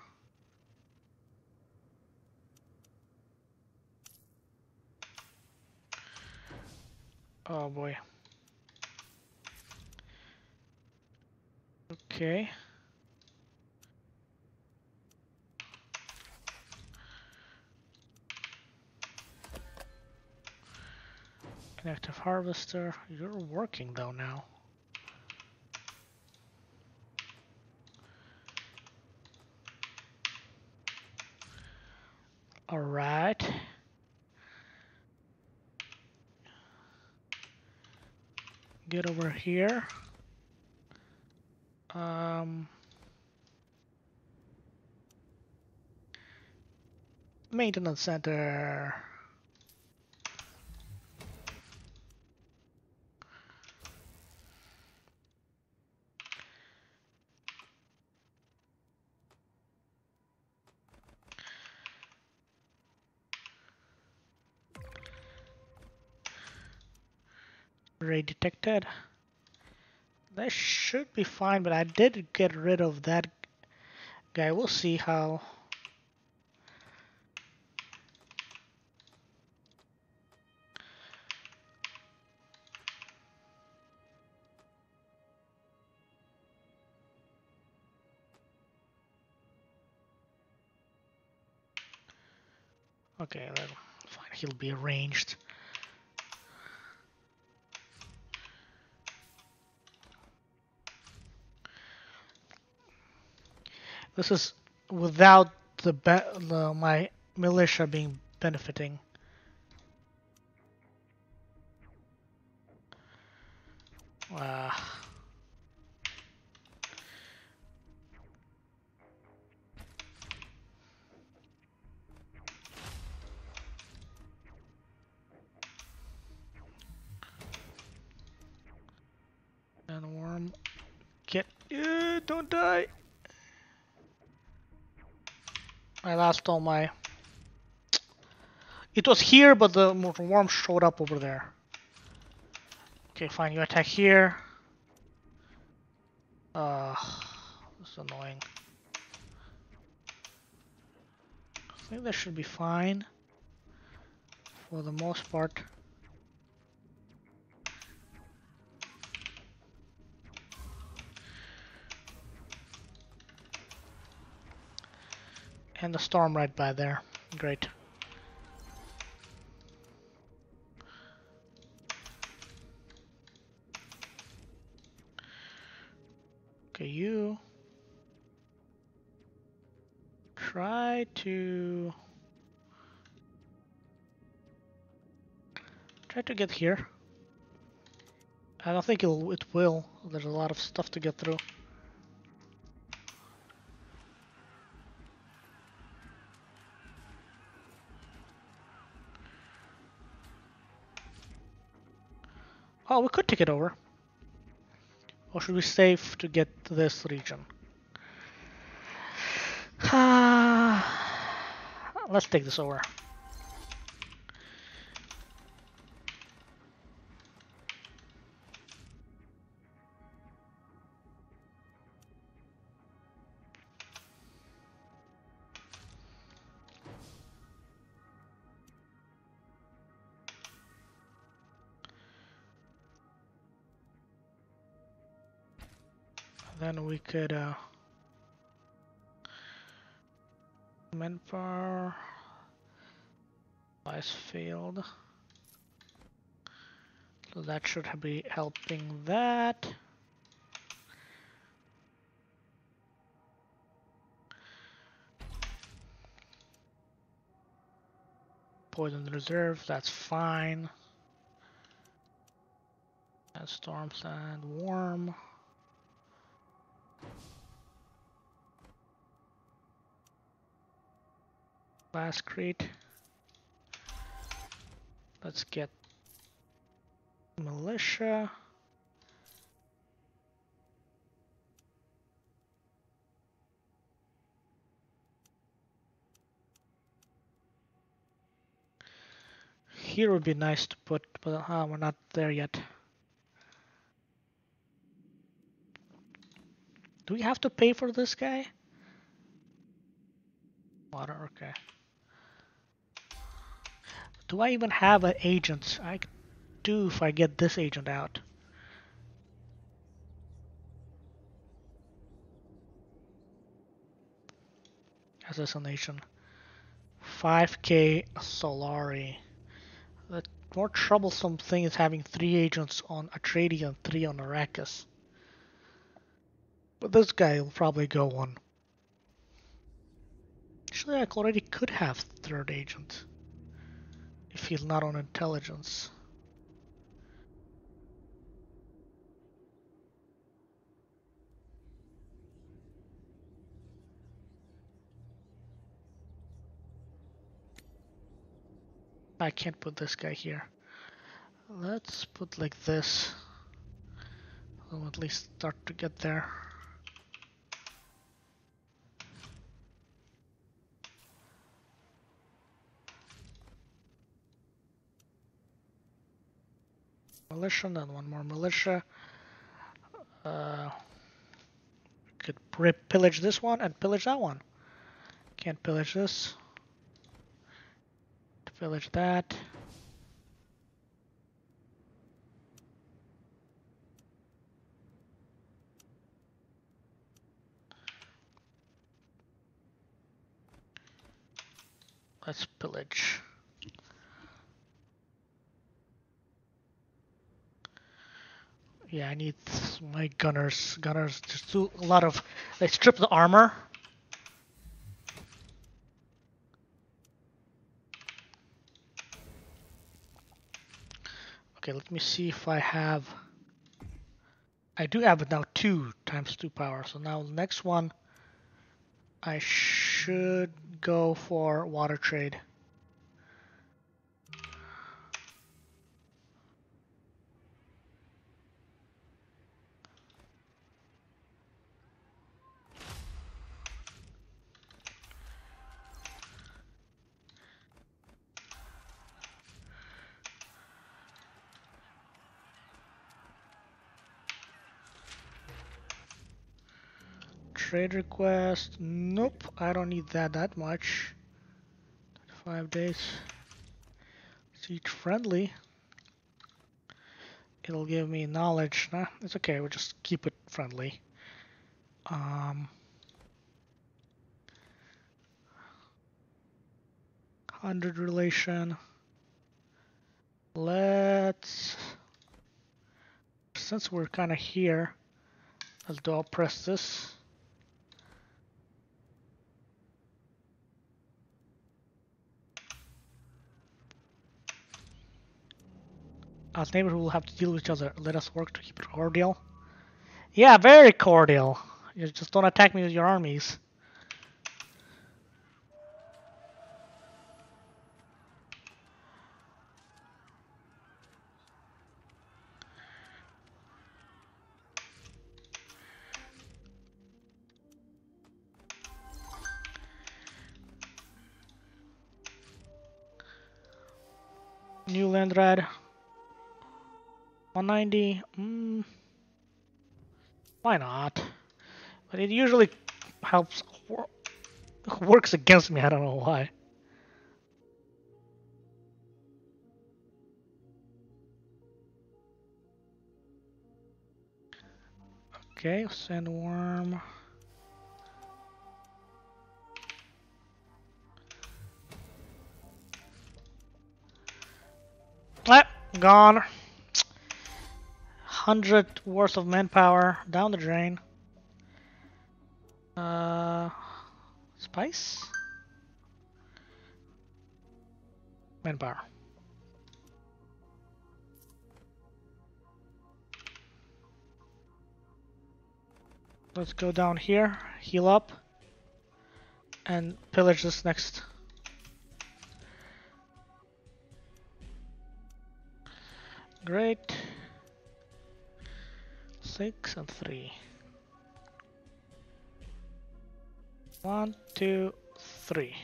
Oh boy. Okay. Inactive harvester. You're working though now. All right. Get over here. Um, maintenance center. Ray detected. That should be fine, but I did get rid of that guy. We'll see how. Okay, fine. He'll be arranged. This is without the, be- the my militia being benefiting. Uh, I lost all my. It was here, but the worm showed up over there. Okay, fine. You attack here. Uh, this is annoying. I think that should be fine for the most part. And the storm right by there. Great. Okay, you try to try to get here. I don't think it will. There's a lot of stuff to get through. Oh, we could take it over. Or should we save to get to this region? [SIGHS] Let's take this over. Could uh, manpower ice field so that should be helping that. Poison reserve that's fine. And storm sandworm last crate. Let's get militia. Here would be nice to put, but uh, we're not there yet. Do we have to pay for this guy? Water, okay. Do I even have an agent? I do if I get this agent out. Assassination. 5k Solari. The more troublesome thing is having three agents on Atreides and three on Arrakis. But this guy will probably go on. Actually, I already could have third agent if he's not on intelligence. I can't put this guy here. Let's put like this. I'll at least start to get there. Militia, then one more militia. Uh, could pillage this one and pillage that one. Can't pillage this. Pillage that. Let's pillage. Yeah, I need my gunners. Gunners just do a lot of. They strip the armor. Okay, let me see if I have. I do have now two times two power. So now the next one, I should go for water trade. Trade request. Nope, I don't need that that much. Five days. Siege friendly. It'll give me knowledge. Nah, it's okay. We'll just keep it friendly. Um, hundred relation. Let's. Since we're kind of here, let's do. I'll press this. As neighbors we will have to deal with each other. Let us work to keep it cordial. Yeah, very cordial. You just don't attack me with your armies. New Landsraad. 190. Mm, why not? But it usually helps. wor- Works against me. I don't know why. Okay, sandworm. Ah, gone. 100 worth of manpower down the drain. Uh, spice? Manpower. Let's go down here, heal up, and pillage this next. Great six and three. One, two, three.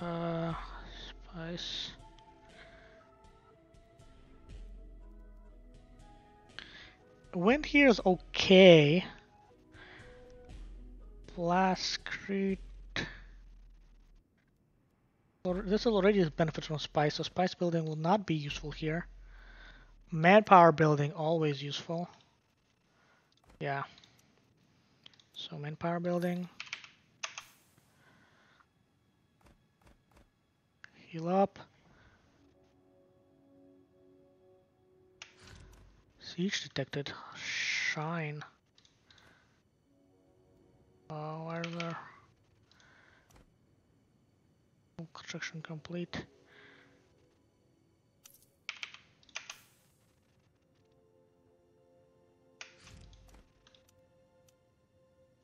Uh, spice. Wind here is okay. Well, This already benefit from spice, so spice building will not be useful here. Manpower building always useful. Yeah. So manpower building. Heal up. Siege detected. Shine. Uh, where are there? Construction complete.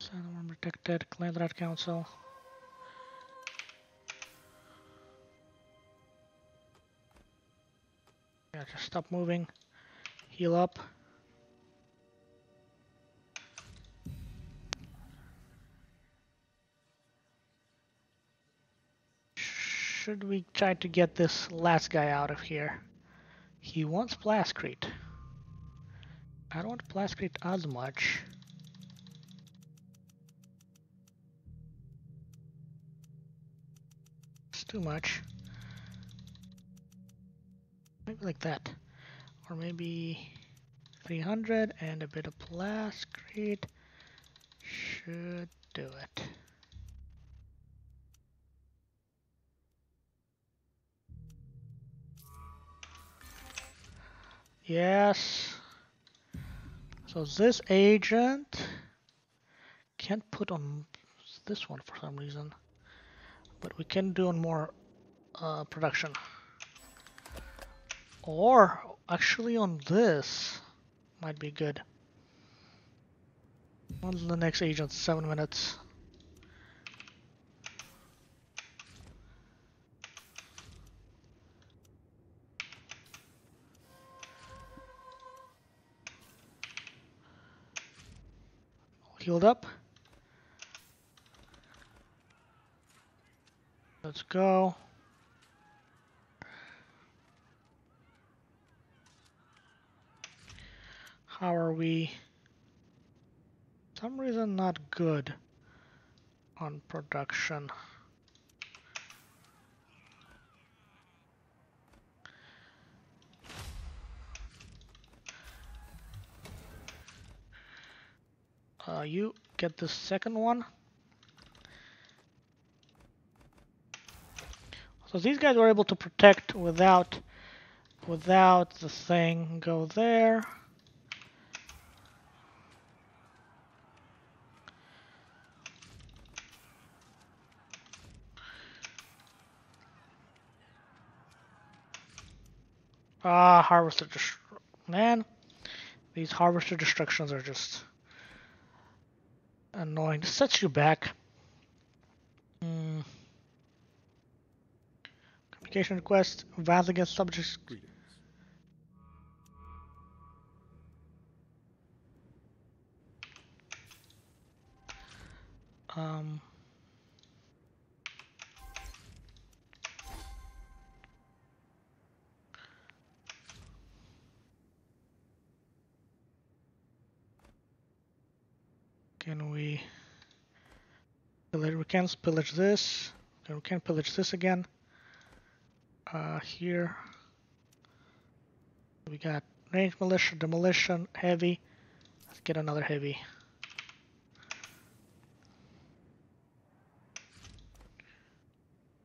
Sandworm detected. Landsraad Council. Yeah, just stop moving. Heal up. Should we try to get this last guy out of here? He wants Plascrete. I don't want Plascrete as much. It's too much. Maybe like that. Or maybe 300 and a bit of Plascrete should do it. Yes. So this agent can't put on this one for some reason. But we can do on more uh, production. Or actually on this might be good. On the next agent, seven minutes. Healed up. Let's go. How are we? Some reason not good on production. Uh, you get the second one. So these guys were able to protect without without the thing go there. Ah, harvester man. These harvester destructions are just annoying. Sets you back. Hmm. Communication request, violence against subjects. Um. Can we? We can pillage this. And we can pillage this again. Uh, here we got range militia, demolition, heavy. Let's get another heavy.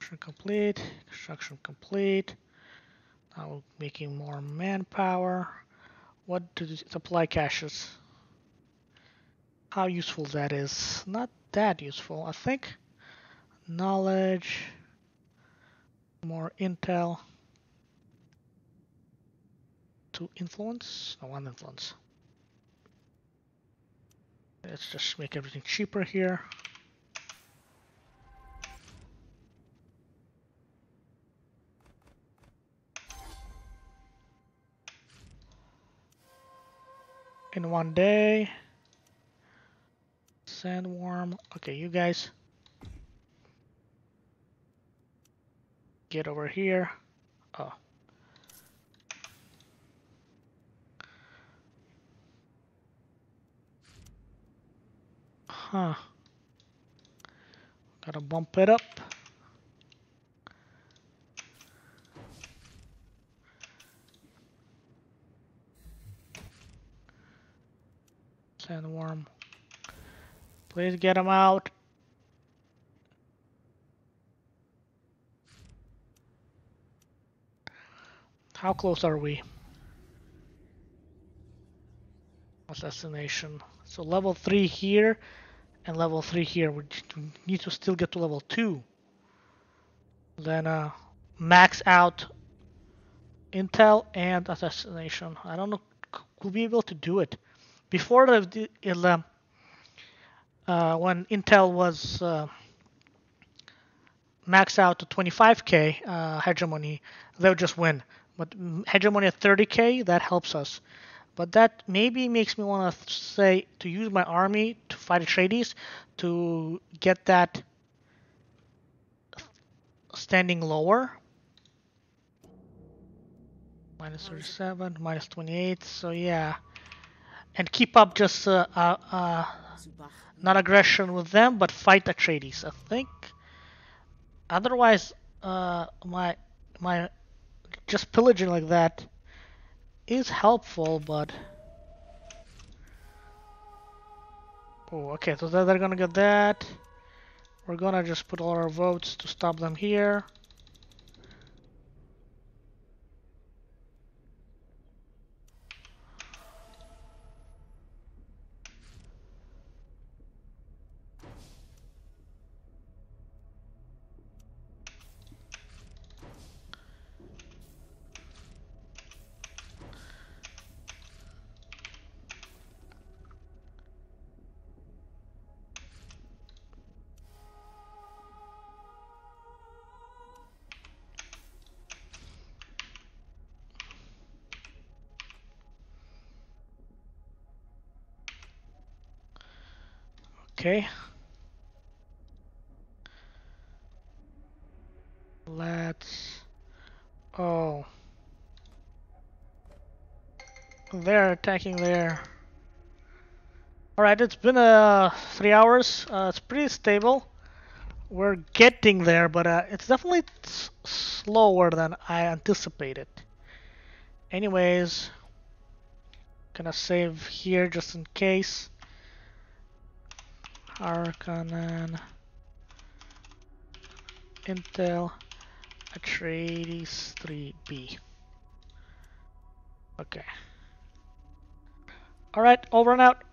Construction complete. Construction complete. Now making more manpower. What do the supply caches? How useful that is? Not that useful, I think. Knowledge. More intel. To influence? No, one influence. Let's just make everything cheaper here. In one day. Sandworm. Okay, you guys. Get over here. Oh. Huh. Gotta bump it up. Sandworm. Please get him out. How close are we? Assassination. So level 3 here and level 3 here. We need to still get to level 2. Then uh, max out intel and assassination. I don't know. We'll be able to do it. Before the, the uh, when Intel was uh, maxed out to 25k uh, hegemony, they would just win. But hegemony at 30k, that helps us. But that maybe makes me want to say to use my army to fight Atreides to get that standing lower. Minus 37, minus 28, so yeah. And keep up just uh, uh, uh. Not aggression with them, but fight Atreides. I think. Otherwise, uh, my my just pillaging like that is helpful, but. Oh, okay. So they're they're gonna get that. We're gonna just put all our votes to stop them here. Okay. Let's. Oh. They're attacking there. Alright, it's been uh, three hours. Uh, it's pretty stable. We're getting there, but uh, it's definitely slower than I anticipated. Anyways, gonna save here just in case. Harkonnen, Intel, Atreides 3B. Okay. Alright, over and out.